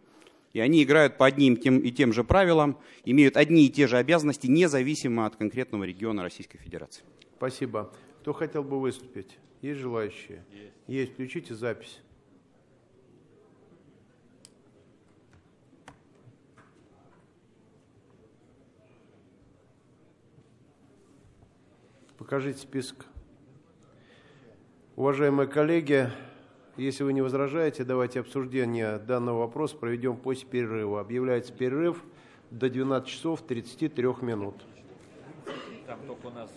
и они играют по одним тем и тем же правилам, имеют одни и те же обязанности, независимо от конкретного региона Российской Федерации. Спасибо. Кто хотел бы выступить? Есть желающие? Есть. Есть. Включите запись. Покажите список. Уважаемые коллеги, если вы не возражаете, давайте обсуждение данного вопроса проведем после перерыва. Объявляется перерыв до 12 часов 33 минут. Там только у нас